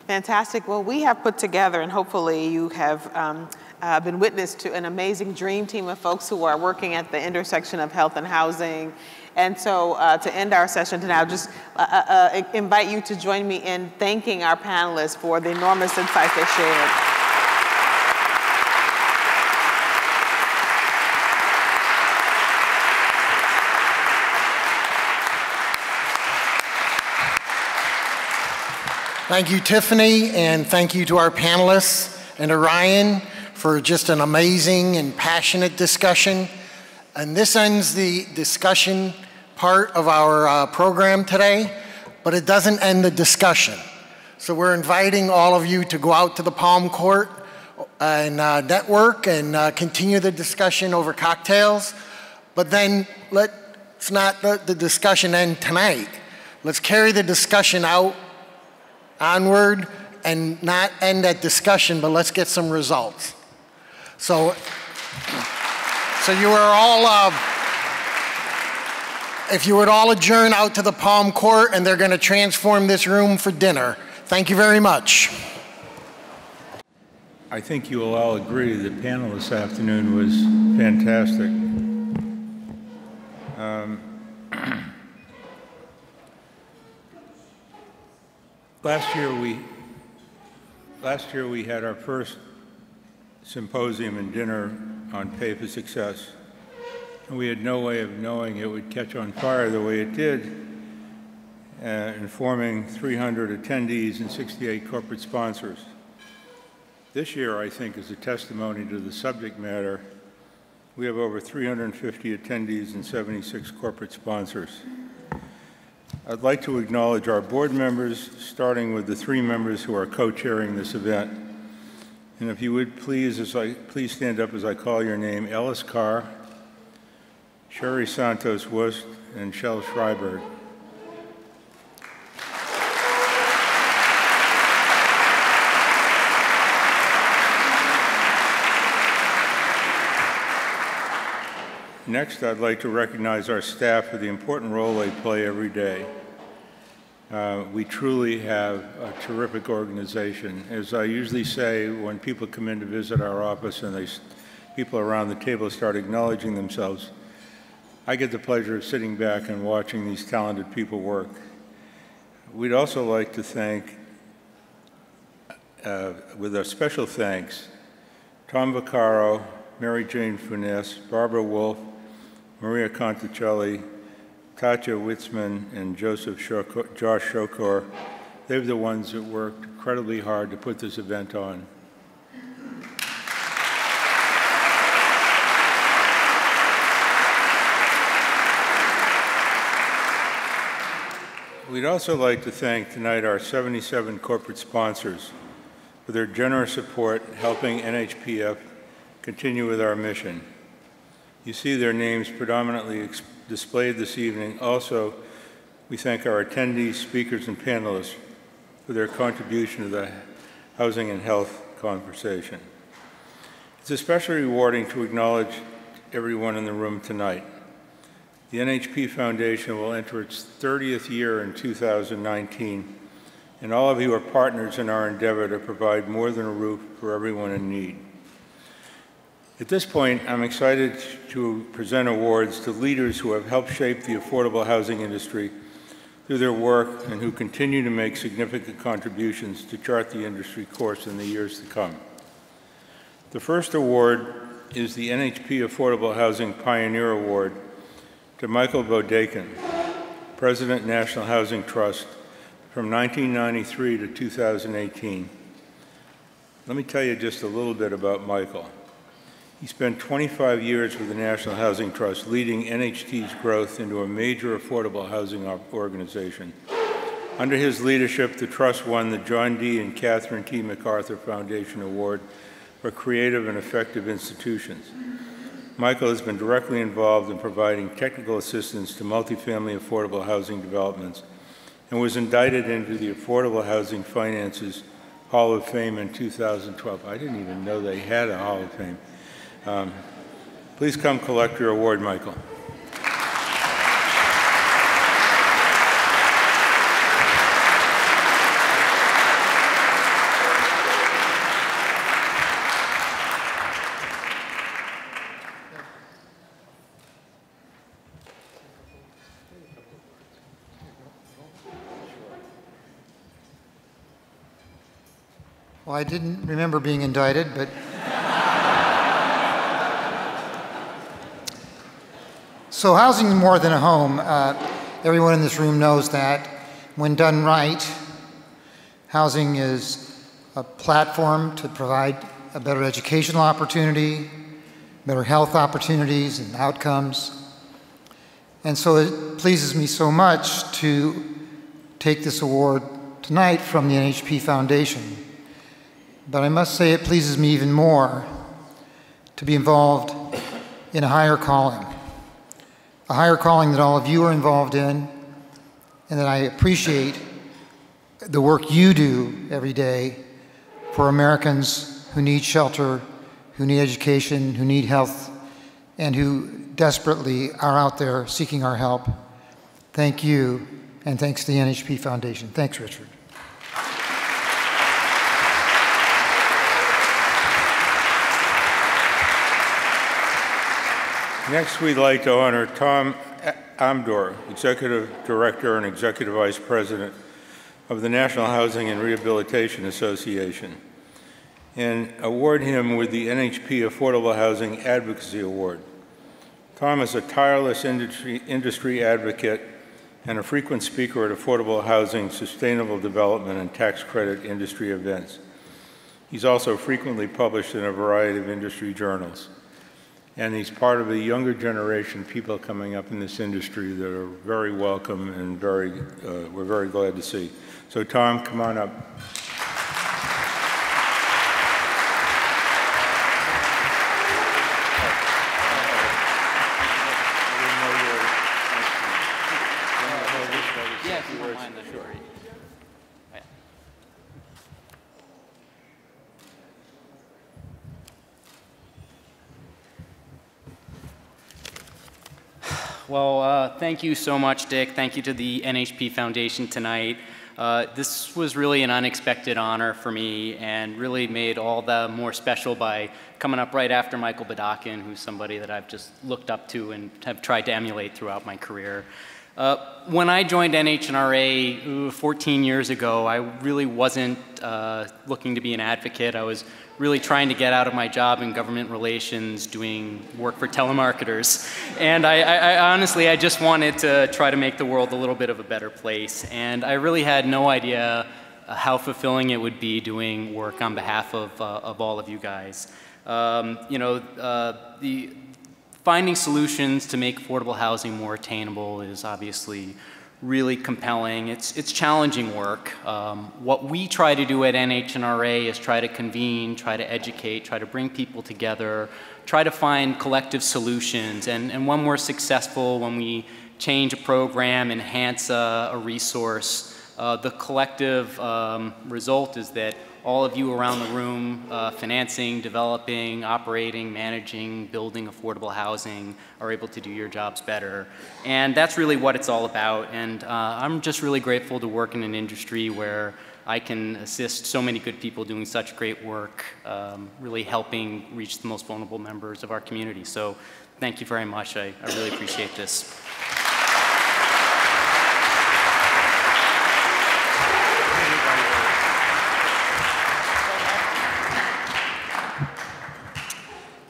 Fantastic. Well, we have put together, and hopefully you have um, uh, been witness to an amazing dream team of folks who are working at the intersection of health and housing and so uh, to end our session tonight, I'll just uh, uh, uh, invite you to join me in thanking our panelists for the enormous insight they shared. Thank you, Tiffany, and thank you to our panelists and Orion for just an amazing and passionate discussion. And this ends the discussion part of our uh, program today, but it doesn't end the discussion. So we're inviting all of you to go out to the Palm Court and uh, network and uh, continue the discussion over cocktails. But then let's not let the discussion end tonight. Let's carry the discussion out onward and not end that discussion, but let's get some results. So. So you are all, uh, if you would all adjourn out to the Palm Court and they're going to transform this room for dinner. Thank you very much. I think you will all agree the panel this afternoon was fantastic. Um, last year we last year we had our first symposium and dinner on Pay for Success. And we had no way of knowing it would catch on fire the way it did, uh, informing 300 attendees and 68 corporate sponsors. This year, I think, is a testimony to the subject matter. We have over 350 attendees and 76 corporate sponsors. I'd like to acknowledge our board members, starting with the three members who are co-chairing this event. And if you would please, as I, please stand up as I call your name, Ellis Carr, Sherry Santos Wust, and Shel Schreiberg. Next, I'd like to recognize our staff for the important role they play every day. Uh, we truly have a terrific organization. As I usually say when people come in to visit our office and they, people around the table start acknowledging themselves, I get the pleasure of sitting back and watching these talented people work. We'd also like to thank, uh, with a special thanks, Tom Vaccaro, Mary Jane Funes, Barbara Wolf, Maria Conticelli, Katja Witzman, and Joseph Shokor, Josh Shokor. They were the ones that worked incredibly hard to put this event on. We'd also like to thank tonight our 77 corporate sponsors for their generous support helping NHPF continue with our mission. You see their names predominantly displayed this evening. Also, we thank our attendees, speakers, and panelists for their contribution to the housing and health conversation. It's especially rewarding to acknowledge everyone in the room tonight. The NHP Foundation will enter its 30th year in 2019, and all of you are partners in our endeavor to provide more than a roof for everyone in need. At this point, I'm excited to present awards to leaders who have helped shape the affordable housing industry through their work and who continue to make significant contributions to chart the industry course in the years to come. The first award is the NHP Affordable Housing Pioneer Award to Michael Bodaken, President National Housing Trust from 1993 to 2018. Let me tell you just a little bit about Michael. He spent 25 years with the National Housing Trust, leading NHT's growth into a major affordable housing organization. Under his leadership, the Trust won the John D. and Catherine T. MacArthur Foundation Award for creative and effective institutions. Michael has been directly involved in providing technical assistance to multifamily affordable housing developments and was indicted into the Affordable Housing Finances Hall of Fame in 2012. I didn't even know they had a Hall of Fame. Um, please come collect your award, Michael. Well, I didn't remember being indicted, but. So, housing is more than a home. Uh, everyone in this room knows that. When done right, housing is a platform to provide a better educational opportunity, better health opportunities and outcomes. And so it pleases me so much to take this award tonight from the NHP Foundation. But I must say it pleases me even more to be involved in a higher calling, a higher calling that all of you are involved in, and that I appreciate the work you do every day for Americans who need shelter, who need education, who need health, and who desperately are out there seeking our help. Thank you, and thanks to the NHP Foundation. Thanks, Richard. Next, we'd like to honor Thom Amdur, Executive Director and Executive Vice President of the National Housing and Rehabilitation Association, and award him with the NHP Affordable Housing Advocacy Award. Thom is a tireless industry, industry advocate and a frequent speaker at affordable housing, sustainable development, and tax credit industry events. He's also frequently published in a variety of industry journals and he's part of the younger generation, people coming up in this industry that are very welcome and very, uh, we're very glad to see. So Thom, come on up. Well, uh, thank you so much, Dick. Thank you to the NHP Foundation tonight. Uh, this was really an unexpected honor for me and really made all the more special by coming up right after Michael Bodaken, who's somebody that I've just looked up to and have tried to emulate throughout my career. Uh, when I joined NHNRA 14 years ago, I really wasn't uh, looking to be an advocate. I was really trying to get out of my job in government relations, doing work for telemarketers. And I, I, I, honestly, I just wanted to try to make the world a little bit of a better place. And I really had no idea uh, how fulfilling it would be doing work on behalf of, uh, of all of you guys. Um, you know, uh, the, finding solutions to make affordable housing more attainable is obviously really compelling. It's, it's challenging work. Um, what we try to do at NHNRA is try to convene, try to educate, try to bring people together, try to find collective solutions. And, and when we're successful, when we change a program, enhance a, a resource, uh, the collective um, result is that all of you around the room, uh, financing, developing, operating, managing, building affordable housing, are able to do your jobs better. And that's really what it's all about. And uh, I'm just really grateful to work in an industry where I can assist so many good people doing such great work, um, really helping reach the most vulnerable members of our community. So thank you very much. I, I really appreciate this.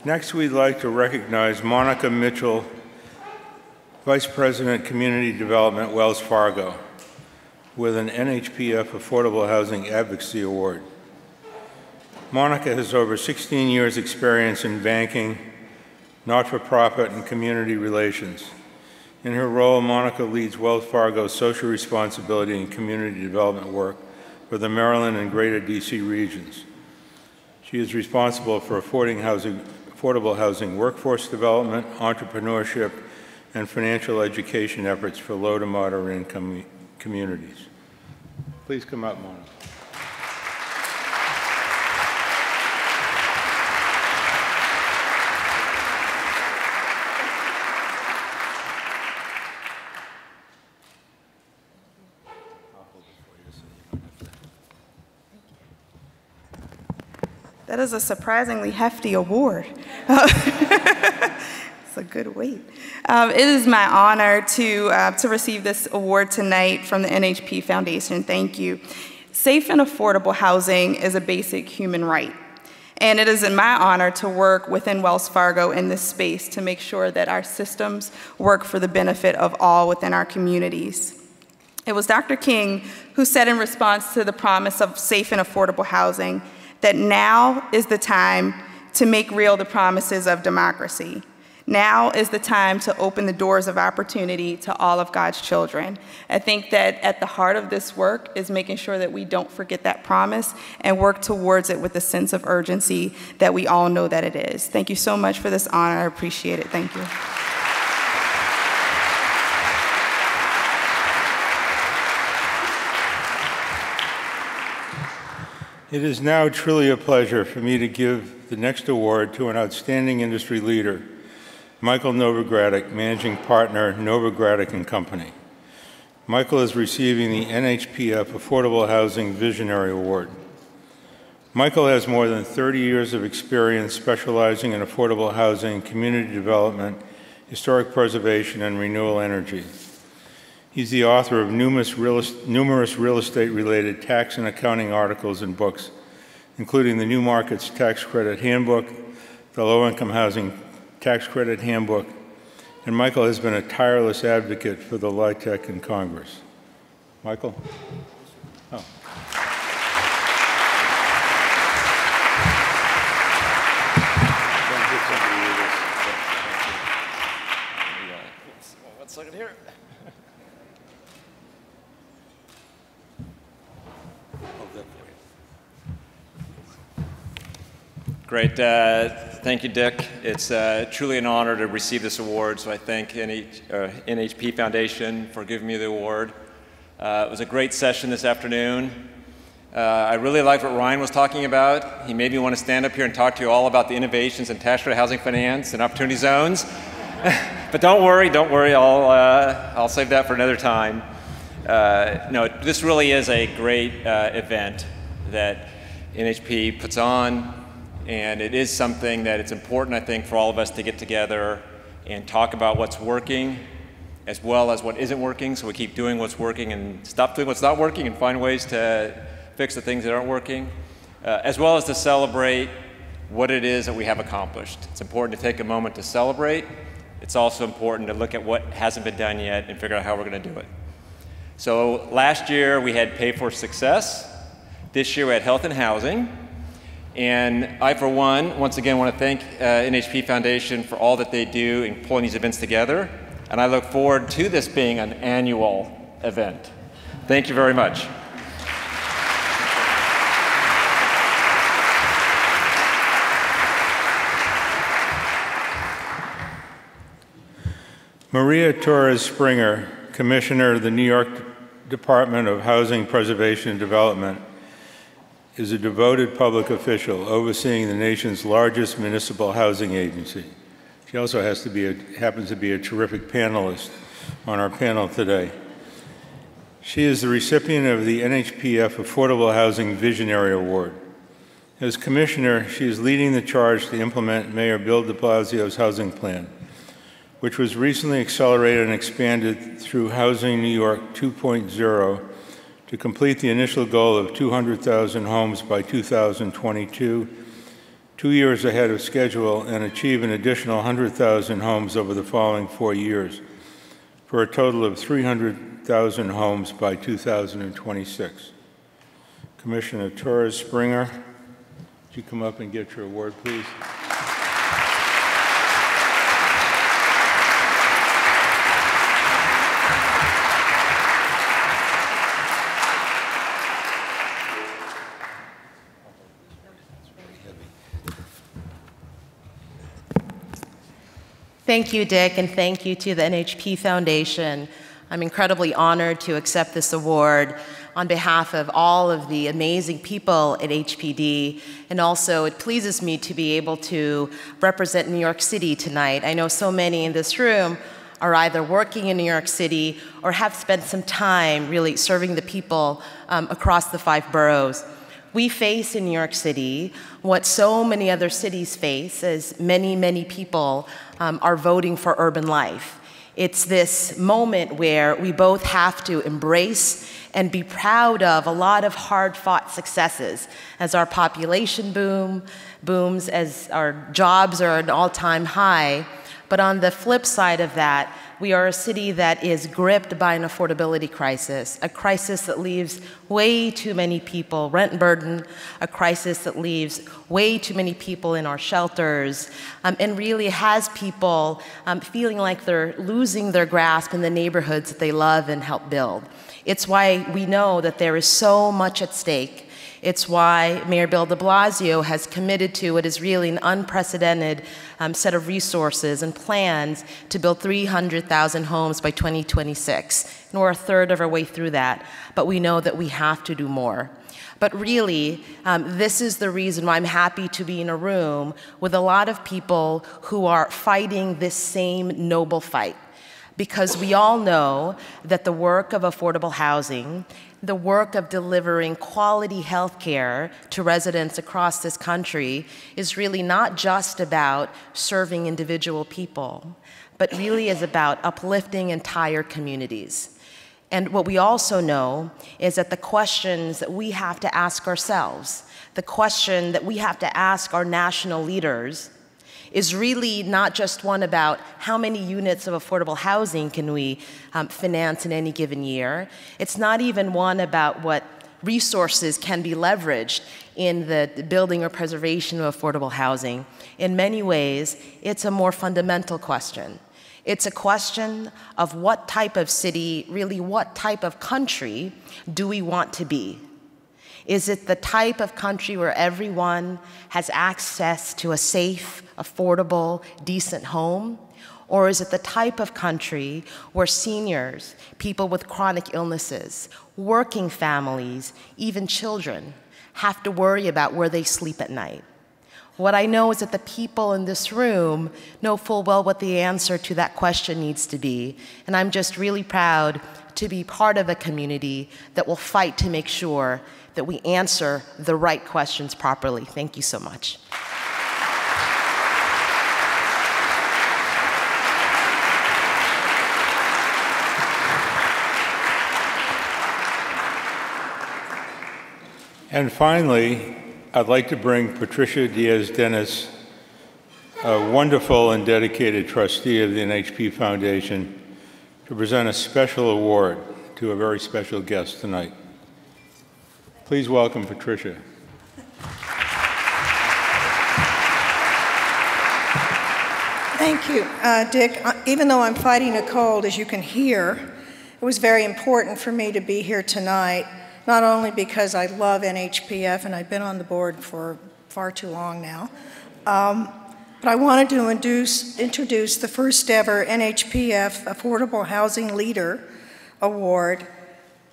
Next, we'd like to recognize Monica Mitchell, Vice President, Community Development, Wells Fargo, with an NHPF Affordable Housing Advocacy Award. Monica has over 16 years' experience in banking, not-for-profit, and community relations. In her role, Monica leads Wells Fargo's social responsibility and community development work for the Maryland and Greater D.C. regions. She is responsible for affording housing affordable housing workforce development, entrepreneurship, and financial education efforts for low to moderate income communities. Please come up, Mona. That is a surprisingly hefty award. it's a good weight. Um, it is my honor to, uh, to receive this award tonight from the NHP Foundation. Thank you. Safe and affordable housing is a basic human right. And it is in my honor to work within Wells Fargo in this space to make sure that our systems work for the benefit of all within our communities. It was Dr. King who said in response to the promise of safe and affordable housing that now is the time to make real the promises of democracy. Now is the time to open the doors of opportunity to all of God's children. I think that at the heart of this work is making sure that we don't forget that promise and work towards it with a sense of urgency that we all know that it is. Thank you so much for this honor. I appreciate it. Thank you. It is now truly a pleasure for me to give the next award to an outstanding industry leader, Michael Novogradac, Managing Partner, Novogradac and Company. Michael is receiving the NHPF Affordable Housing Visionary Award. Michael has more than 30 years of experience specializing in affordable housing, community development, historic preservation, and renewable energy. He's the author of numerous real, numerous real estate-related tax and accounting articles and books, including the New Markets Tax Credit Handbook, the Low Income Housing Tax Credit Handbook, and Michael has been a tireless advocate for the LIHTC in Congress. Michael? Oh. Great. Uh, thank you, Dick. It's uh, truly an honor to receive this award, so I thank NH, uh, NHP Foundation for giving me the award. Uh, it was a great session this afternoon. Uh, I really liked what Ryan was talking about. He made me want to stand up here and talk to you all about the innovations in tax credit housing finance and opportunity zones. but don't worry, don't worry, I'll, uh, I'll save that for another time. no, this really is a great event that NHP puts on and it is something that it's important, I think, for all of us to get together and talk about what's working as well as what isn't working. So we keep doing what's working and stop doing what's not working and find ways to fix the things that aren't working, uh, as well as to celebrate what it is that we have accomplished. It's important to take a moment to celebrate. It's also important to look at what hasn't been done yet and figure out how we're going to do it. So last year we had Pay for Success. This year we had Health and Housing. And I, for one, once again want to thank uh, NHP Foundation for all that they do in pulling these events together. And I look forward to this being an annual event. Thank you very much. Maria Torres Springer, Commissioner of the New York Department of Housing Preservation and Development, is a devoted public official overseeing the nation's largest municipal housing agency. She also has to be a, happens to be a terrific panelist on our panel today. She is the recipient of the NHPF Affordable Housing Visionary Award. As commissioner, she is leading the charge to implement Mayor Bill de Blasio's housing plan which was recently accelerated and expanded through Housing New York 2.0 to complete the initial goal of 200,000 homes by 2022, two years ahead of schedule, and achieve an additional 100,000 homes over the following four years, for a total of 300,000 homes by 2026. Commissioner Torres Springer, would you come up and get your award, please? Thank you, Dick, and thank you to the NHP Foundation. I'm incredibly honored to accept this award on behalf of all of the amazing people at HPD. And also, it pleases me to be able to represent New York City tonight. I know so many in this room are either working in New York City or have spent some time really serving the people um, across the five boroughs. We face in New York City what so many other cities face as many, many people um, are voting for urban life. It's this moment where we both have to embrace and be proud of a lot of hard fought successes as our population boom booms, as our jobs are at an all time high. But on the flip side of that, we are a city that is gripped by an affordability crisis, a crisis that leaves way too many people rent burden, a crisis that leaves way too many people in our shelters, um, and really has people um, feeling like they're losing their grasp in the neighborhoods that they love and help build. It's why we know that there is so much at stake it's why Mayor Bill de Blasio has committed to what is really an unprecedented um, set of resources and plans to build 300,000 homes by 2026. And we're a third of our way through that, but we know that we have to do more. But really, um, this is the reason why I'm happy to be in a room with a lot of people who are fighting this same noble fight because we all know that the work of affordable housing the work of delivering quality health care to residents across this country is really not just about serving individual people, but really is about uplifting entire communities. And what we also know is that the questions that we have to ask ourselves, the question that we have to ask our national leaders, is really not just one about how many units of affordable housing can we um, finance in any given year. It's not even one about what resources can be leveraged in the building or preservation of affordable housing. In many ways, it's a more fundamental question. It's a question of what type of city, really what type of country do we want to be? Is it the type of country where everyone has access to a safe, affordable, decent home? Or is it the type of country where seniors, people with chronic illnesses, working families, even children, have to worry about where they sleep at night? What I know is that the people in this room know full well what the answer to that question needs to be. And I'm just really proud to be part of a community that will fight to make sure that we answer the right questions properly. Thank you so much. And finally, I'd like to bring Patricia Diaz-Dennis, a wonderful and dedicated trustee of the NHP Foundation, to present a special award to a very special guest tonight. Please welcome Patricia. Thank you, uh, Dick. Uh, even though I'm fighting a cold, as you can hear, It was very important for me to be here tonight, not only because I love NHPF and I've been on the board for far too long now, um, but I wanted to induce, introduce the first ever NHPF Affordable Housing Leader Award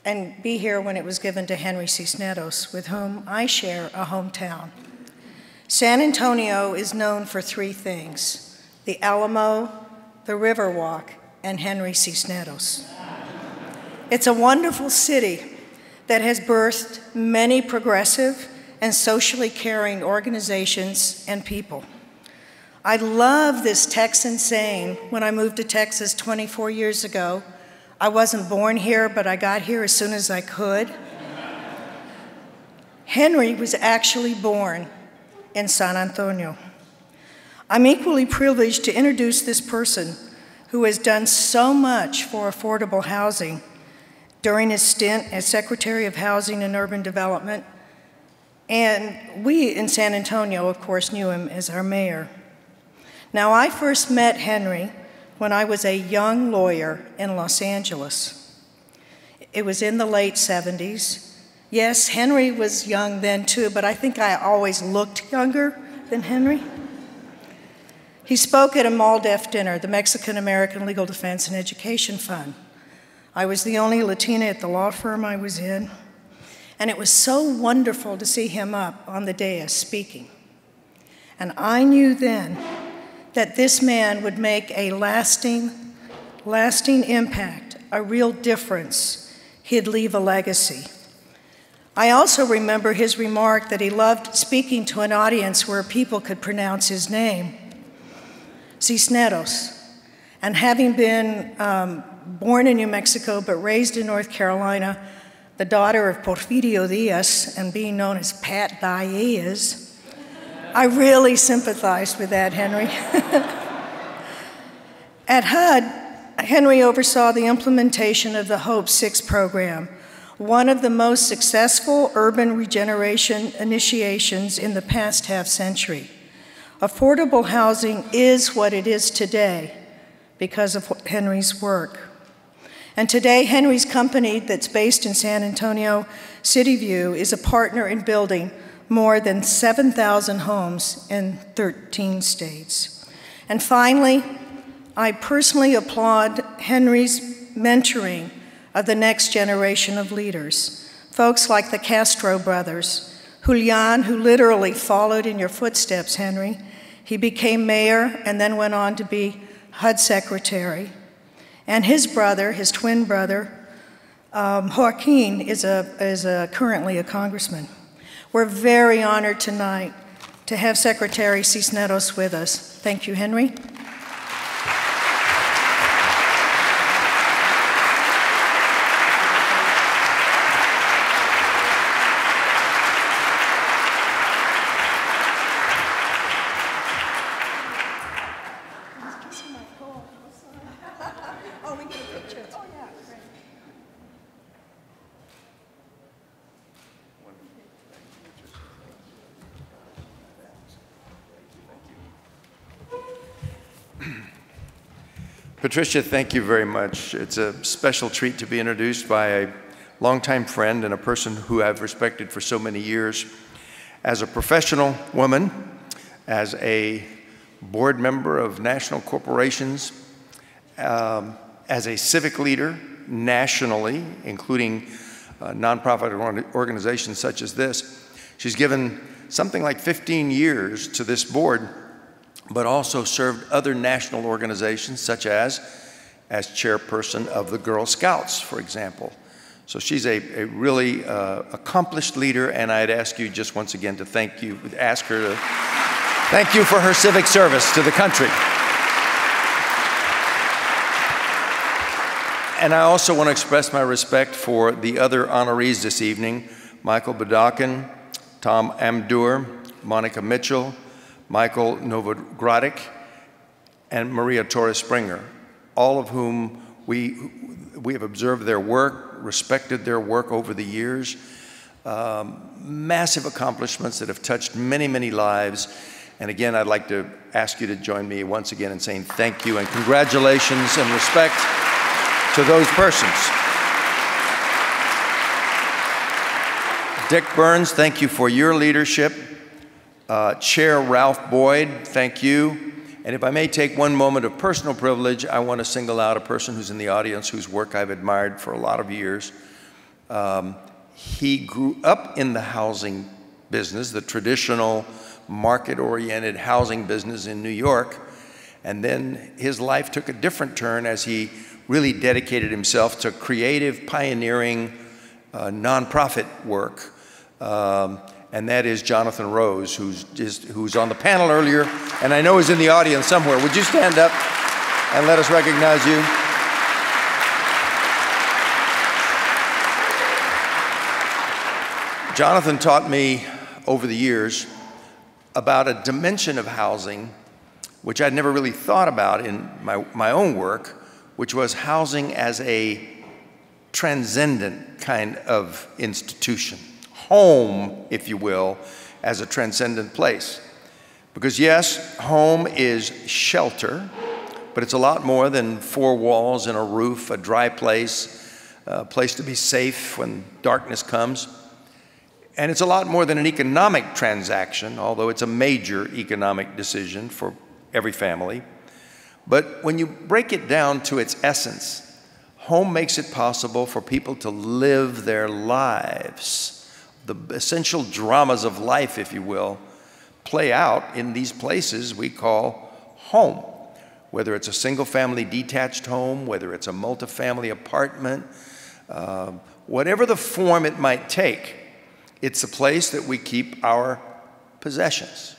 and be here when it was given to Henry Cisneros, with whom I share a hometown. San Antonio is known for three things the Alamo, the Riverwalk, and Henry Cisneros. It's a wonderful city that has birthed many progressive and socially caring organizations and people. I love this Texan saying when I moved to Texas 24 years ago I wasn't born here, but I got here as soon as I could. Henry was actually born in San Antonio. I'm equally privileged to introduce this person who has done so much for affordable housing during his stint as Secretary of Housing and Urban Development. And we in San Antonio, of course, knew him as our mayor. Now, I first met Henry when I was a young lawyer in Los Angeles. It was in the late 70s. Yes, Henry was young then too, but I think I always looked younger than Henry. He spoke at a MALDEF dinner, the Mexican American Legal Defense and Education Fund. I was the only Latina at the law firm I was in, and it was so wonderful to see him up on the dais speaking. And I knew then that this man would make a lasting, lasting impact, a real difference. He'd leave a legacy. I also remember his remark that he loved speaking to an audience where people could pronounce his name, Cisneros. And having been um, born in New Mexico but raised in North Carolina, the daughter of Porfirio Diaz and being known as Pat Diaz, I really sympathized with that, Henry. At HUD, Henry oversaw the implementation of the HOPE 6 program, one of the most successful urban regeneration initiations in the past half century. Affordable housing is what it is today because of Henry's work. And today, Henry's company, that's based in San Antonio, CityView, is a partner in building more than 7,000 homes in 13 states. And finally, I personally applaud Henry's mentoring of the next generation of leaders, folks like the Castro brothers, Julian, who literally followed in your footsteps, Henry. He became mayor and then went on to be HUD secretary. And his brother, his twin brother, um, Joaquin, is, a, is a, currently a congressman. We're very honored tonight to have Secretary Cisneros with us. Thank you, Henry. Patricia, thank you very much. It's a special treat to be introduced by a longtime friend and a person who I've respected for so many years. As a professional woman, as a board member of national corporations, um, as a civic leader nationally, including uh, nonprofit organizations such as this, she's given something like 15 years to this board but also served other national organizations such as as chairperson of the Girl Scouts, for example. So she's a, a really uh, accomplished leader, and I'd ask you just once again to thank you, ask her to thank you for her civic service to the country. And I also want to express my respect for the other honorees this evening Michael Bodaken, Thom Amdur, Monica Mitchell, Michael Novogradac, and Maria Torres Springer, all of whom we, we have observed their work, respected their work over the years. Um, massive accomplishments that have touched many, many lives. And again, I'd like to ask you to join me once again in saying thank you and congratulations and respect to those persons. Dick Burns, thank you for your leadership. Uh, Chair Ralph Boyd, thank you. And if I may take one moment of personal privilege, I want to single out a person who's in the audience whose work I've admired for a lot of years. Um, he grew up in the housing business, the traditional market oriented housing business in New York. And then his life took a different turn as he really dedicated himself to creative, pioneering, uh, nonprofit work. Um, and that is Jonathan Rose, who's, just, who's on the panel earlier, and I know is in the audience somewhere. Would you stand up and let us recognize you? Jonathan taught me over the years about a dimension of housing which I'd never really thought about in my, my own work, which was housing as a transcendent kind of institution home, if you will, as a transcendent place. Because, yes, home is shelter, but it's a lot more than four walls and a roof, a dry place, a place to be safe when darkness comes. And it's a lot more than an economic transaction, although it's a major economic decision for every family. But when you break it down to its essence, home makes it possible for people to live their lives the essential dramas of life, if you will, play out in these places we call home. Whether it's a single family detached home, whether it's a multifamily apartment, uh, whatever the form it might take, it's a place that we keep our possessions,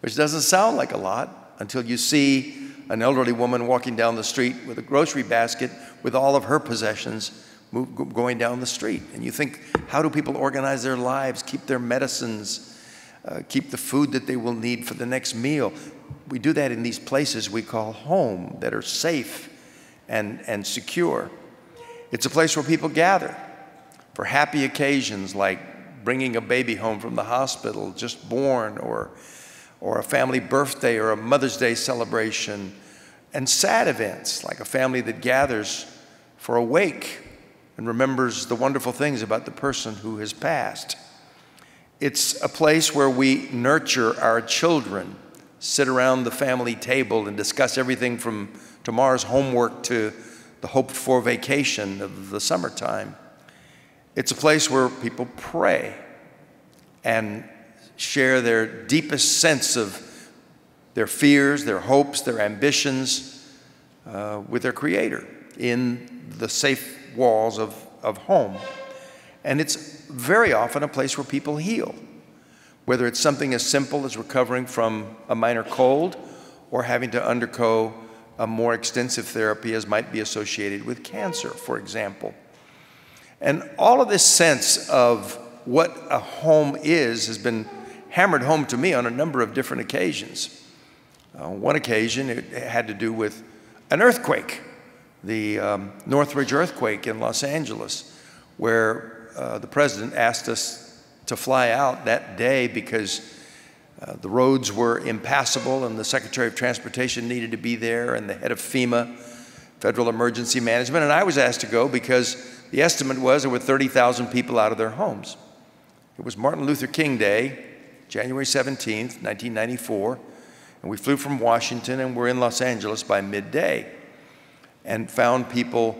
which doesn't sound like a lot until you see an elderly woman walking down the street with a grocery basket with all of her possessions move, going down the street. And you think, how do people organize their lives, keep their medicines, uh, keep the food that they will need for the next meal? We do that in these places we call home that are safe and, and secure. It's a place where people gather for happy occasions like bringing a baby home from the hospital just born or, or a family birthday or a Mother's Day celebration and sad events like a family that gathers for a wake and remembers the wonderful things about the person who has passed. It's a place where we nurture our children, sit around the family table and discuss everything from tomorrow's homework to the hoped for vacation of the summertime. It's a place where people pray and share their deepest sense of their fears, their hopes, their ambitions uh, with their Creator in the safe walls of, of home. And it's very often a place where people heal, whether it's something as simple as recovering from a minor cold or having to undergo a more extensive therapy as might be associated with cancer, for example. And all of this sense of what a home is has been hammered home to me on a number of different occasions. Uh, one occasion, it had to do with an earthquake the um, Northridge earthquake in Los Angeles, where uh, the president asked us to fly out that day because uh, the roads were impassable and the Secretary of Transportation needed to be there and the head of FEMA, Federal Emergency Management, and I was asked to go because the estimate was there were 30,000 people out of their homes. It was Martin Luther King Day, January 17th, 1994, and we flew from Washington and we're in Los Angeles by midday and found people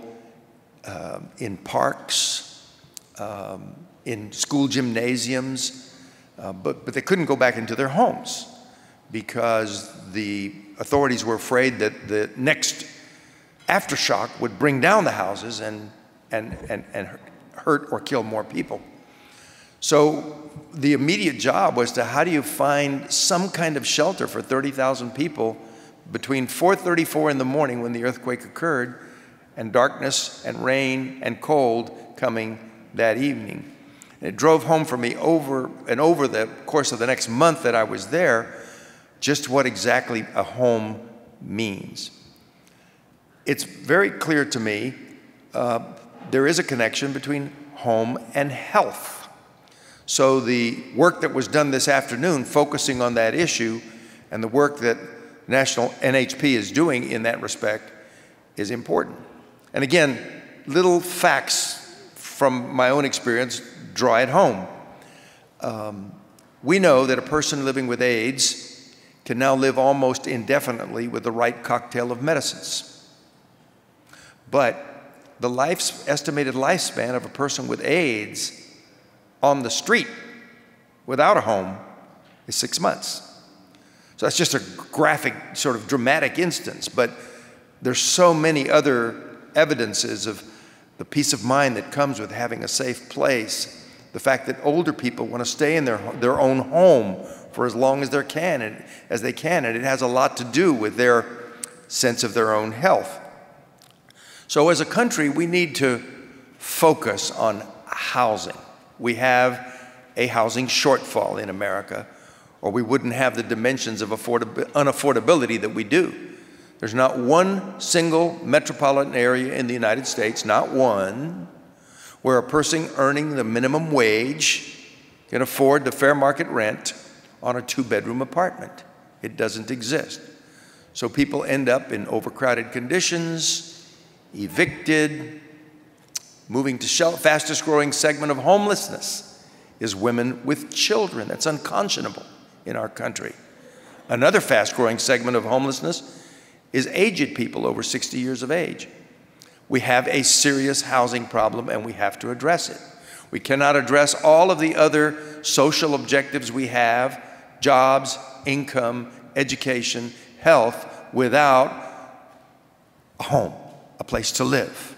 uh, in parks, um, in school gymnasiums, uh, but, but they couldn't go back into their homes because the authorities were afraid that the next aftershock would bring down the houses and, and, and, and hurt or kill more people. So the immediate job was to how do you find some kind of shelter for 30,000 people between 4:34 in the morning when the earthquake occurred and darkness and rain and cold coming that evening. And it drove home for me over and over the course of the next month that I was there just what exactly a home means. It's very clear to me uh, there is a connection between home and health. So the work that was done this afternoon focusing on that issue and the work that National NHP is doing in that respect is important. And again, little facts from my own experience draw it home. Um, we know that a person living with AIDS can now live almost indefinitely with the right cocktail of medicines. But the life's estimated lifespan of a person with AIDS on the street without a home is six months. That's just a graphic, sort of dramatic instance, but there's so many other evidences of the peace of mind that comes with having a safe place, the fact that older people want to stay in their, their own home for as long as they can and as they can, and it has a lot to do with their sense of their own health. So as a country, we need to focus on housing. We have a housing shortfall in America, or we wouldn't have the dimensions of unaffordability that we do. There's not one single metropolitan area in the United States, not one, where a person earning the minimum wage can afford the fair market rent on a two bedroom apartment. It doesn't exist. So people end up in overcrowded conditions, evicted, moving to the fastest growing segment of homelessness is women with children. That's unconscionable in our country. Another fast growing segment of homelessness is aged people over 60 years of age. We have a serious housing problem and we have to address it. We cannot address all of the other social objectives we have jobs, income, education, health without a home, a place to live.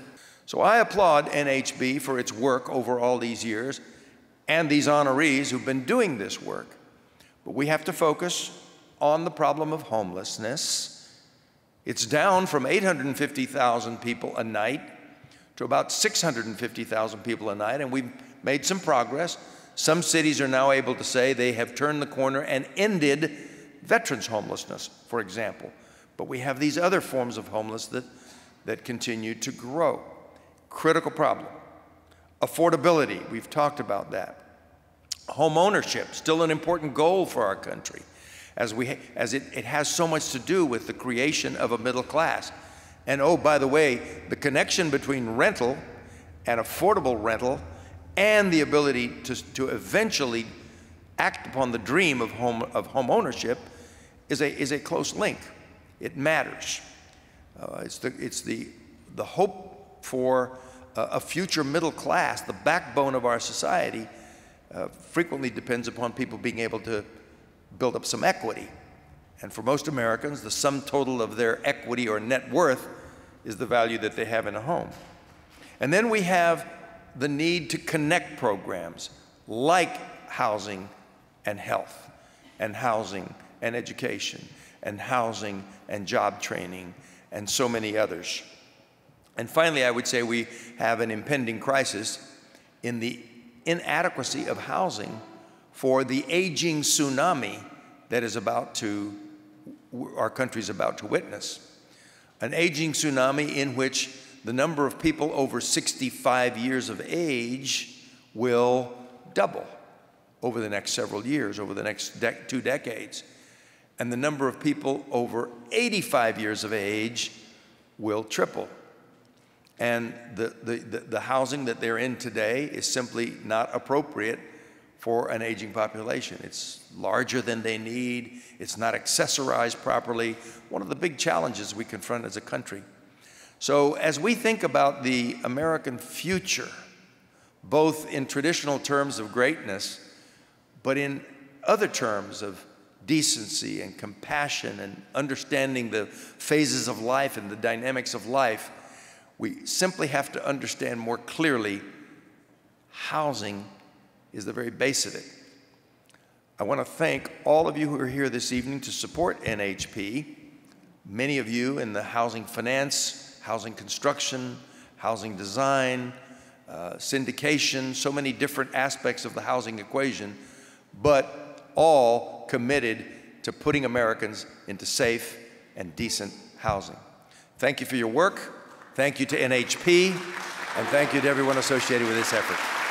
So I applaud NHP for its work over all these years and these honorees who've been doing this work. But we have to focus on the problem of homelessness. It's down from 850,000 people a night to about 650,000 people a night, and we've made some progress. Some cities are now able to say they have turned the corner and ended veterans' homelessness, for example. But we have these other forms of homelessness that, that continue to grow. Critical problem. Affordability, we've talked about that. Home ownership, still an important goal for our country, as, we, as it, it has so much to do with the creation of a middle class. And oh, by the way, the connection between rental and affordable rental and the ability to, to eventually act upon the dream of home, of home ownership is a, is a close link. It matters. Uh, it's the, it's the, the hope for a future middle class, the backbone of our society, uh, frequently depends upon people being able to build up some equity. And for most Americans, the sum total of their equity or net worth is the value that they have in a home. And then we have the need to connect programs like housing and health, and housing and education, and housing and job training, and so many others. And finally, I would say we have an impending crisis in the inadequacy of housing for the aging tsunami that is about to, our country is about to witness. An aging tsunami in which the number of people over 65 years of age will double over the next several years, over the next de two decades. And the number of people over 85 years of age will triple. And the, the, the, housing that they're in today is simply not appropriate for an aging population. It's larger than they need, it's not accessorized properly. One of the big challenges we confront as a country. So, as we think about the American future, both in traditional terms of greatness, but in other terms of decency and compassion and understanding the phases of life and the dynamics of life, we simply have to understand more clearly housing is the very base of it. I want to thank all of you who are here this evening to support NHP. Many of you in the housing finance, housing construction, housing design, uh, syndication, so many different aspects of the housing equation, but all committed to putting Americans into safe and decent housing. Thank you for your work. Thank you to NHP, and thank you to everyone associated with this effort.